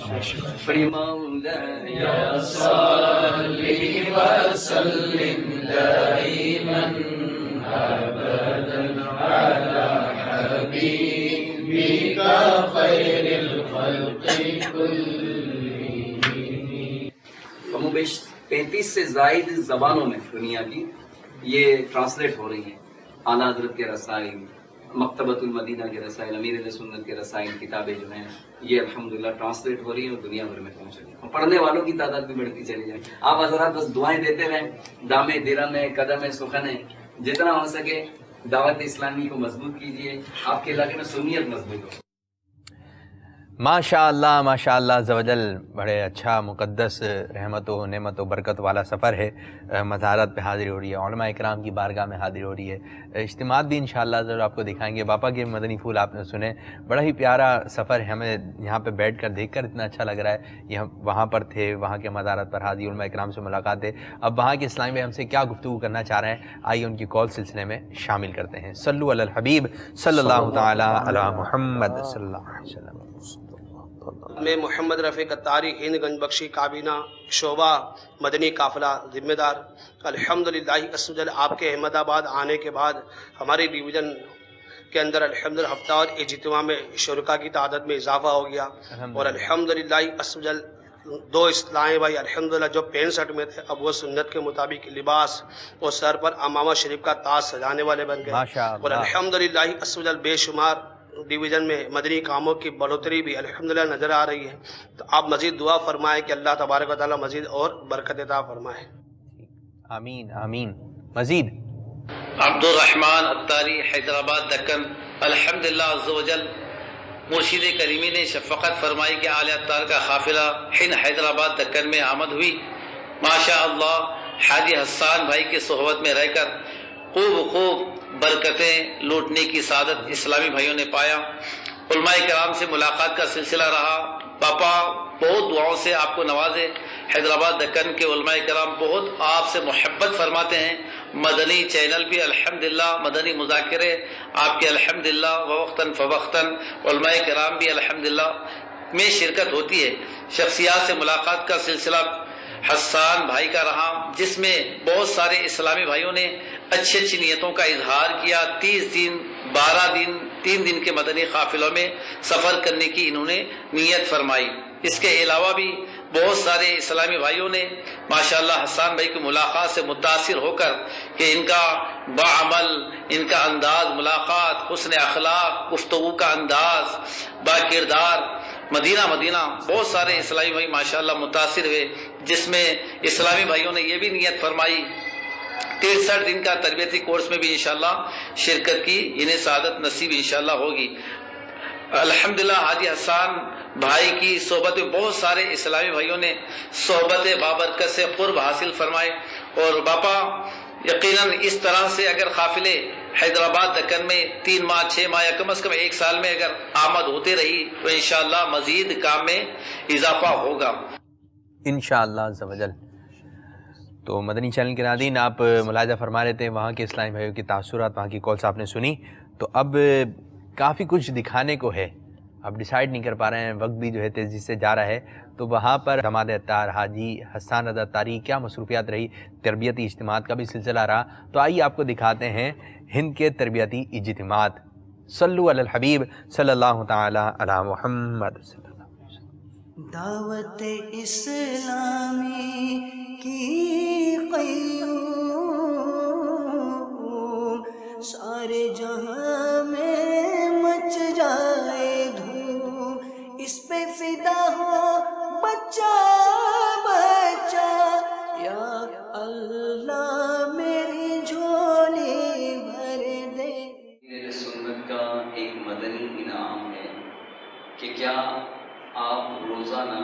कमोबेश पैंतीस से जायद जबानों में दुनिया की ये ट्रांसलेट हो रही है। आला हज़रत के रसाइल, मकतबतुल मदीना के रसाइल, अमीर सुन्नत के रसाइल किताबें जो हैं, ये अल्हम्दुलिल्लाह ट्रांसलेट हो रही हैं और दुनिया भर में पहुँच रही है। और पढ़ने वालों की तादाद भी बढ़ती चली जाए आप हजरात बस दुआएँ देते रहें, दामे, दिरम कदम है, सुखन है, जितना हो सके दावत इस्लामी को मज़बूत कीजिए, आपके इलाके में सुन्नियत मज़बूत हो। माशा माशा जवजल बड़े अच्छा मुक़द्दस रहमत व नेमत व बरकत वाला सफ़र है। मज़ारत पे हाज़िर हो रही है इकराम की बारगाह में हाज़िर हो रही है। इज्तिमात भी इन ज़रूर आपको दिखाएँगे। बापा के मदनी फूल आपने सुने बड़ा ही प्यारा सफ़र है। हमें यहाँ पे बैठ कर देख कर इतना अच्छा लग रहा है ये हम वहाँ पर थे वहाँ के मज़ारत पर हाज़िर उलमा इकराम से मुलाकात है। अब वहाँ के इस्लाम में हमसे क्या गुफ्तु करना चाह रहे हैं आइए उनकी कॉल सिलसिले में शामिल करते हैं। सल्लु अलल हबीब सल्लल्लाहु ताला अला मुहम्मद सल्लल्लाहु अलैहि वसल्लम। मैं मोहम्मद रफ़ी कत्तारी हिंद गंज बख्शी काबीना शोबा मदनी काफिला ज़िम्मेदार। अल्हम्दुलिल्लाह आपके अहमदाबाद आने के बाद हमारे डिवीज़न के अंदर अल्हम्दुलिल्लाह हफ़्ता और इजतमा में शुरा की तादाद में इजाफा हो गया। और अल्हम्दुलिल्लाह असजल दो इस्लामी भाई अल्हम्दुलिल्लाह जो पैंसठ में थे अब वो सुन्नत के मुताबिक लिबास और सर पर अमामा शरीफ का ताज सजाने वाले बन गए। और असजल बेशुमार डिवीज़न में मदनी कामों की बढ़ोतरी भी अल्हम्दुलिल्लाह नज़र आ रही है। तो आप मज़ीद दुआ फरमाएँ कि अल्लाह तबारक व ताली मज़ीद और बरकत अता फरमाए। आमीन आमीन। मज़ीद। अब्दुलरहमान अत्तारी हैदराबाद दक्कन अल्हम्दुलिल्लाह अज़्ज़वजल मुर्शिद करीमी ने शफकत फरमाई कि आल अत्तार का काफिला हिंद हैदराबाद दक्कन में आमद हुई। माशा अल्लाह हाजी हसान भाई की सोहबत में रहकर खूब खूब बरकतें लूटने की सादत इस्लामी भाइयों ने पाया। कराम से मुलाकात का सिलसिला रहा। पापा, बहुत दुआओं से आपको नवाजे। हैदराबाद दक्कन के कराम बहुत आपसे मोहब्बत फरमाते हैं। मदनी चैनल भी अल्हम्दुलिल्लाह, मदनी मुजाकरे, आपके अल्हम्दुलिल्लाह वक्तन फ़वक्तन। कराम भी अल्हम्दुलिल्लाह में शिरकत होती है। शख्सियात से मुलाकात का सिलसिला हसान भाई का रहा, जिसमें बहुत सारे इस्लामी भाइयों ने अच्छी अच्छी नीयतों का इजहार किया। तीस दिन, बारह दिन, तीन दिन के मदनी काफिलों में सफ़र करने की इन्होंने नीयत फरमाई। इसके अलावा भी बहुत सारे इस्लामी भाइयों ने, माशाल्लाह हसान भाई की मुलाकात से मुतासर होकर कि इनका बामल इनका अंदाज, मुलाकात, हुसन अखलाक गुफ्तु का अंदाज, बाकिरदार, मदीना मदीना, बहुत सारे इस्लामी भाई माशाल्लाह मुतासर हुए, जिसमें इस्लामी भाइयों ने यह भी नीयत फरमाई तिरसठ दिन का तरबियती कोर्स में भी इंशाल्लाह शिरकत की, इन्हें सादत नसीब इंशाल्लाह होगी। अल्हम्दुलिल्लाह हाजी हसान भाई की सोहबत में बहुत सारे इस्लामी भाइयों ने सोहबत बाबरकत से कुर्ब हासिल फरमाए और बापा, यकीनन इस तरह से अगर काफिले हैदराबाद दक्कन में तीन माह, छह माह या कम अज कम एक साल में अगर आमद होते रही तो इंशाल्लाह मजीद काम में इजाफा होगा। इन तो मदनी चैनल के नादीन आप मुलाजा फरमा रहे थे वहाँ के इस्लामी भाइयों की तासुरात वहाँ की कॉल्स आपने सुनी। तो अब काफ़ी कुछ दिखाने को है। अब डिसाइड नहीं कर पा रहे हैं वक्त भी जो है तेज़ी से जा रहा है। तो वहाँ पर दमाद तार हाजी हसान रजा तारी क्या मसरूफियात रही तरबियती इज्तम का भी सिलसिला रहा। तो आइए आपको दिखाते हैं हिंद के तरबियती इजतमात। सल्लु अल हबीब सल्लल्लाहु ताला अला मुहम्मद दावत इस्लामी की सारे जहाँ में मच जाए धूम, इस पे फिदा हो बच्चा बच्चा। या अल्लाह मेरी झोली भर दे। मेरे सुन्नत का एक मदनी इनाम है कि क्या आप रोज़ाना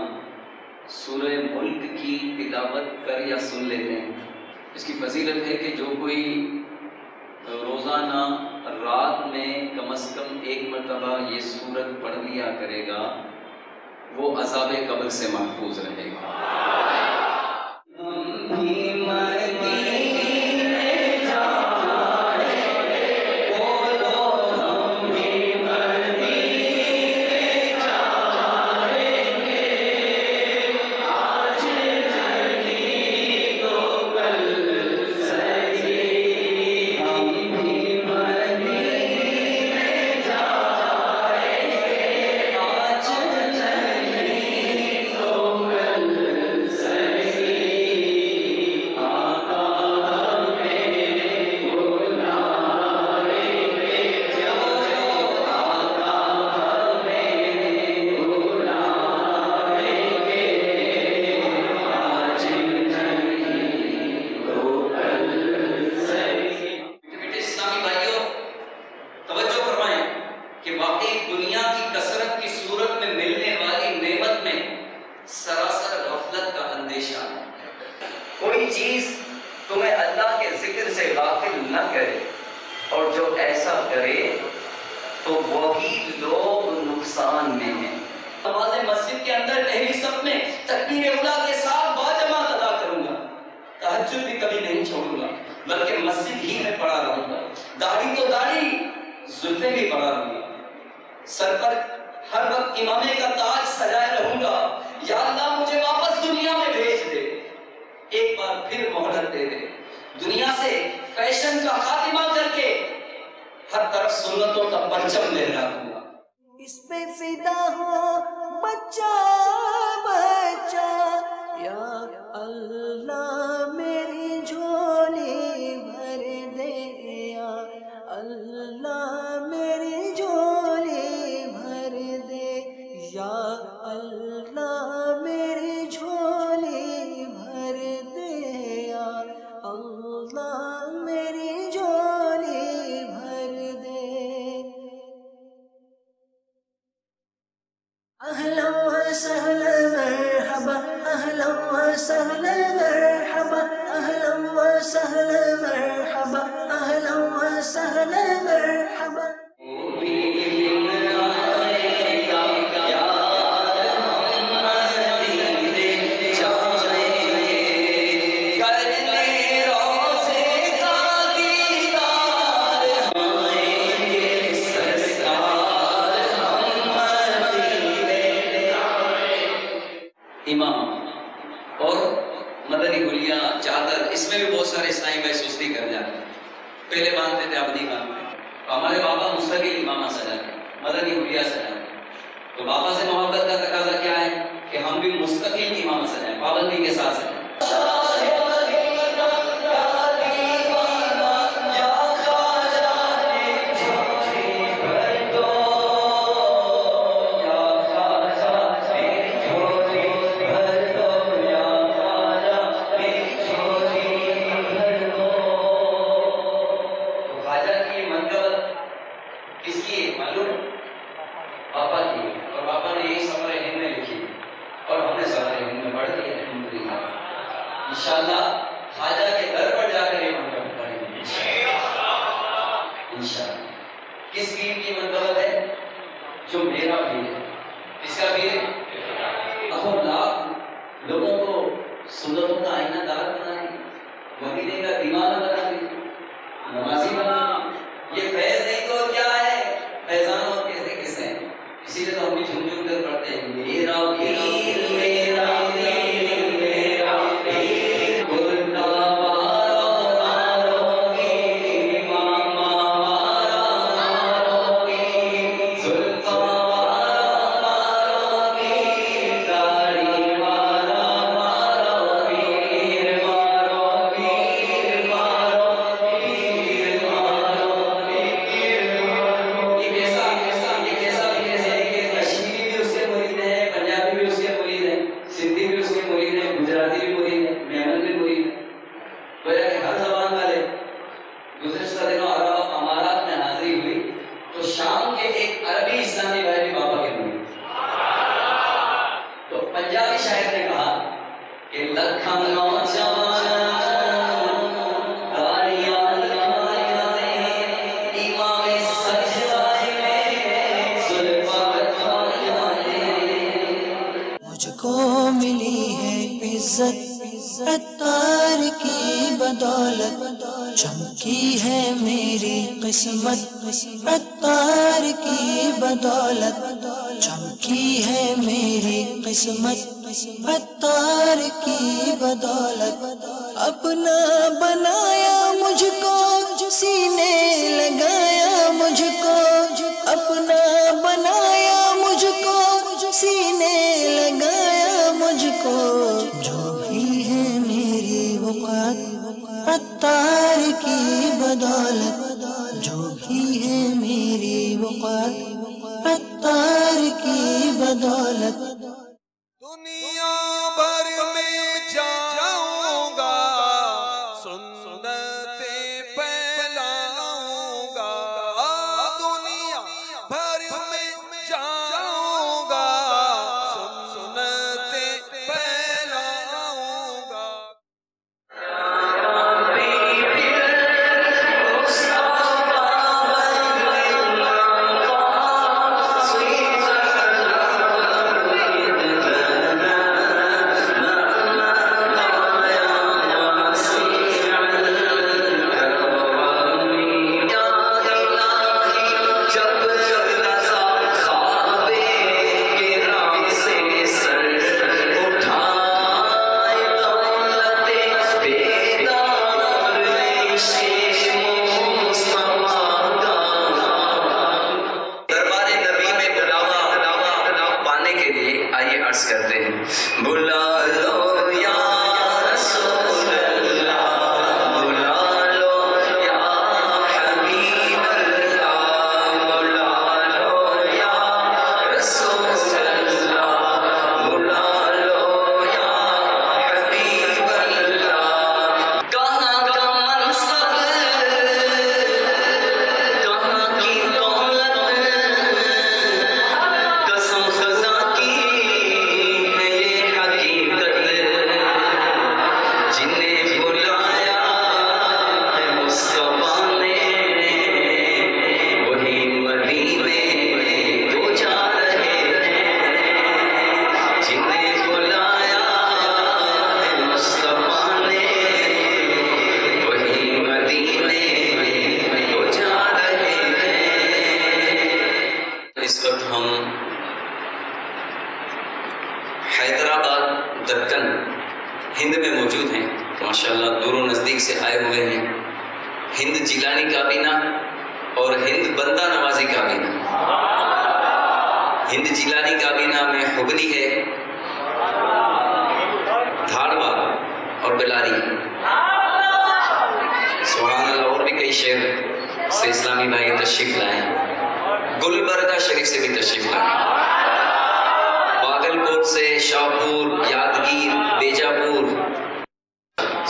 सूर्य मुल्क की तिलावत कर या सुन लेते हैं। इसकी फजीलत है कि जो कोई रोज़ाना रात में कम अज़ कम एक मरतबा ये सूरत पढ़ लिया करेगा, वो अजाब कब्र से महफूज रहेगा।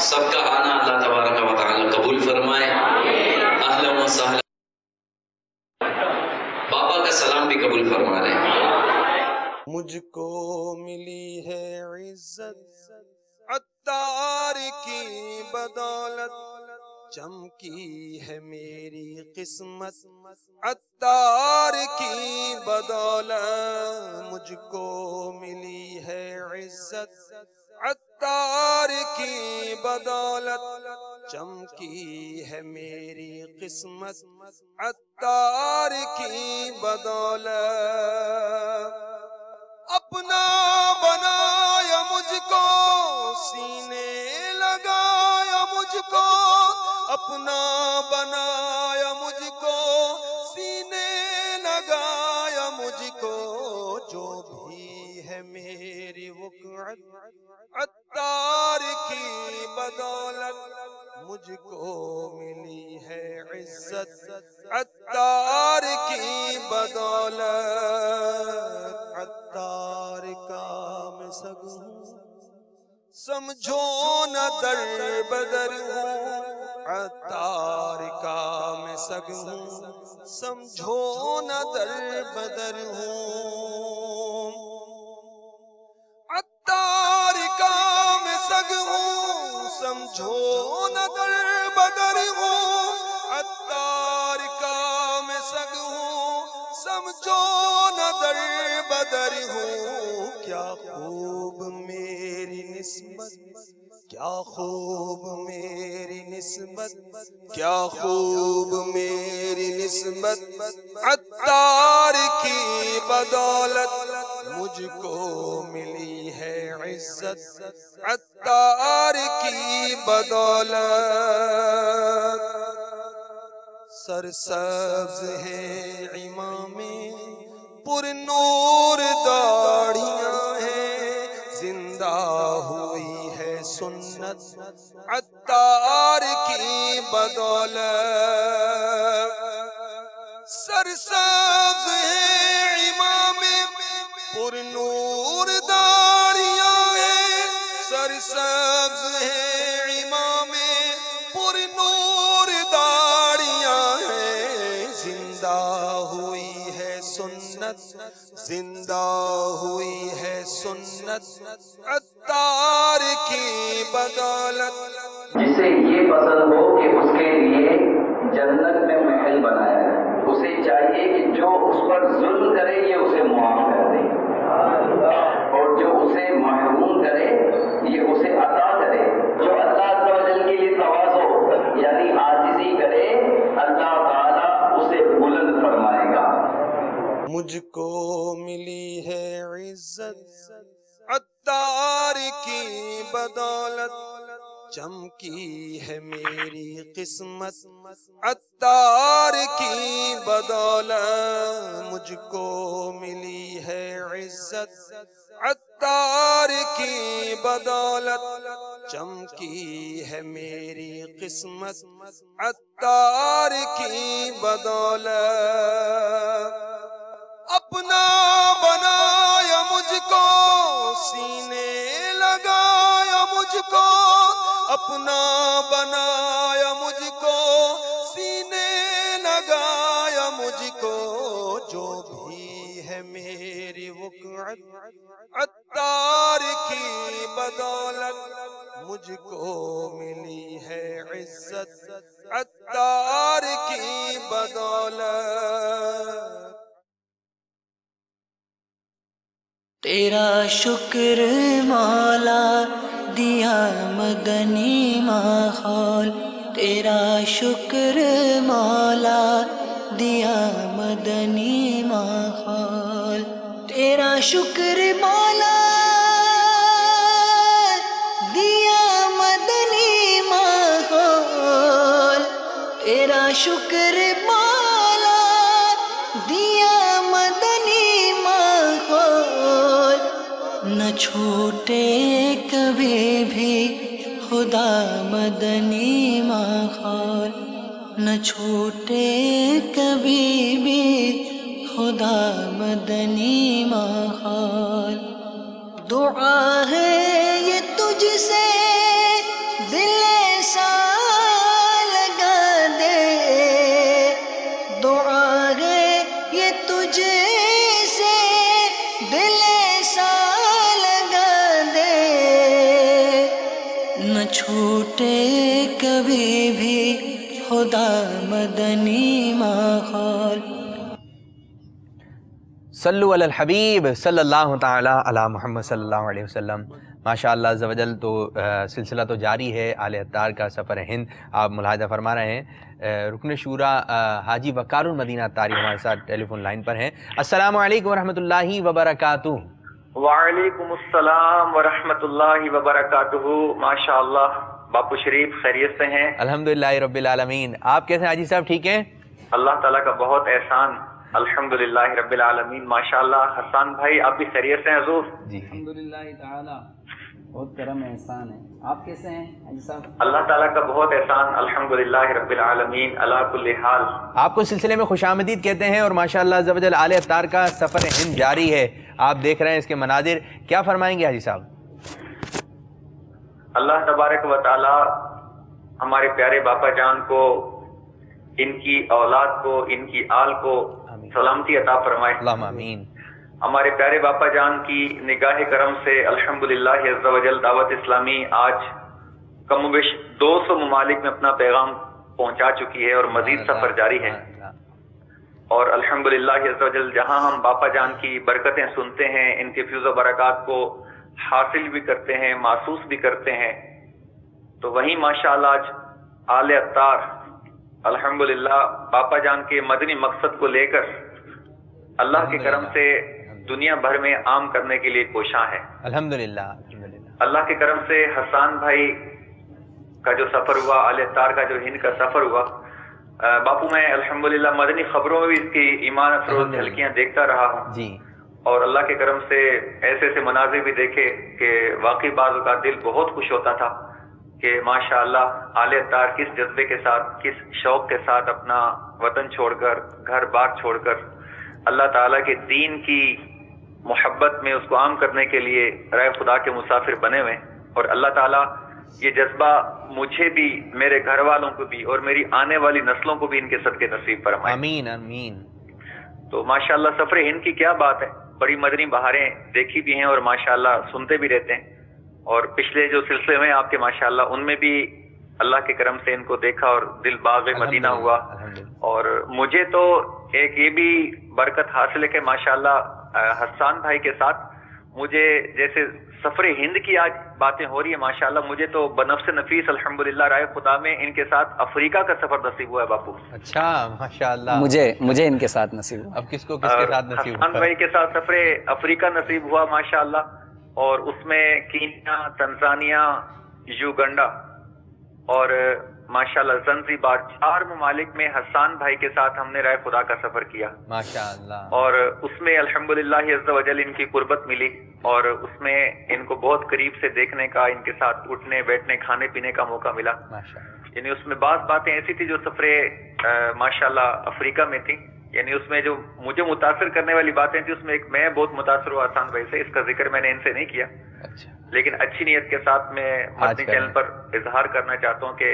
सबका आना अल्लाह तबारक व तआला कबूल फरमाए। सहलन बाबा का सलाम भी कबूल फरमा रहे। मुझको मिली है इज़्ज़त, अत्तार की बदौलत। चमकी है मेरी किस्मत, अत्तार की बदौलत। मुझको मिली है इज़्ज़त अत्तार की बदौलत चमकी है मेरी किस्मत। अत्तार की बदौलत। अपना बनाया मुझको, सीने लगाया मुझको। अपना बनाया मुझको, सीने लगाया मुझको। जो भी है मेरी वक़्त। अत्तार की बदौलत मुझको मिली है इज़्ज़त। अत्तार की बदौलत अत्तार का मैं सग समझो न दर बदर अत्तार का मैं सग समझो न दर बदर हूँ। अत्तार समझो न दर बदर हूँ, अत्तार का मैं सग हूँ, समझो न दर बदर हूँ। क्या खूब मेरी निस्बत, क्या खूब मेरी निस्बत, क्या खूब मेरी निस्बत, अत्तार की बदौलत मुझको मिली है इज़्ज़त अत्तार की बदौलत। सरसब्ज है इमामे, पुरनूर दाढ़ियाँ हैं। ज़िंदा हुई है सुन्नत, अत्तार की बदौलत। सरसब्ज है इमामे, पुरनूर दाढ़ियाँ सरसब्ज है इमामे पुरनूर दाढ़ियाँ हैं। ज़िंदा हुई है सुन्नत, ज़िंदा हुई है सुन्नत। अत्तार की बदौलत। जिसे ये पसंद हो कि उसके लिए जन्नत में महल बनाया उसे चाहिए कि जो उस पर जुल्म करे, ये उसे मुआफ कर दे। और जो उसे महरूम करे, ये उसे अता मुझको मिली है इज़्ज़त। अत्तार की बदौलत चमकी है मेरी किस्मत। अत्तार की बदौलत मुझको मिली है इज़्ज़त। अत्तार की बदौलत चमकी है मेरी किस्मत। अत्तार की बदौलत अपना बनाया मुझको, सीने लगाया मुझको, अपना बनाया मुझको, सीने लगाया मुझको, जो भी है मेरी अत्तार की बदौलत मुझको मिली है इज़्ज़त, अत्तार की बदौलत। तेरा शुक्र माला दिया मदनी माहौल। तेरा शुक्र माला दिया मदनी माहौल। तेरा शुक्र मौला छूटे कभी भी खुदा मदनी माहौल न छोटे कभी भी खुदा मदनी माहौल दुआ है ये तुझसे सल्लु अलल हबीब सल्लल्लाहु ताला अला मोहम्मद सल्लल्लाहु अलैहि वसल्लम। माशाअल्लाह अज़्ज़वजल तो सिलसिला तो जारी है आल अत्तार का सफ़र हिंद। आप मुलाहदा फरमा रहे हैं। रुकन शूरा हाजी वकारुल मदीना तारी हमारे साथ टेलीफोन लाइन पर हैं। अस्सलाम वालेकुम रहमतुल्लाहि व बरकातुहू वालेकुम अस्सलाम व रहमतुल्लाहि व बरकातुहू बापू शरीफ खैरियत से हैं। अल्हम्दुलिल्लाह रब्बिल आलमीन। आप कैसे हैं? हाजी साहब ठीक हैं? अल्लाह ताला का बहुत एहसान। अल्हम्दुलिल्लाह रब्बिल आलमीन। माशाअल्लाह हसन भाई आप भी खैरियत से हैं हजूर? जी अल्हम्दुलिल्लाह ताला। बहुत करम एहसान है। आप कैसे हैं साहब? अल्लाह ताला का बहुत एहसान अल्हम्दुलिल्लाह रब्बिल आलमीन अला कुल्ली हाल। आपको सिलसिले में खुशामदीद कहते हैं और माशाअल्लाह अज़्ज़वजल आल अत्तार का सफ़र हिंद जारी है। आप देख रहे हैं इसके मनाजिर क्या फरमाएँगे हाजी साहब? अल्लाह तबारक व ताला हमारे प्यारे बापा जान को इनकी औलाद को इनकी आल को सलामती अता फरमाए हमारे प्यारे बापा जान की निगाह करम से अल्हम्दुलिल्लाह अज़्ज़वजल दावत इस्लामी आज कमोबेश 200 ममालिक में अपना पैगाम पहुँचा चुकी है और मजीद सफ़र जारी है और अल्हम्दुलिल्लाह अज़्ज़वजल जहाँ हम बापा जान की बरकतें सुनते हैं इनके फ्यूज़ बरकत को हासिल भी करते हैं महसूस भी करते हैं तो वहीं माशाल्लाह आज आल अत्तार अल्हम्दुलिल्लाह बापा जान के मदनी मकसद को लेकर अल्लाह के करम से दुनिया भर में आम करने के लिए कोशा है। अल्हम्दुलिल्लाह अल्लाह के करम से हसान भाई का जो सफ़र हुआ आल तार का जो हिंद का सफ़र हुआ बापू मैं अल्हम्दुलिल्लाह मदनी खबरों में भी इसकी ईमान अफरोज झलकियाँ देखता रहा हूँ। और अल्लाह के करम से ऐसे ऐसे मनाजिर भी देखे कि वाकई बाजू का दिल बहुत खुश होता था। कि माशाअल्लाह आले तार किस जज्बे के साथ किस शौक के साथ अपना वतन छोड़कर घर बार छोड़कर अल्लाह ताला के दीन की मोहब्बत में उसको आम करने के लिए राय खुदा के मुसाफिर बने हुए और अल्लाह ताला ये जज्बा मुझे भी मेरे घर वालों को भी और मेरी आने वाली नस्लों को भी इनके सदके नसीब फरमाए। आमीन आमीन। तो माशाल्लाह सफ़र हिंद की क्या बात है? बड़ी मदनी बहारें देखी भी हैं और माशाल्लाह सुनते भी रहते हैं। और पिछले जो सिलसिले में आपके माशाल्लाह उनमें भी अल्लाह के करम से इनको देखा और दिल बाग मदीना हुआ। और मुझे तो एक ये भी बरकत हासिल है कि माशाल्लाह हस्सान भाई के साथ मुझे जैसे सफ़र हिंद की आज बातें हो रही है माशाल्लाह मुझे तो बनफ्स नफीस अल्हम्दुलिल्लाह राय खुदा में इनके साथ अफ्रीका का सफ़र नसीब हुआ है बापू। अच्छा माशाअल्लाह मुझे मुझे इनके साथ नसीब हुआ। अब किसको किसके साथ नसीब हसन हुआ? भाई के साथ सफरे अफ्रीका नसीब हुआ माशाल्लाह। और उसमें कीनिया तंजानिया युगंडा और माशाल्लाह जंजीबार चार ममालिक में हसान भाई के साथ हमने राय खुदा का सफ़र किया। माशाअल्लाह और उसमें अल्हम्दुलिल्लाह अज़्ज़ वजल इनकी कुर्बत मिली और उसमें इनको बहुत करीब से देखने का इनके साथ उठने बैठने खाने पीने का मौका मिला। यानी उसमें बात बातें ऐसी थी जो सफरे माशाल्लाह अफ्रीका में थी। यानी उसमें जो मुझे मुतासर करने वाली बातें थी उसमें एक मैं बहुत मुतासर हुआ आसान भाई से इसका ज़िक्र मैंने इनसे नहीं किया। अच्छा। लेकिन अच्छी नीयत के साथ मैं अपने चैनल पर इजहार करना चाहता हूँ कि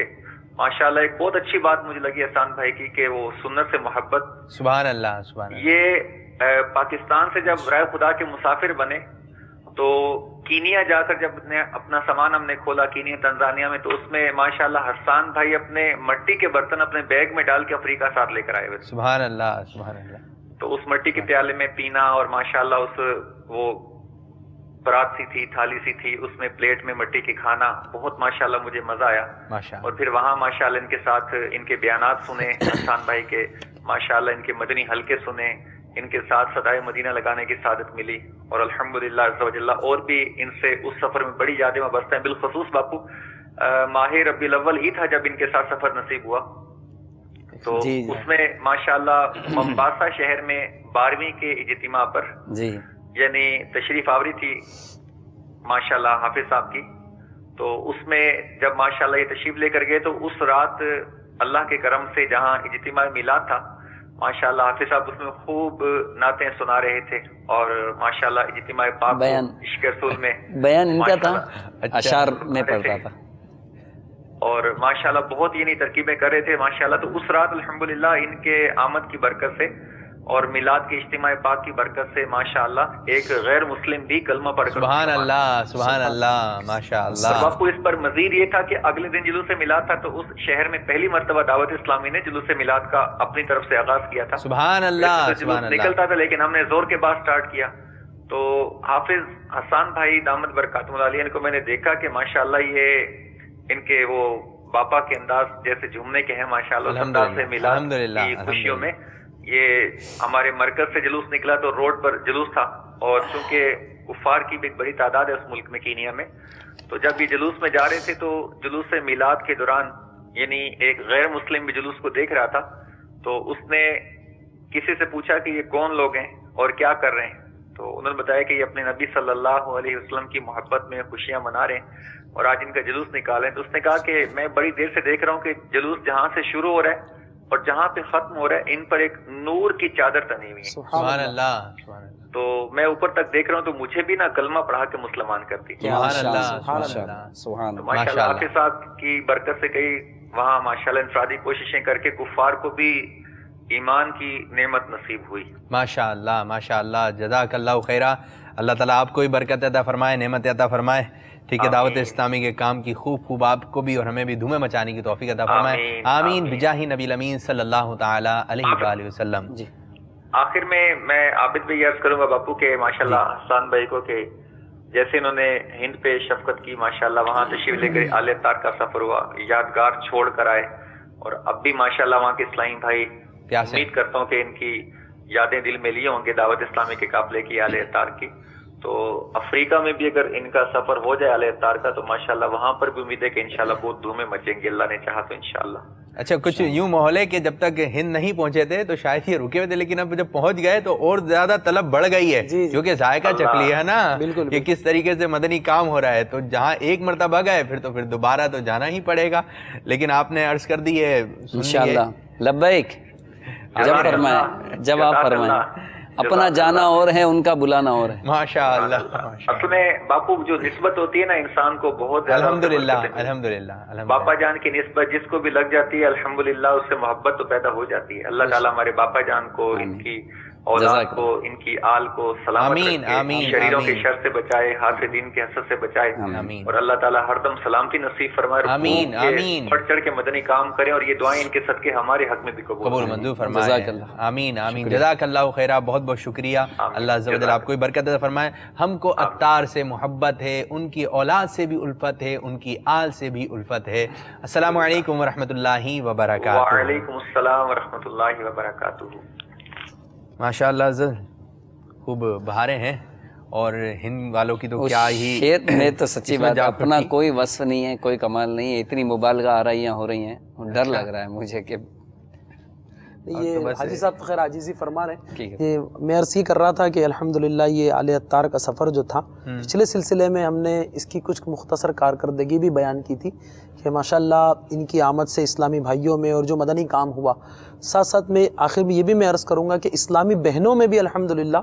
माशाल्लाह एक बहुत अच्छी बात मुझे लगी आसान भाई की कि वो सुन्नत से मोहब्बत सुबह अल्लाह सुबह ये पाकिस्तान से जब राय खुदा के मुसाफिर बने तो कीनिया जाकर जब ने अपना सामान हमने खोला कीनिया तंजानिया में तो उसमें माशाल्लाह हसान भाई अपने मट्टी के बर्तन अपने बैग में डाल के अफ्रीका साथ लेकर आए हुए थे। सुबहान अल्लाह अल्लाह तो उस मट्टी के प्याले में पीना और माशाल्लाह उस वो परात सी थी थाली सी थी उसमें प्लेट में मट्टी के खाना बहुत माशाल्लाह मुझे मज़ा आया। माशा और फिर वहाँ माशाल्लाह इनके साथ इनके बयानात सुने हसान भाई के माशाल्लाह इनके मदनी हल्के सुने इनके साथ सदाए मदीना लगाने की सादत मिली और अल्हम्दुलिल्लाह और भी इनसे उस सफ़र में बड़ी यादें बसते हैं। बिलखसूस बापू अ, माह रबील अव्वल ही था जब इनके साथ सफ़र नसीब हुआ। तो। उसमें माशाल्लाह मोम्बासा शहर में बारहवीं के इजतिमा पर यानी तशरीफ़ आवरी थी माशाल्लाह हाफिज साहब की। तो उसमें जब माशाल्लाह ये तशरीफ़ लेकर गए तो उस रात अल्लाह के करम से जहाँ इजतिमा मिला था माशाल्लाह हाफिज साहब उसमें खूब नाते सुना रहे थे और माशाल्लाह इजतिमा पाक बयान। इश्क रसूल में। बयान इनका था? अशार अच्छा, में पढ़ता था। और माशाल्लाह बहुत ये नहीं तरकीबें कर रहे थे माशाल्लाह। तो उस रात अल्हम्दुलिल्लाह इनके आमद की बरकत से और मिलाद के इज्तिमा पाक की बरकत से माशाल्लाह एक गैर मुस्लिम भी कलमा पढ़कर सुबहान अल्लाह सुबहान अल्लाह माशा अल्लाह इस पर मजीद ये था कि अगले दिन जुलूस मिलाद था तो उस शहर में पहली मरतबा दावत इस्लामी ने जुलूस मिलाद का अपनी तरफ़ से आगाज़ किया था। सुबहान अल्लाह, जुलूस निकलता था लेकिन हमने ज़ोर के बाद स्टार्ट किया। तो हाफिज हसान भाई दामद बरकातुल आलिया इनको मैंने देखा कि माशाल्लाह ये इनके वो बापा के अंदाज जैसे झूमने के हैं सरदार से मिलाद की खुशियों में। ये हमारे मरकज से जुलूस निकला तो रोड पर जुलूस था और चूँकि कुफार की भी एक बड़ी तादाद है उस मुल्क में, कीनिया में तो जब ये जुलूस में जा रहे थे तो जुलूस से मिलाद के दौरान, यानी एक गैर मुस्लिम भी जुलूस को देख रहा था तो उसने किसी से पूछा कि ये कौन लोग हैं और क्या कर रहे हैं? तो उन्होंने बताया कि ये अपने नबी सल्लल्लाहु अलैहि वसल्लम की मोहब्बत में खुशियाँ मना रहे हैं और आज इनका जुलूस निकाले। तो उसने कहा कि मैं बड़ी देर से देख रहा हूँ कि जुलूस जहाँ से शुरू हो रहा है और जहाँ पे खत्म हो रहा है इन पर एक नूर की चादर तनी हुई है। अल्लाह। अल्लाह। तो मैं ऊपर तक देख रहा हूँ तो मुझे भी ना कलमा पढ़ा के मुसलमान करती अल्लाह अल्लाह, अल्लाह। तो माशाल्लाह माशाल्लाह। हाफिज साहब की बरकत से कई वहाँ माशाल्लाह इंफरादी कोशिशें करके कुफार को भी ईमान की नेमत नसीब हुई। माशा अल्लाह माशा अल्लाह जजाकल्ला खैरा। अल्लाह ताला आपको भी बरकत अता फरमाए नेमत अता फरमाए। ठीक है दावत इस्लामी के काम की खूब खूब आपको भी और हमें भी धूमें मचाने की तौफीक अता फरमाए। आमीन। बिजाही नबी अमीन सल्लल्लाहु ताला अलैहि वालैहि वसल्लम। जी आखिर में मैं आबिद भाई अर्ज़ करूँगा बापू के माशाल्लाह हसान भाई को के। जैसे इन्होंने हिंद पे शफकत की माशाल्लाह वहाँ तशरीफ़ लेकर आले तार का सफ़र हुआ यादगार छोड़ कर आए। और अब भी माशाल्लाह वहाँ के इस्लामी भाई उम्मीद करता हूँ कि इनकी यादें दिल में लिए होंगे दावत इस्लामी के काफिले की आले तार की। तो अफ्रीका में भी अगर इनका सफ़र हो जाए आले तार का तो माशाल्लाह वहाँ पर भी उम्मीद है कि इंशाल्लाह बहुत धूमें मचेंगे। अल्लाह ने चाहा तो इंशाल्लाह। अच्छा कुछ यूँ माहौल है कि जब तक हिंद नहीं पहुँचे थे तो शायद ये रुके हुए थे लेकिन अब जब पहुँच गए तो और ज़्यादा तलब बढ़ गई है। क्योंकि जायका चख लिया है ना बिल्कुल, कि किस तरीके से मदनी काम हो रहा है। तो जहाँ एक मरतबा गए फिर तो फिर दोबारा तो जाना ही पड़ेगा। लेकिन आपने अर्ज़ कर दी है सुन ली है। लब्बैक। जब फरमाए जब आप फरमाए। अपना जाना और है उनका बुलाना और है। माशा अपने असल में बापू जो नस्बत होती है ना इंसान को बहुत अलहमदुल्ला अल्हम्दुलिल्लाह अल्हम्दुलिल्लाह मिलती। अल्हम्दुलिल्लाह बापा जान की नस्बत जिसको भी लग जाती है अल्हम्दुलिल्लाह उससे मोहब्बत तो पैदा हो जाती है। अल्लाह ताला हमारे बापा जान को इनकी औलाद को इनकी आल को सलामत आमीन, रखे, आमीन, शरीरों के शर से बचाए हाथ दिन के हसद से बचाए। आमीन। और अल्लाह ताला हरदम सलामती नसीब फरमाए आमीन, आमीन। बढ़ चढ़ के मदनी काम करें और ये दुआएँ इनके सदके हमारे हक में भी कबूल मंजूर फरमाए। आमीन आमीन। जजाकल्लाह खैरा बहुत बहुत शुक्रिया। अल्लाह अज़्ज़ा आपको भी बरकत फरमाए। हमको अत्तार से मोहब्बत है उनकी औलाद से भी उल्फत है उनकी आल से भी उल्फत है। अस्सलाम वालेकुम व रहमतुल्लाहि व बरकातुहू वालेकुम अस्सलाम व माशाअल्लाह अज़्ज़ल, खूब बहारें हैं और हिंद वालों की तो क्या ही शेर में तो सच्ची बात अपना कोई वस्फ नहीं है कोई कमाल नहीं है इतनी मुबालगा आराइयाँ हो रही हैं। डर लग रहा है मुझे कि ये तो हाजी साहब तो खैर आजीजी फरमा रहे हैं ये मैं अर्ज़ ही कर रहा था कि अल्हम्दुलिल्लाह ये आले अत्तार का सफ़र जो था पिछले सिलसिले में हमने इसकी कुछ मुख्तसर कारकर्दगी भी बयान की थी कि माशाल्लाह इनकी आमद से इस्लामी भाइयों में और जो मदनी काम हुआ साथ साथ में आखिर में ये भी मैं अर्ज़ करूँगा कि इस्लामी बहनों में भी अल्हम्दुलिल्लाह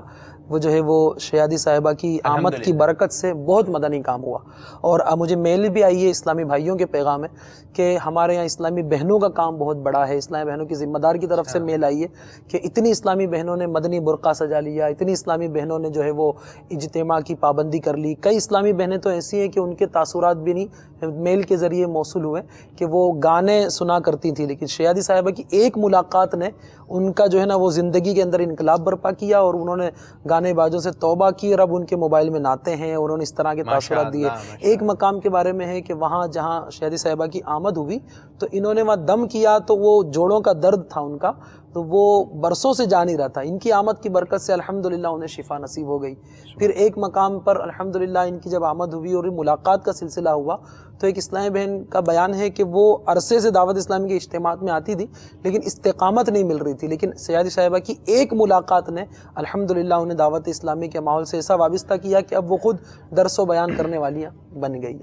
वो जो है वो शयादी साहिबा की आमद की बरकत से बहुत मदनी काम हुआ। और अब मुझे मेल भी आई है इस्लामी भाइयों के पैगाम है कि हमारे यहाँ इस्लामी बहनों का काम बहुत बड़ा है। इस्लामी बहनों की ज़िम्मेदार की तरफ़ से मेल आई है कि इतनी इस्लामी बहनों ने मदनी बुरका सजा लिया इतनी इस्लामी बहनों ने जो है वो इजतमा की पाबंदी कर ली। कई इस्लामी बहनें तो ऐसी हैं कि उनके तासुरात भी नहीं मेल के ज़रिए मौसू हुए कि वो गाने सुना करती थी लेकिन शयादी साहिबा की एक मुलाकात ने उनका जो है ना वो ज़िंदगी के अंदर इनकलाब बर्पा किया और उन्होंने गाने बाजों से तौबा की और अब उनके मोबाइल में नाते हैं उन्होंने इस तरह के तासुरात दिए। एक मकाम के बारे में है कि वहाँ जहाँ शहदी साहिबा की आमद हुई तो इन्होंने वहाँ दम किया तो वो जोड़ों का दर्द था उनका तो वो बरसों से जा नहीं रहा था। इनकी आमद की बरकत से अल्हम्दुलिल्लाह उन्हें शिफा नसीब हो गई। फिर एक मकाम पर अल्हम्दुलिल्लाह इनकी जब आमद हुई और मुलाकात का सिलसिला हुआ तो एक इस्लामी बहन का बयान है कि वो अरसे से दावत इस्लामी के इज्तमात में आती थी लेकिन इस्तेकामत नहीं मिल रही थी। लेकिन सयादी साहिबा की एक मुलाकात ने अल्हम्दुलिल्लाह उन्हें दावत इस्लामी के माहौल से ऐसा वाबस्ता किया कि अब वो खुद दरस व बयान करने वाली बन गई।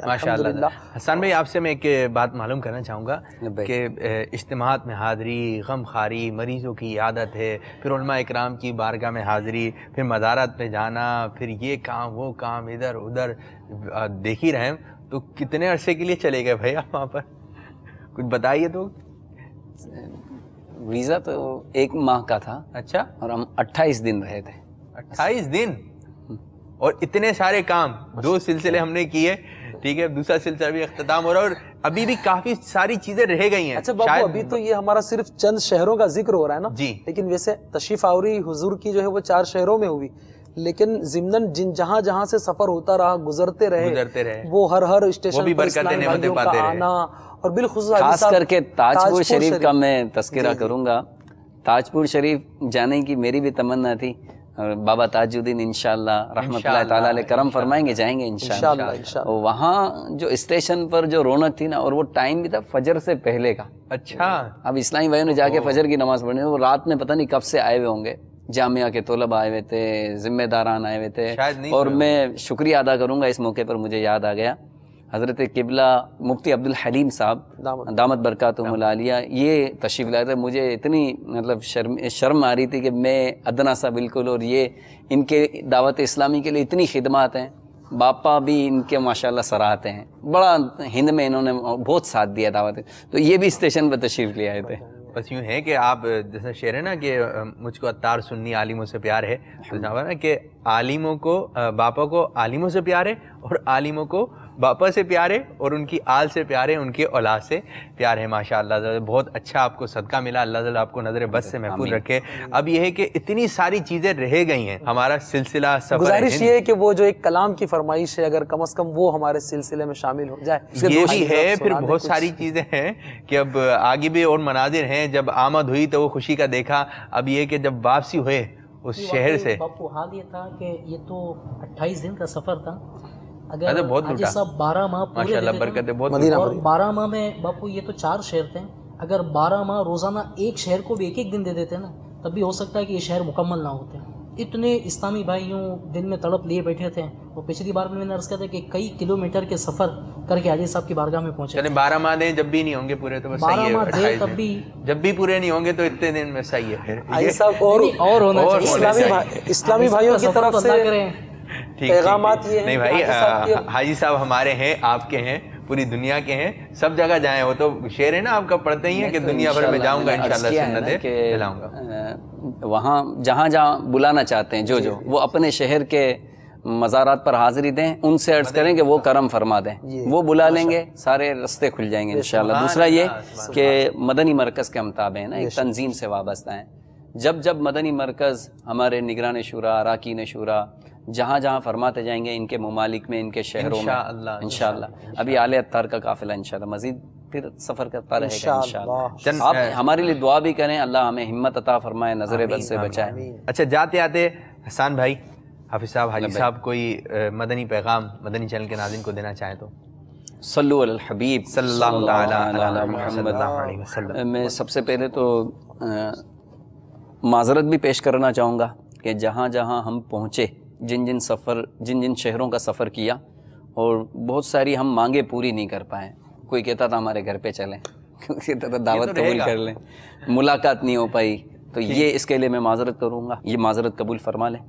हसन भाई आपसे मैं एक बात मालूम करना चाहूँगा कि इज्तमात में हाज़री गम खारी मरीज़ों की आदत है फिर उलमा इकराम की बारगाह में हाज़री फिर मदारत पे जाना फिर ये काम वो काम इधर उधर देख ही रहे। तो कितने अरसे के लिए चले गए भाई आप वहाँ पर? कुछ बताइए तो। वीज़ा तो एक माह का था। अच्छा। और हम 28 दिन रहे थे। 28 दिन? और इतने सारे काम दो सिलसिले हमने किए ठीक है दूसरा सिलसिला भी अख्ताम हो रहा है और अभी भी काफ़ी सारी चीज़ें रह गई हैं। अच्छा बाबू अभी तो ये हमारा सिर्फ़ चंद शहरों का ज़िक्र हो रहा है ना? जी। लेकिन वैसे तशीफ आवरी हुजूर की जो है वो चार शहरों में हुई। लेकिन जिमनन जिन जहाँ जहाँ से सफ़र होता रहा गुजरते रहे गुजरते रहे। वो हर हर स्टेशन वो भी बरकत नेमतें पाते रहे। आना और बिलखुसूस खास करके ताजपुर शरीफ का मैं तस्करा करूँगा। ताजपुर शरीफ जाने की मेरी भी तमन्ना थी। और बाबा ताजुद्दीन इंशाल्लाह रहमतुल्लाह ताला अलैह करम फरमाएँगे जाएँगे इंशाल्लाह। वहाँ जो स्टेशन पर जो रौनक थी ना और वो टाइम भी था फजर से पहले का। अच्छा। अब इस्लामी भाइयों ने जाके फजर की नमाज़ पढ़नी वो रात में पता नहीं कब से आए हुए होंगे। जामिया के तलब आए हुए थे जिम्मेदारान आए हुए थे। और मैं शुक्रिया अदा करूँगा इस मौके पर मुझे याद आ गया। हज़रत किबला मुफ्ती अब्दुल हलीम साहब दामद बरकत आलिया ये तशरीफ़ लाए थे। मुझे इतनी मतलब शर्म शर्म आ रही थी कि मैं अदना सा बिल्कुल और ये इनके दावत इस्लामी के लिए इतनी खिदमत हैं। बापा भी इनके माशाल्लाह सराहते हैं। बड़ा हिंद में इन्होंने बहुत साथ दिया दावत। तो ये भी स्टेशन पर तशरीफ़ ले आए थे। बस यूँ है कि आप जैसे शेर है ना कि मुझको अत्तार सुन्नी आलिमों से प्यार है। तो जहाँ ना कि आलिमों को बापा को आलिमों से प्यार है और आलिमों को बापा से प्यार है और उनकी आल से प्यार है उनकी औलाद से प्यार है माशाल्लाह बहुत अच्छा आपको सदका मिला। अल्लाह ताला आपको नज़र बस से महफूज रखे। अब यह है कि इतनी सारी चीज़ें रह गई हैं। हमारा सिलसिला गुजारिश ये है कि वो जो एक कलाम की फरमाइश है अगर कम अज़ कम वो हमारे सिलसिले में शामिल हो जाए ये भी है फिर बहुत सारी चीज़ें हैं कि अब आगे भी और मनाजिर हैं। जब आमद हुई तो वो खुशी का देखा। अब ये कि जब वापसी हुए उस शहर से। बापू हाल ये था कि ये तो 28 दिन का सफ़र था। अगर तो बहुत हाजी साहब बारह माह पूरे बरकत बहुत और बारह माह में बापू ये तो चार शहर थे अगर बारह माह रोज़ाना एक शहर को भी एक एक दिन दे देते ना तब भी हो सकता है कि ये शहर मुकम्मल ना होते। इतने इस्लामी भाई यूँ दिन में तड़प लिए बैठे थे और पिछली बार में मैंने अर्ज़ किया था कि कई किलोमीटर के सफ़र करके हाजी साहब की बारगाह में पहुँचे। बारह माह दें जब भी नहीं होंगे पूरे तो बस बारह माह दे तब भी जब भी पूरे नहीं होंगे तो इतने दिन में सही है। हाजी साहब और और होना चाहिए। इस्लामी भाइयों की तरफ़ से पैगाम ये नहीं भाई हाजी साहब हमारे हैं आपके हैं पूरी दुनिया के हैं सब जगह जाए वो तो शेर है ना आपका पढ़ते ही है कि तो दुनिया भर में जाऊँगा इंशाल्लाह वहाँ जहाँ जहाँ बुलाना चाहते हैं जो जो वो अपने शहर के मज़ारात पर हाजिरी दें उनसे अर्ज़ करें कि वो करम फरमा दें। वो बुला लेंगे सारे रस्ते खुल जाएँगे इंशाल्लाह। दूसरा ये कि मदनी मरकज़ के हमताब है ना एक तंजीम से वाबस्ता है। जब जब मदनी मरकज़ हमारे निगरान शुरा अरकान शुरा जहाँ जहाँ फरमाते जाएँगे इनके ममालिक में इनके शहरों में। इनशाला अभी आले अत्तार का काफिला इनशाला मजीद फिर सफ़र करता रहेगा आप हमारे लिए दुआ भी करें अल्लाह हमें हिम्मत अता फरमाए नज़र बद से बचाए। अच्छा जाते आते हसान भाई हाफिज साहब हाजी साहब कोई मदनी पैगाम मदनी चैनल के नाजिन को देना चाहें तो? सल्लु हबीब। सल्लल्लाहु मैं सबसे पहले तो माजरत भी पेश करना चाहूँगा कि जहाँ जहाँ हम पहुँचे जिन जिन सफ़र जिन जिन शहरों का सफ़र किया और बहुत सारी हम मांगे पूरी नहीं कर पाए। कोई कहता था हमारे घर पे चलें कहता था दावत तो कबूल कर लें। मुलाकात नहीं हो पाई तो ये इसके लिए मैं माजरत करूँगा ये माजरत कबूल फरमा लें।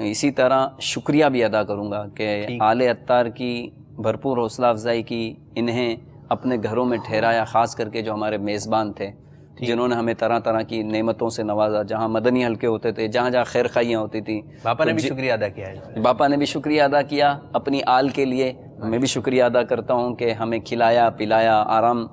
इसी तरह शुक्रिया भी अदा करूँगा कि आले अत्तार की भरपूर हौसला अफजाई की इन्हें अपने घरों में ठहराया ख़ास करके जो हमारे मेज़बान थे। जिन्होंने हमें तरह तरह की नेमतों से नवाजा जहाँ मदनी हल्के होते थे जहाँ जहाँ खैर खाइयाँ होती थी। बापा ने तो भी शुक्रिया अदा किया है। बापा ने भी शुक्रिया अदा किया अपनी आल के लिए। मैं भी शुक्रिया अदा करता हूँ कि हमें खिलाया पिलाया आराम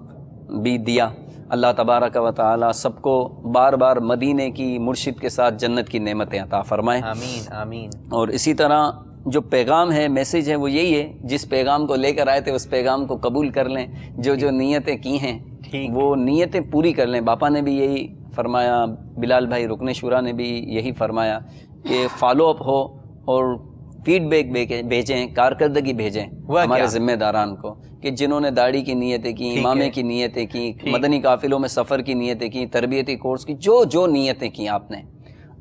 भी दिया। अल्लाह तबारक व ताली सबको बार बार मदीने की मुर्शिद के साथ जन्नत की नेमतें अता फरमाएँ। आमीन आमीन। और इसी तरह जो पैगाम है मैसेज है वो यही है जिस पैगाम को लेकर आए थे उस पैगाम को कबूल कर लें। जो जो। नीयतें की हैं वो नीयतें पूरी कर लें। बापा ने भी यही फरमाया बिलाल भाई रुकन शुरा ने भी यही फरमाया कि फॉलो अप हो और फीडबैक भेजें कारकर्दगी भेजें हमारे जिम्मेदारान को कि जिन्होंने दाढ़ी की नीयतें की इमामे की नीयतें की मदनी काफिलों में सफ़र की नीयतें की तरबियती कोर्स की जो जो नीयतें की आपने।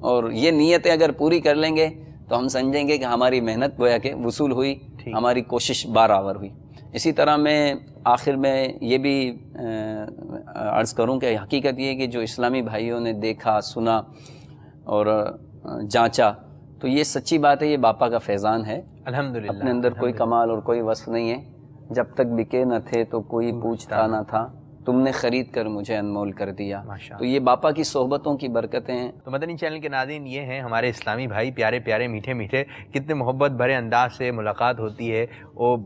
और ये नीयतें अगर पूरी कर लेंगे तो हम समझेंगे कि हमारी मेहनत गोया के वसूल हुई हमारी कोशिश बारावर हुई। इसी तरह मैं आखिर में ये भी अर्ज़ करूँ कि हकीकत ये कि जो इस्लामी भाइयों ने देखा सुना और जांचा तो ये सच्ची बात है ये बापा का फैज़ान है। अल्हम्दुलिल्लाह अपने अंदर कोई कमाल और कोई वस्फ नहीं है। जब तक बिके न थे तो कोई पूछता ना था। तुमने खरीद कर मुझे अनमोल कर दिया। तो ये बापा की सोहबतों की बरकतें हैं। तो मदनी चैनल के नादिन ये हैं हमारे इस्लामी भाई प्यारे प्यारे मीठे मीठे। कितने मोहब्बत भरे अंदाज से मुलाकात होती है। वो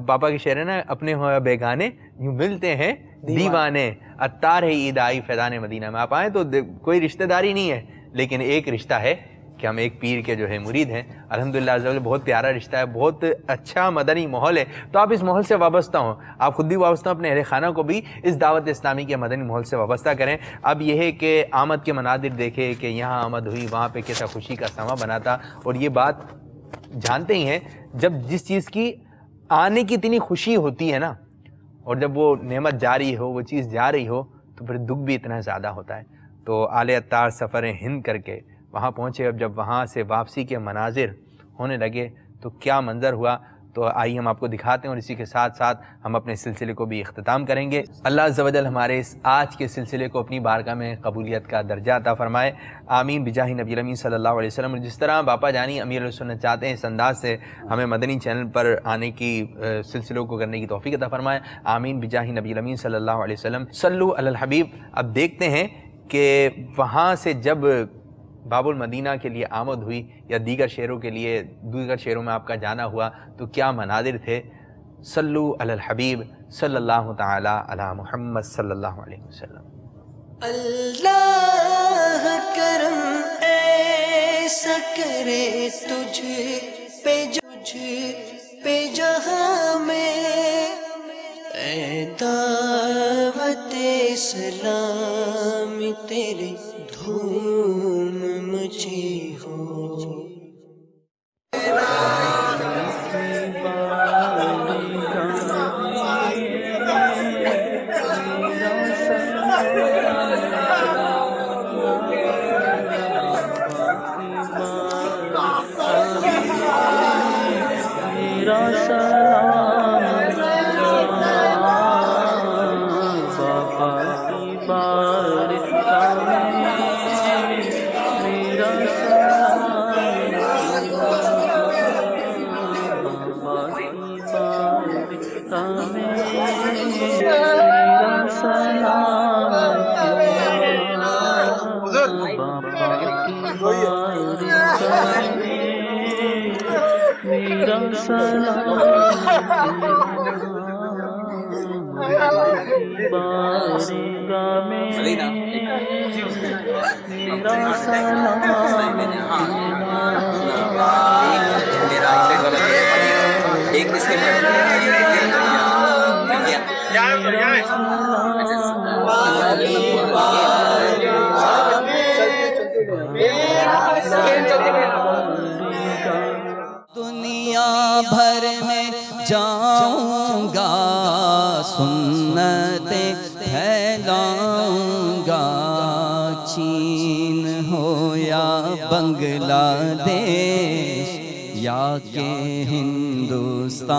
बापा के शेर है ना अपने बेगाने यूँ मिलते हैं दीवाने। अत्तार है ईद आई फैदान मदीना में। आप आए तो कोई रिश्तेदारी नहीं है लेकिन एक रिश्ता है कि हम एक पीर के जो है, मुरीद हैं। अल्हम्दुलिल्लाह बहुत प्यारा रिश्ता है, बहुत अच्छा मदनी माहौल है। तो आप इस माहौल से वाबस्ता हों। आप खुद भी वाबस्ता अपने अहल खाना को भी इस दावत इस्लामी के मदनी माहौल से वाबस्ता करें। अब यह है कि आमद के मनादिर देखे कि यहाँ आमद हुई, वहाँ पर कैसा खुशी का समा बना था और ये बात जानते ही हैं, जब जिस चीज़ की आने की इतनी खुशी होती है ना, और जब वो नेमत जा रही हो, वो चीज़ जा रही हो तो फिर दुख भी इतना ज़्यादा होता है। तो आले अत्तार सफ़र हिंद करके वहाँ पहुँचे, अब जब वहाँ से वापसी के मनाजिर होने लगे तो क्या मंज़र हुआ? तो आइए हम आपको दिखाते हैं और इसी के साथ साथ हम अपने सिलसिले को भी अख्ताम करेंगे। अल्लाह जवजल हमारे इस आज के सिलसिले को अपनी बारगाह में कबूलियत का दर्जा अता फ़रमाए। आमीन। बिजाही नबी सल्लल्लाहु अलैहि वसल्लम। जिस तरह बापा जानी, अमीर सुनना चाहते हैं इस अंदाज से हमें मदनी चैनल पर आने की सिलसिलों को करने की तोफ़ी अता फ़रमाए। आमीन। बिजाही नबी सल्लल्लाहु अलैहि वसल्लम। सल्लु हबीब। अब देखते हैं कि वहाँ से जब बाबुल मदीना के लिए आमद हुई या दीगर शहरों के लिए, दीगर शहरों में आपका जाना हुआ तो क्या मनादिर थे? सल्लु अल हबीब सल्लल्लाहु ताला अला मुहम्मद सल्लल्लाहु अलैहि वसल्लम। अल्लाह करम ऐसा करे तुझ पे तुझ पे जहाँ में दावत सलाम तेरे धूम मुझे हो। एक दुनिया भर में के हिंदुस्तान